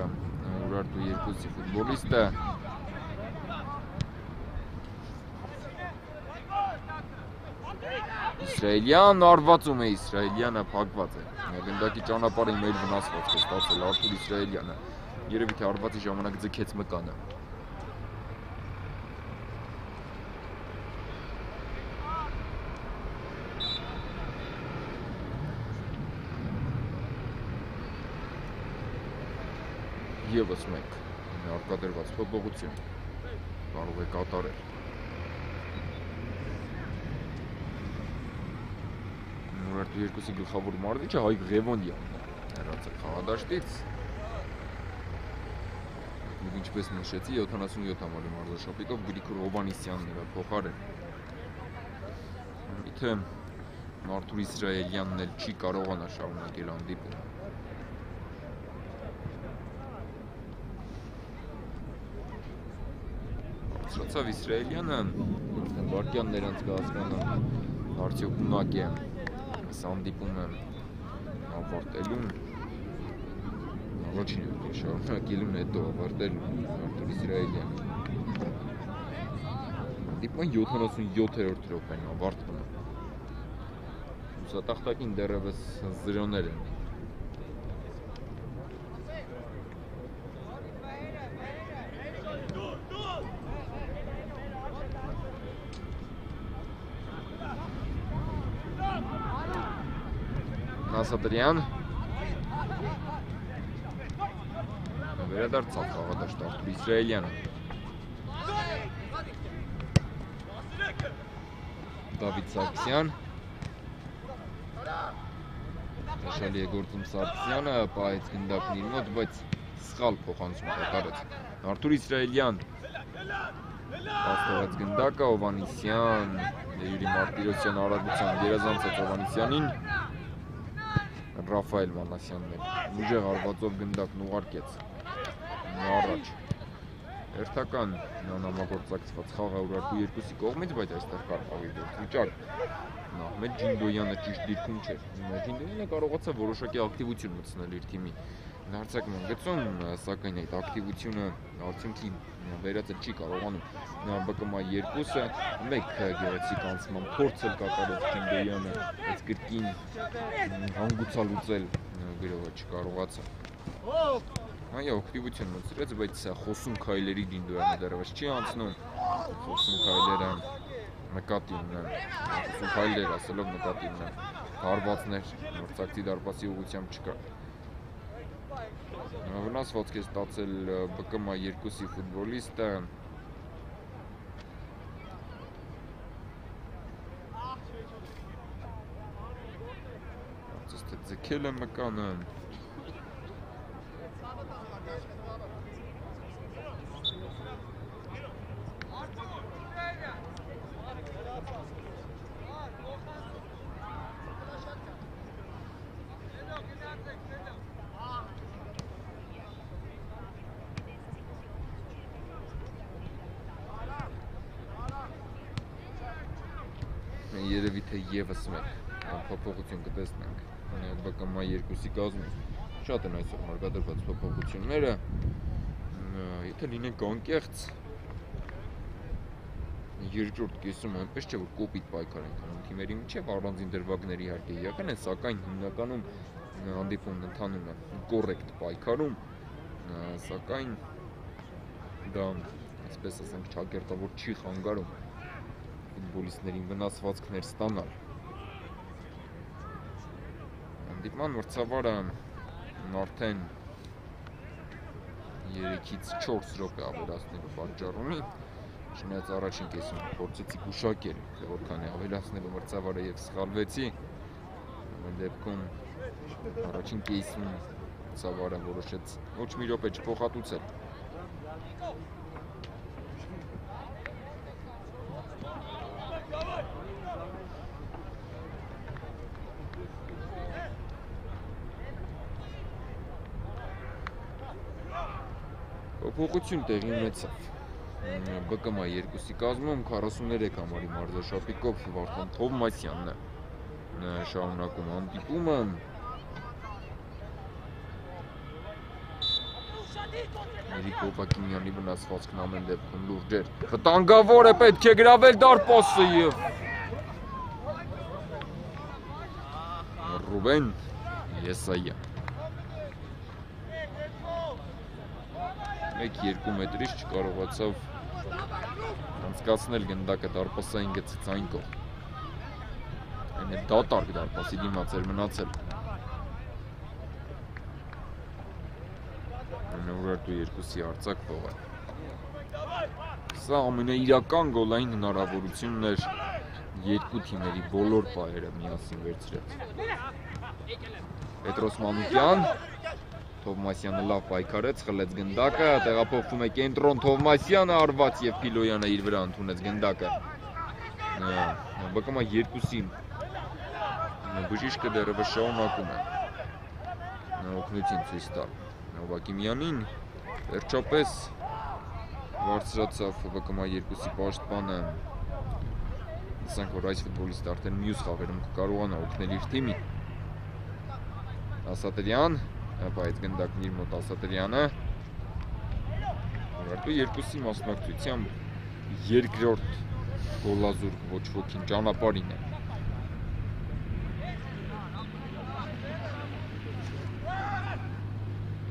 Ուրարտու երկուսի ֆուտբոլիստը Իսրայելյան արվածում է Իսրայելյանը փակված է։ Գնդակի ճանապարհը մեր վնասված է ստացել Արթուր Իսրայելյանը։ Երևի թե արվածի ժամանակ ձգեց մկանը։ Եվս մեկ արկադրված փոփոխություն կարող է կատարել Մուրարտու երկուսի գլխավոր մարզիչը Հայկ Ղևոնդյանն է հեռացել խաղադաշտից։ Եվ ինչպես նշեցի 77 համարի մարզաշապիկով Գրիգոր Հովանիսյանն էր փոխարեն։ Իթե Մարտուր Իսրայելյանն էլ չի կարողանա շարունակել հանդիպումը։ Սրացավ Իսրայելյանը, վարկյան նրանց կհասկանան արդյոք ունակ է հանդիպումը ավարտելուն առաջին անգամ շարունակելուն հետո ավարտելու Արտուր Իսրայելյան դիպման 77-րդ րոպեն ավարտվում է ուսատախտակին դեռևս զրոներ են Նասատրյան վերադարձավ խաղադաշտ Արտուր Իսրայելյանը Դավիթ Սարգսյան Հաշալի է գործում Սարգսյանը, պահեց գնդակն իր մոտ, բայց սխալ փոխանցում կատարեց։ Արտուր Իսրայելյան Պաստորած գնդակը Հովանիսյան Յուրի Մարտիրոսյան արագության գերազանցեց Հովանիսյանին Ռաֆայել Մանասյանն էլ ուժեղ արվածով գնդակն ուղարկեց առաջ Հերթական նամագործակցված խաղը Ուրարտու երկուսի կողմից, բայց այստեղ կար խաղի գործիճակ Ահմեդ Ջինդոյանը ճիշտ դիրքում չէր։ Ջինդոյանը կարողացավ որոշակի ակտիվություն մտցնել իր թիմի հարձակում են գծում, սակայն այդ ակտիվությունը արդյունքի վերածել չի կարողանում։ ԲԿՄ 2-ը մեկ գեղեցիկ անցման փորձ էլ կատարեց Ջինդոյանը, բայց կրկին հանգուցալուծել գրողը չկարողացավ։ Այո, ակտիվություն մտցրեց, բայց խոսում քայլերի Ջինդոյանը դեռևս չի անցնում։ Խոսում քայլերը նկատի ունեն։ Խոսում քայլեր ասելով նկատի ունեն։ Հարվածներ մրցակցի դարպասի ուղությամբ չկա վնասվածք է ստացել ԲԿՄ 2-ի ֆուտբոլիստը ձգել է մկանը երևի թե եւս մեկ փոփոխություն կտեսնենք ԲԿՄ 2-ի կազմում շատ են այսօր մարգադրված փոփոխությունները եթե լինենք անկեղծ երկրորդ կեսում այնպես չէ որ կոպիտ պայքար են կանում թիմերի միջև առանձին դրվագների իհարկե եղել են սակայն հիմնականում հանդիպումն ընթանում է կոռեկտ պայքարում սակայն դա այսպես ասենք ճակերտավոր չի խանգարում ֆուտբոլիստներին վնասվածքներ ստանալ։ Հանդիպման մրցավարը արդեն 3-ից 4 րոպե ավելացնելու պատճառ ունի։ Չնայած առաջին կեսում փորձեցի գուշակել, թե որքան է ավելացնելու մրցավարը եւ սխալվեցի։ Ամեն դեպքում առաջին կեսում մրցավարը որոշեց ոչ մի րոպե չփոխհատուցել։ Փոփոխություն տեղի ունեցավ։ ԲԿՄ 2-ի կազմում 43 համարի մարզաշապիկով Վարդան Թովմասյանն է շարունակում հանդիպումը։ Երիկ Օպակիմյանի վնասվածքն ամեն դեպքում լուրջ էր։ Վտանգավոր է պետք է գրավել դարպասը եւ Ռուբեն Եսայան 1-2 մետրից չկարողացավ անցկացնել գնդակը դարպասային գծից այն կողմ։ Այն է դատարկ դարպասի դիմաց էր մնացել։ Նորարտու երկուսի արցակ փողը։ Սա ամենաիրական գոլային հնարավորությունն էր երկու թիմերի բոլոր պայերը միասին վերցրեց։ Պետրոս Մանուկյան Թովմասյանը լավ պայքարեց, խլեց գնդակը, տեղափոխվում է կենտրոն Թովմասյանը, Արված եւ Փիլոյանը իր վրա ընդունեց գնդակը։ ԲԿՄ 2-ի բժիշկը դեռևս շարունակում է օգնություն ցույց տալ Նովակիմյանին վերջապես բարձրացավ ԲԿՄ 2-ի պաշտպանը ասենք որ այս ֆուտբոլիստը արդեն մյուս խաղերում կկարողանա օգնել իր թիմին Ասատրյան բայց գնդակն իր մոտ Ասատրյանը Ուղղակի երկուսի մասնակցությամբ երկրորդ գոլազուրկ ոչ ոքին ճանապարհին է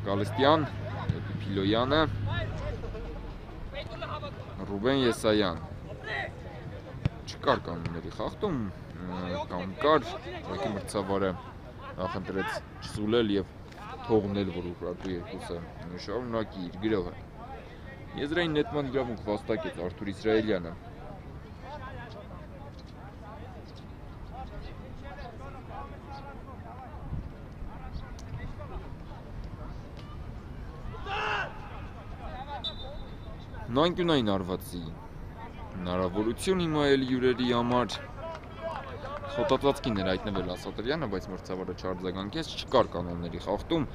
Գալստյան, Փիլոյանը, Ռուբեն Եսայան։ Չկար կանոնների խախտում, կամ կար, ուղղակի մրցավարը նախընտրեց չսուլել եւ թողնել, որ Ուկրատու երկուսը շարունակի իր գրողը։ Եզրային նետման իրավունք վաստակեց Արթուր Իսրայելյանը։ Նանկյունային արվածի հնարավորություն հիմա էլ յուրերի համար խոտածածկին էր հայտնվել Ասատրյանը, բայց մրցավարը չարձագանքեց, չկար կանոնների խախտում։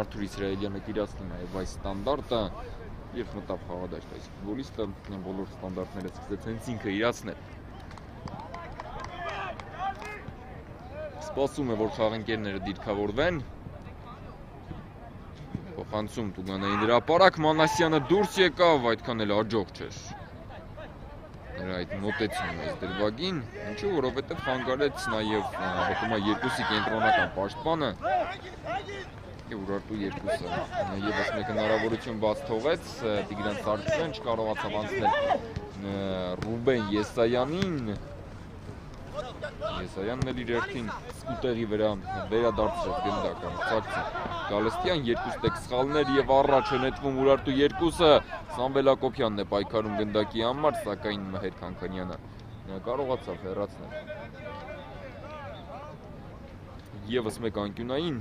Արթուր Իսրայելյանը կիրացնի նաև այս ստանդարտը եւ մտավ խաղադաշտ այս ֆուտբոլիստը բոլոր ստանդարտները սկսեց հենց ինքը իրացնել։ Սպասում է, որ խաղընկերները դիրքավորվեն։ Փոխանցում Տուգանային հրապարակ Մանասյանը դուրս եկավ, այդքան էլ աջող չէր։ Նրա այդ մոտեցումն այս դրվագին, ինչու որովհետև խանգարեց նաև հակոմա երկուսի կենտրոնական պաշտպանը։ Եվ Ուրարտու երկուսը եւս մեկ հնարավորություն բաց թողեց Տիգրան Սարգսյանը չկարողացավ անցնել Ռուբեն Եսայանին Եսայանն էլ իր երթին սկուտերի վրա վերադարձրեց գնդական ցակցին։ Գալստյան երկուս տեք սխալներ եւ առաջ է նետվում Ուրարտու երկուսը Սամվել Ակոբյանն է պայքարում գնդակի համար, սակայն Մհեր Քանքանյանը կարողացավ հեռացնել։ Եվս մեկ անկյունային,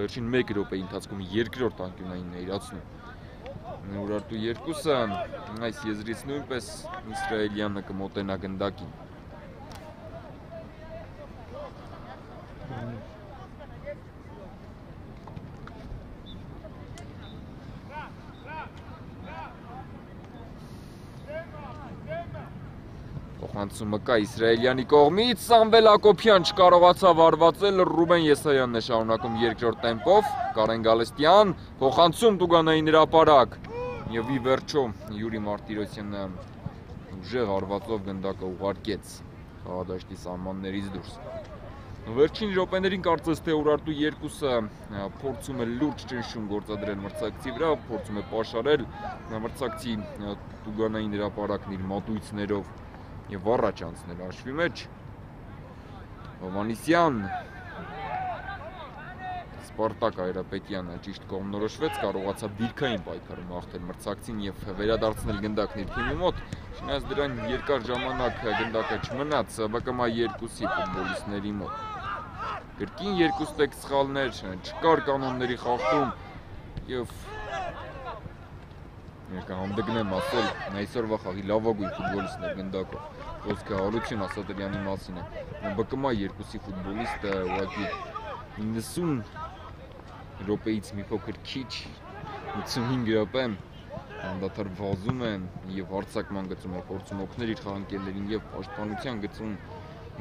վերջին 1 րոպեի ընթացքում երկրորդ անկյունայինն է իրացնում։ Ուրարտու երկուսը այս եզրից նույնպես Իսրայելյանը կմոտենա գնդակին։ Փոխանցումը կա Իսրայելյանի կողմից, Սամվել Ակոբյան չկարողացավ արվածել, Ռուբեն Եսայանն է շարունակում երկրորդ տեմպով, Կարեն Գալստյան, փոխանցում Տուգանային հրապարակ։ Եվ ի վերջո Յուրի Մարտիրոսյանը ուժեղ արվածով գնդակը ուղարկեց խաղադաշտի սահմաններից դուրս։ Վերջին րոպեներին կարծես թե Ուրարտու երկուսը փորձում է լուրջ ճնշում գործադրել մրցակցի վրա, փորձում է պաշարել մրցակցի Տուգանային հրապարակն իր մատույցներով եւ առաջ անցնել հաշվի մեջ Հովանիսյան Սպարտակ Այրապետյանը ճիշտ կողմնորոշվեց, կարողացավ դիրքային պայքարում հաղթել մրցակցին եւ վերադարձնել գնդակն իր թիմի մոտ։ Չնայած դրան երկար ժամանակ գնդակը չմնաց ԲԿՄ 2-ի ֆուտբոլիստների մոտ։ Կրկին երկու ստեկ սխալներ, չկար կանոնների խախտում եւ Ներկա հանդգնեմ ասել այսօրվա խաղի լավագույն ֆուտբոլիստն է գնդակով խոսքը Արություն Ասատրյանի մասին է։ ԲԿՄ 2-ի ֆուտբոլիստը ուղղակի 90 րոպեից մի փոքր քիչ 85 րոպե անդադար վազում է եւ հարցակման գծում է փորձում օգնել իր խաղանկերներին եւ պաշտպանության գծում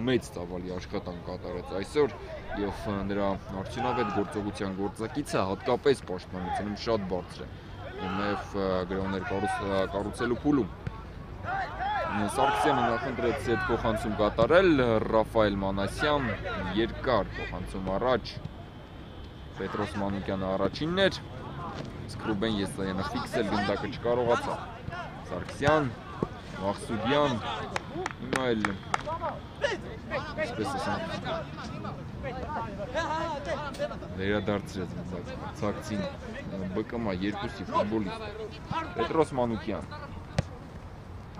մեծ ծավալի աշխատանք կատարեց այսօր եւ նրա արդյունավետ գործողության գործակիցը հատկապես պաշտպանությունում շատ բարձր է նաեւ գրոներ կառուցելու փուլում Սարգսյանը նախընտրեց այդ փոխանցում կատարել, Ռաֆայել Մանասյան երկար փոխանցում առաջ, Պետրոս Մանուկյանը առաջինն էր, իսկ Ռուբեն Եսայանը ֆիքսել գնդակը չկարողացավ։ Սարգսյան, Մախսուդյան, հիմա էլ այսպես ասեմ վերադարձրեց ցակցին ԲԿՄ 2-ի ֆուտբոլիստ Պետրոս Մանուկյան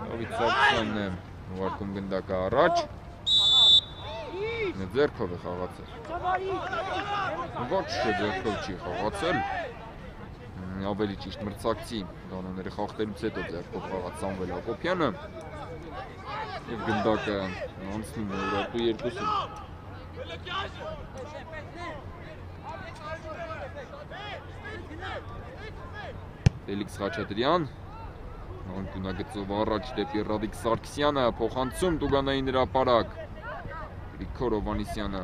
Դավիթ Սարգսյանն է ուղարկում գնդակը առաջ։ Ձերքով է խաղացել։ Ոչ չէ ձերքով չի խաղացել։ Ավելի ճիշտ մրցակցի կանոնները խախտելուց հետո ձերքով խաղաց Սամվել Հակոբյանը։ Եվ գնդակը անցնում է Ուրարտու երկուսին։ Ֆելիքս Խաչատրյան Անկունագծով առաջ դեպի Ռադիկ Սարգսյանը, փոխանցում Տուգանային հրապարակ։ Գրիգոր Հովանիսյանը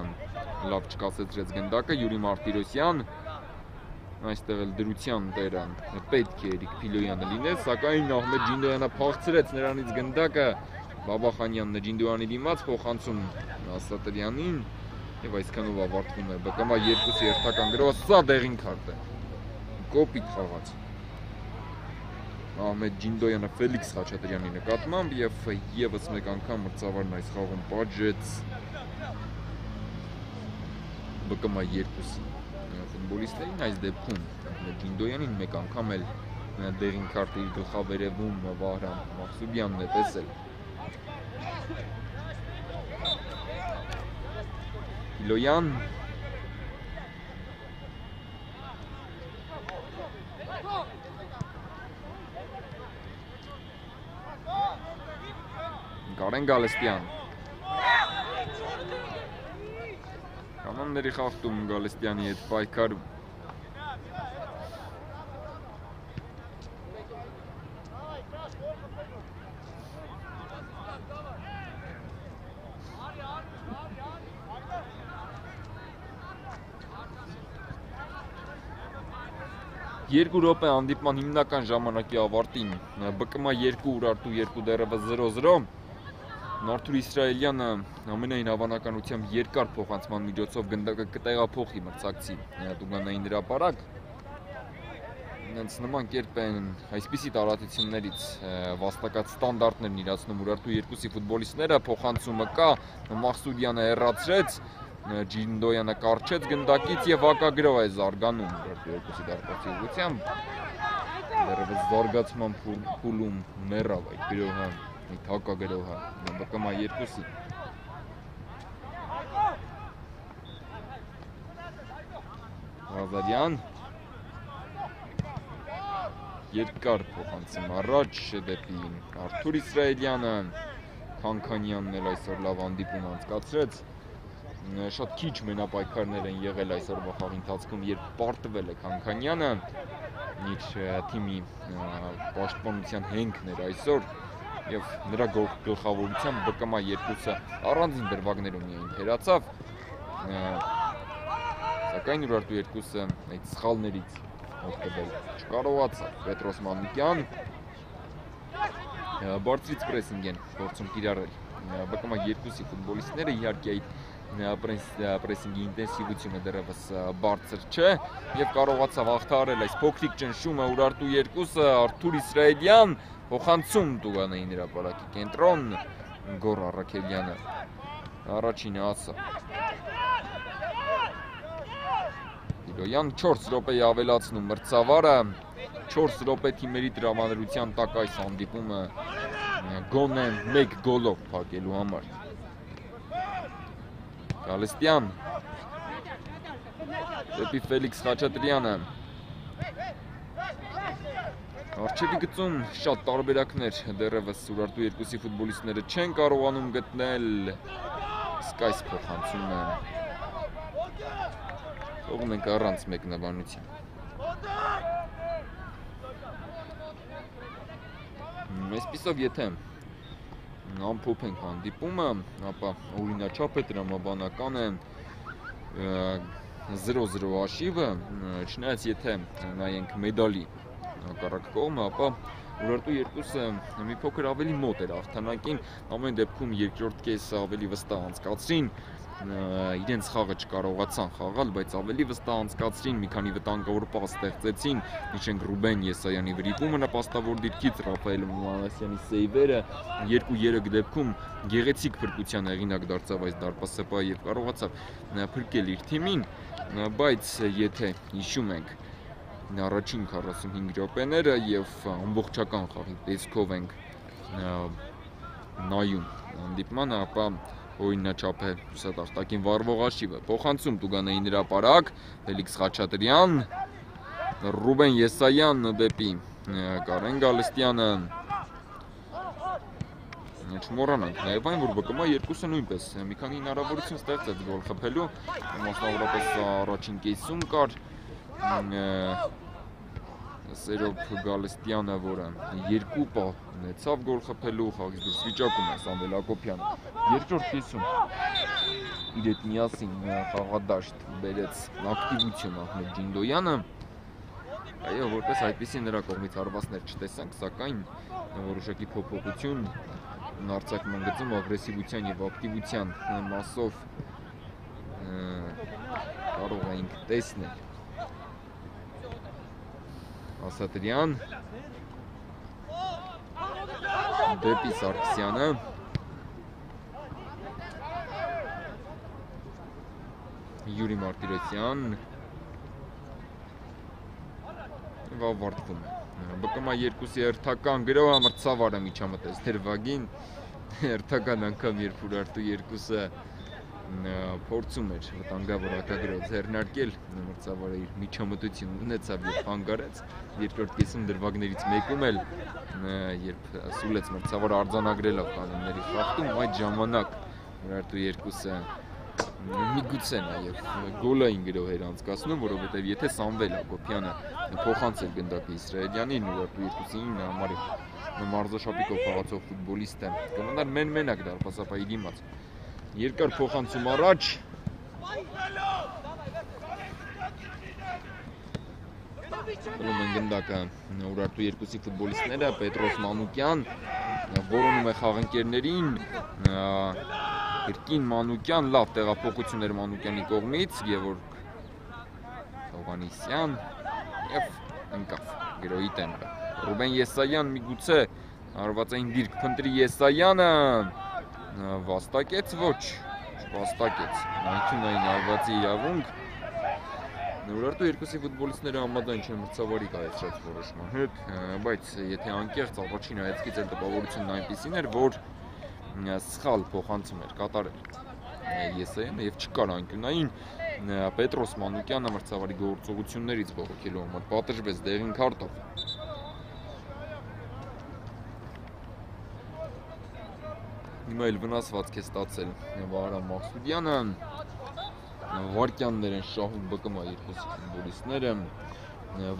լավ չկասեցրեց գնդակը, Յուրի Մարտիրոսյան այստեղ էլ դրության տերը պետք է Էրիկ Փիլոյանը լիներ, սակայն Ահմեդ Ջինդոյանը փախցրեց նրանից գնդակը, Բաբախանյանն Ջինդոյանի դիմաց փոխանցում Ասատրյանին եւ այսքանով ավարտվում է ԲԿՄ 2-ի երթական գրոհը, սա դեղին քարտ է։ Կոպիտ խաղաց։ Ահմեդ Ջինդոյանը Ֆելիքս Խաչատրյանի նկատմամբ եւ եւս մեկ անգամ մրցավարն այս խաղում պատժեց ԲԿՄ 2-ի ֆուտբոլիստերին այս դեպքում Ահմեդ Ջինդոյանին մեկ անգամ էլ դեղին քարտի գլխավերևում Վահրամ Մախսուբյանն է տեսել Իլոյան Կարեն Գալստյան։ Կանոնների խախտում Գալստյանի հետ պայքարում։ Երկու րոպե հանդիպման հիմնական ժամանակի ավարտին. ԲԿՄ 2 Ուրարտու 2 դեռևս 0-0 Նարթուր Իսրայելյանը ամենայն հավանականությամբ երկար փոխանցման միջոցով գնդակը կտեղափոխի մրցակցի Տուգանային հրապարակ հենց նման կերպ են այսպիսի տարածություններից վաստակած ստանդարտներն իրացնում Ուրարտու 2-ի ֆուտբոլիստները փոխանցումը կա Մախսուդյանը հեռացրեց Ջինդոյանը կարճեց գնդակից եւ հակագրով է զարգանում երկուսի դարձի ուղությամբ դեռևս զարգացման փուլում մեռավ այդ գրոհը այդ հակագրոհը ԲԿՄ 2-ի Ղազարյան երկար փոխանցում առաջ դեպի Արթուր Իսրայելյանը Քանքանյանն էլ այսօր լավ հանդիպում անցկացրեց շատ քիչ մենապայքարներ են եղել այսօրվա խաղի ընթացքում, երբ պարտվել է Քանքանյանը իր թիմի պաշտպանության հենքներ այսօր եւ նրա գլխավորությամբ ԲԿՄ 2-ը առանձին դրվագներում միայն հերացավ սակայն Ուրարտու 2-ը այդ սխալներից օգտվել չկարողացավ Պետրոս Մանուկյան բարձրից պրեսինգ են փորձում կիրառել ԲԿՄ 2-ի ֆուտբոլիստները իհարկե այդ պրեսինգի ինտենսիվությունը դեռևս բարձր չէ եւ կարողացավ հաղթահարել այս փոքրիկ ճնշումը Ուրարտու 2-ը Արթուր Իսրայելյան փոխանցում Տուգանային հրապարակի կենտրոն Գոր Արաքելյանը առաջինը ասա. Իլոյան 4 րոպեի ավելացնում մրցավարը 4 րոպե թիմերի տրամանրության տակ այս հանդիպումը գոնե 1 գոլով փակելու համար Գալստյան դեպի Ֆելիքս Խաչատրյանը Արջևի գծում շատ տարբերակներ դեռևս Ուրարտու երկուսի ֆուտբոլիստները չեն կարողանում գտնել. Սկայս փոխանցումը թողում ենք առանց մեկնաբանության Այսպիսով եթե ամփոփենք հանդիպումը, ապա օրինաչափ է տրամաբանական է 0-0 աշիվը, չնայած եթե նայենք մեդալի հակառակ կողմը, ապա Ուրարտու երկուսը մի փոքր ավելի մոտ էր հաղթանակին, ամեն դեպքում երկրորդ կեսը ավելի վստահ անցկացրին, իրենց խաղը չկարողացան խաղալ, բայց ավելի վստահ անցկացրին, մի քանի վտանգավոր պաս ստեղծեցին, իջենք Ռուբեն Եսայանի վրիպումը նպաստավոր դիրքից Ռաֆայել Մանասյանի սեյվերը 2-3 դեպքում գեղեցիկ փրկության հեղինակ դարձավ այս դարպասապա եւ կարողացավ փրկել իր թիմին, բայց եթե հիշում ենք առաջին 45 րոպեները եւ ամբողջական խաղի տեսքով ենք նայում հանդիպմանը, ապա օրինաչափ է հուսատախտակին վարվող աշիվը։ Փոխանցում Տուգանային հրապարակ, Ֆելիքս Խաչատրյան, Ռուբեն Եսայան դեպի Կարեն Գալստյանը։ Չմոռանանք նաև այն, որ ԲԿՄ երկուսը նույնպես մի քանի հնարավորություն ստեղծեց գոլ խփելու, մասնավորապես առաջին կեսում կար Սերոբ Գալստյանը, որը երկու պահ ունեցավ գոլ խփելու, խաղից դուրս վիճակում է Սամվել Ակոբյանը։ Երկրորդ կեսում իր հետ միասին խաղադաշտ բերեց ակտիվություն Ահմեդ Ջինդոյանը։ Այո, որպես այդպեսի նրա կողմից հարվածներ չտեսանք, սակայն որոշակի փոփոխություն նարցակման գծում ագրեսիվության եւ ակտիվության մասով կարող էինք տեսնել Ասատրյան դեպի Սարգսյանը Յուրի Մարտիրոսյան վավարտվում ԲԿՄ 2-ի հերթական գրոհը մրցավարը միջամտեց Թերվագին հերթական անգամ երբ Ուրարտու 2-ը փորձում էր վտանգավոր հակագրով ձեռնարկել, մրցավարը իր միջամտություն ունեցավ եւ հանգարեց երկրորդ կեսում դրվագներից մեկում էլ երբ սուլեց մրցավարը արձանագրելով կանոնների խախտում այդ ժամանակ Ուրարտու երկուսը միգուցե նաև գոլային գրով էր անցկացնում, որովհետև եթե Սամվել Հակոբյանը փոխանցել գնդակը Իսրայելյանին, Ուրարտու երկուսին համար մարզաշապիկով խաղացող ֆուտբոլիստը կմնար մեն-մենակ դարպասապայի դիմաց երկար փոխանցում առաջ Բնում են գնդակը Ուրարտու երկուսի ֆուտբոլիստները Պետրոս Մանուկյան որոնում է խաղընկերներին Կրկին Մանուկյան լավ տեղափոխություններ Մանուկյանի կողմից Գևորգ Հովանիսյան եւ ընկավ գրոյի տեմպը Ռուբեն Եսայան միգուցե հարվածային դիրք փնտրի Եսայանը վաստակեց ոչ, վաստակեց։ Այնքնային արվածի իրավունք Նորարտու երկուսի ֆուտբոլիստները համաձայն չեն մրցավարի կայացրած որոշման հետ, բայց եթե անկեղծ առաջին հայացքից էլ տպավորությունն այնպեսին էր, որ սխալ փոխանցում էր կատարել Եսայանը եւ չկար անկյունային Պետրոս Մանուկյանը մրցավարի գործողություններից բողոքելու համար պատժվեց դեղին քարտով Հիմա էլ վնասվածք է ստացել Վահրամ Մաղսուդյանը։ Վարկյաններ են շահում ԲԿՄ երկուսի ֆուտբոլիստները։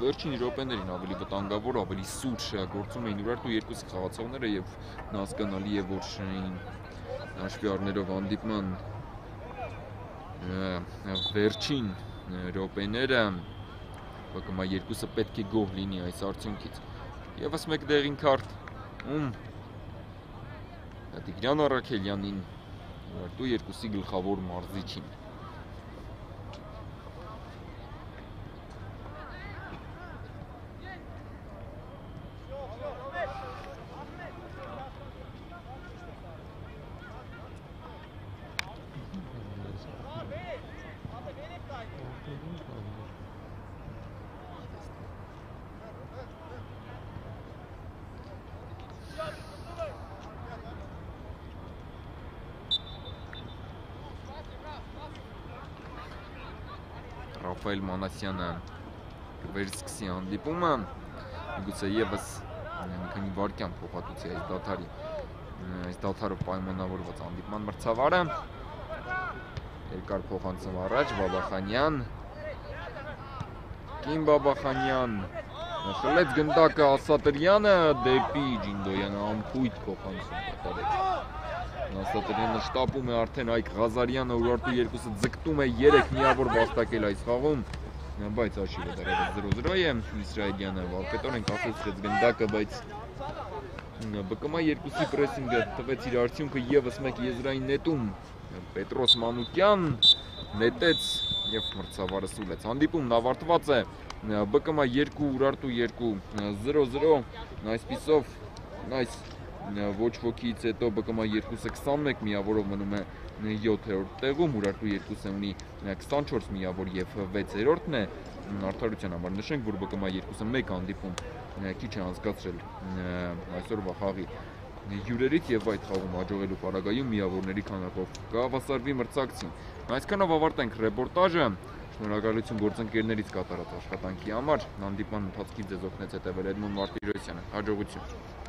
Վերջին րոպեներին ավելի վտանգավոր, ավելի սուր գործում էին Ուրարտու երկուսի խաղացողները եւ հասկանալի է որ հաշվի առներով հանդիպման վերջին րոպեները ԲԿՄ երկուսը պետք է գոհ լինի այս արդյունքից։ Եվս մեկ դեղին քարտ։ Ում Տիգրան Արաքելյանին, դու երկուսի գլխավոր մարզիչին։ Ռաֆայել Մանասյանը վերսկսի հանդիպումը գուցե եւս մի քանի վարկյան փոխհատուցի այս դաթարի այս դաթարով պայմանավորված հանդիպման մրցավարը երկար փոխանցում առաջ Բաբախանյան Կին Բաբախանյան խլեց գնդակը Ասատրյանը դեպի Ջինդոյանը ամփույթ փոխանցում կատարեց Նասատրյանը շտապում է արդեն Այկ Ղազարյանը Ուրարտու երկուսը ձգտում է 3 միավոր վաստակել այս խաղում բայց աշիվը դեռևս 0-0 է Իսրայելյանը վարպետորեն կասեցրեց գնդակը բայց ԲԿՄ երկուսի պրեսինգը տվեց իր արդյունքը եւս մեկ եզրային նետում Պետրոս Մանուկյան նետեց եւ մրցավարը սուլեց հանդիպումն ավարտված է ԲԿՄ 2 Ուրարտու 2 0-0 այսպիսով այս ոչ ոքից հետո ԲԿՄ 2-ը 21 միավորով մնում է 7-րդ տեղում, Ուրարտու 2-ը ունի 24 միավոր եւ 6-րդն է։ Արդարության համար նշենք, որ ԲԿՄ 2-ը 1 հանդիպում քիչ է անցկացրել այսօրվա խաղի հյուրերից եւ այդ խաղում հաջողելու պարագայում միավորների քանակով կհավասարվի մրցակցին։ Այսքանով ավարտենք ռեպորտաժը։ Շնորհակալություն գործընկերներից կատարած աշխատանքի համար։ Հանդիպման ընթացքին ձեզ օգնեց հետևել Էդմոն Մարտիրոսյանը։ Հաջողություն։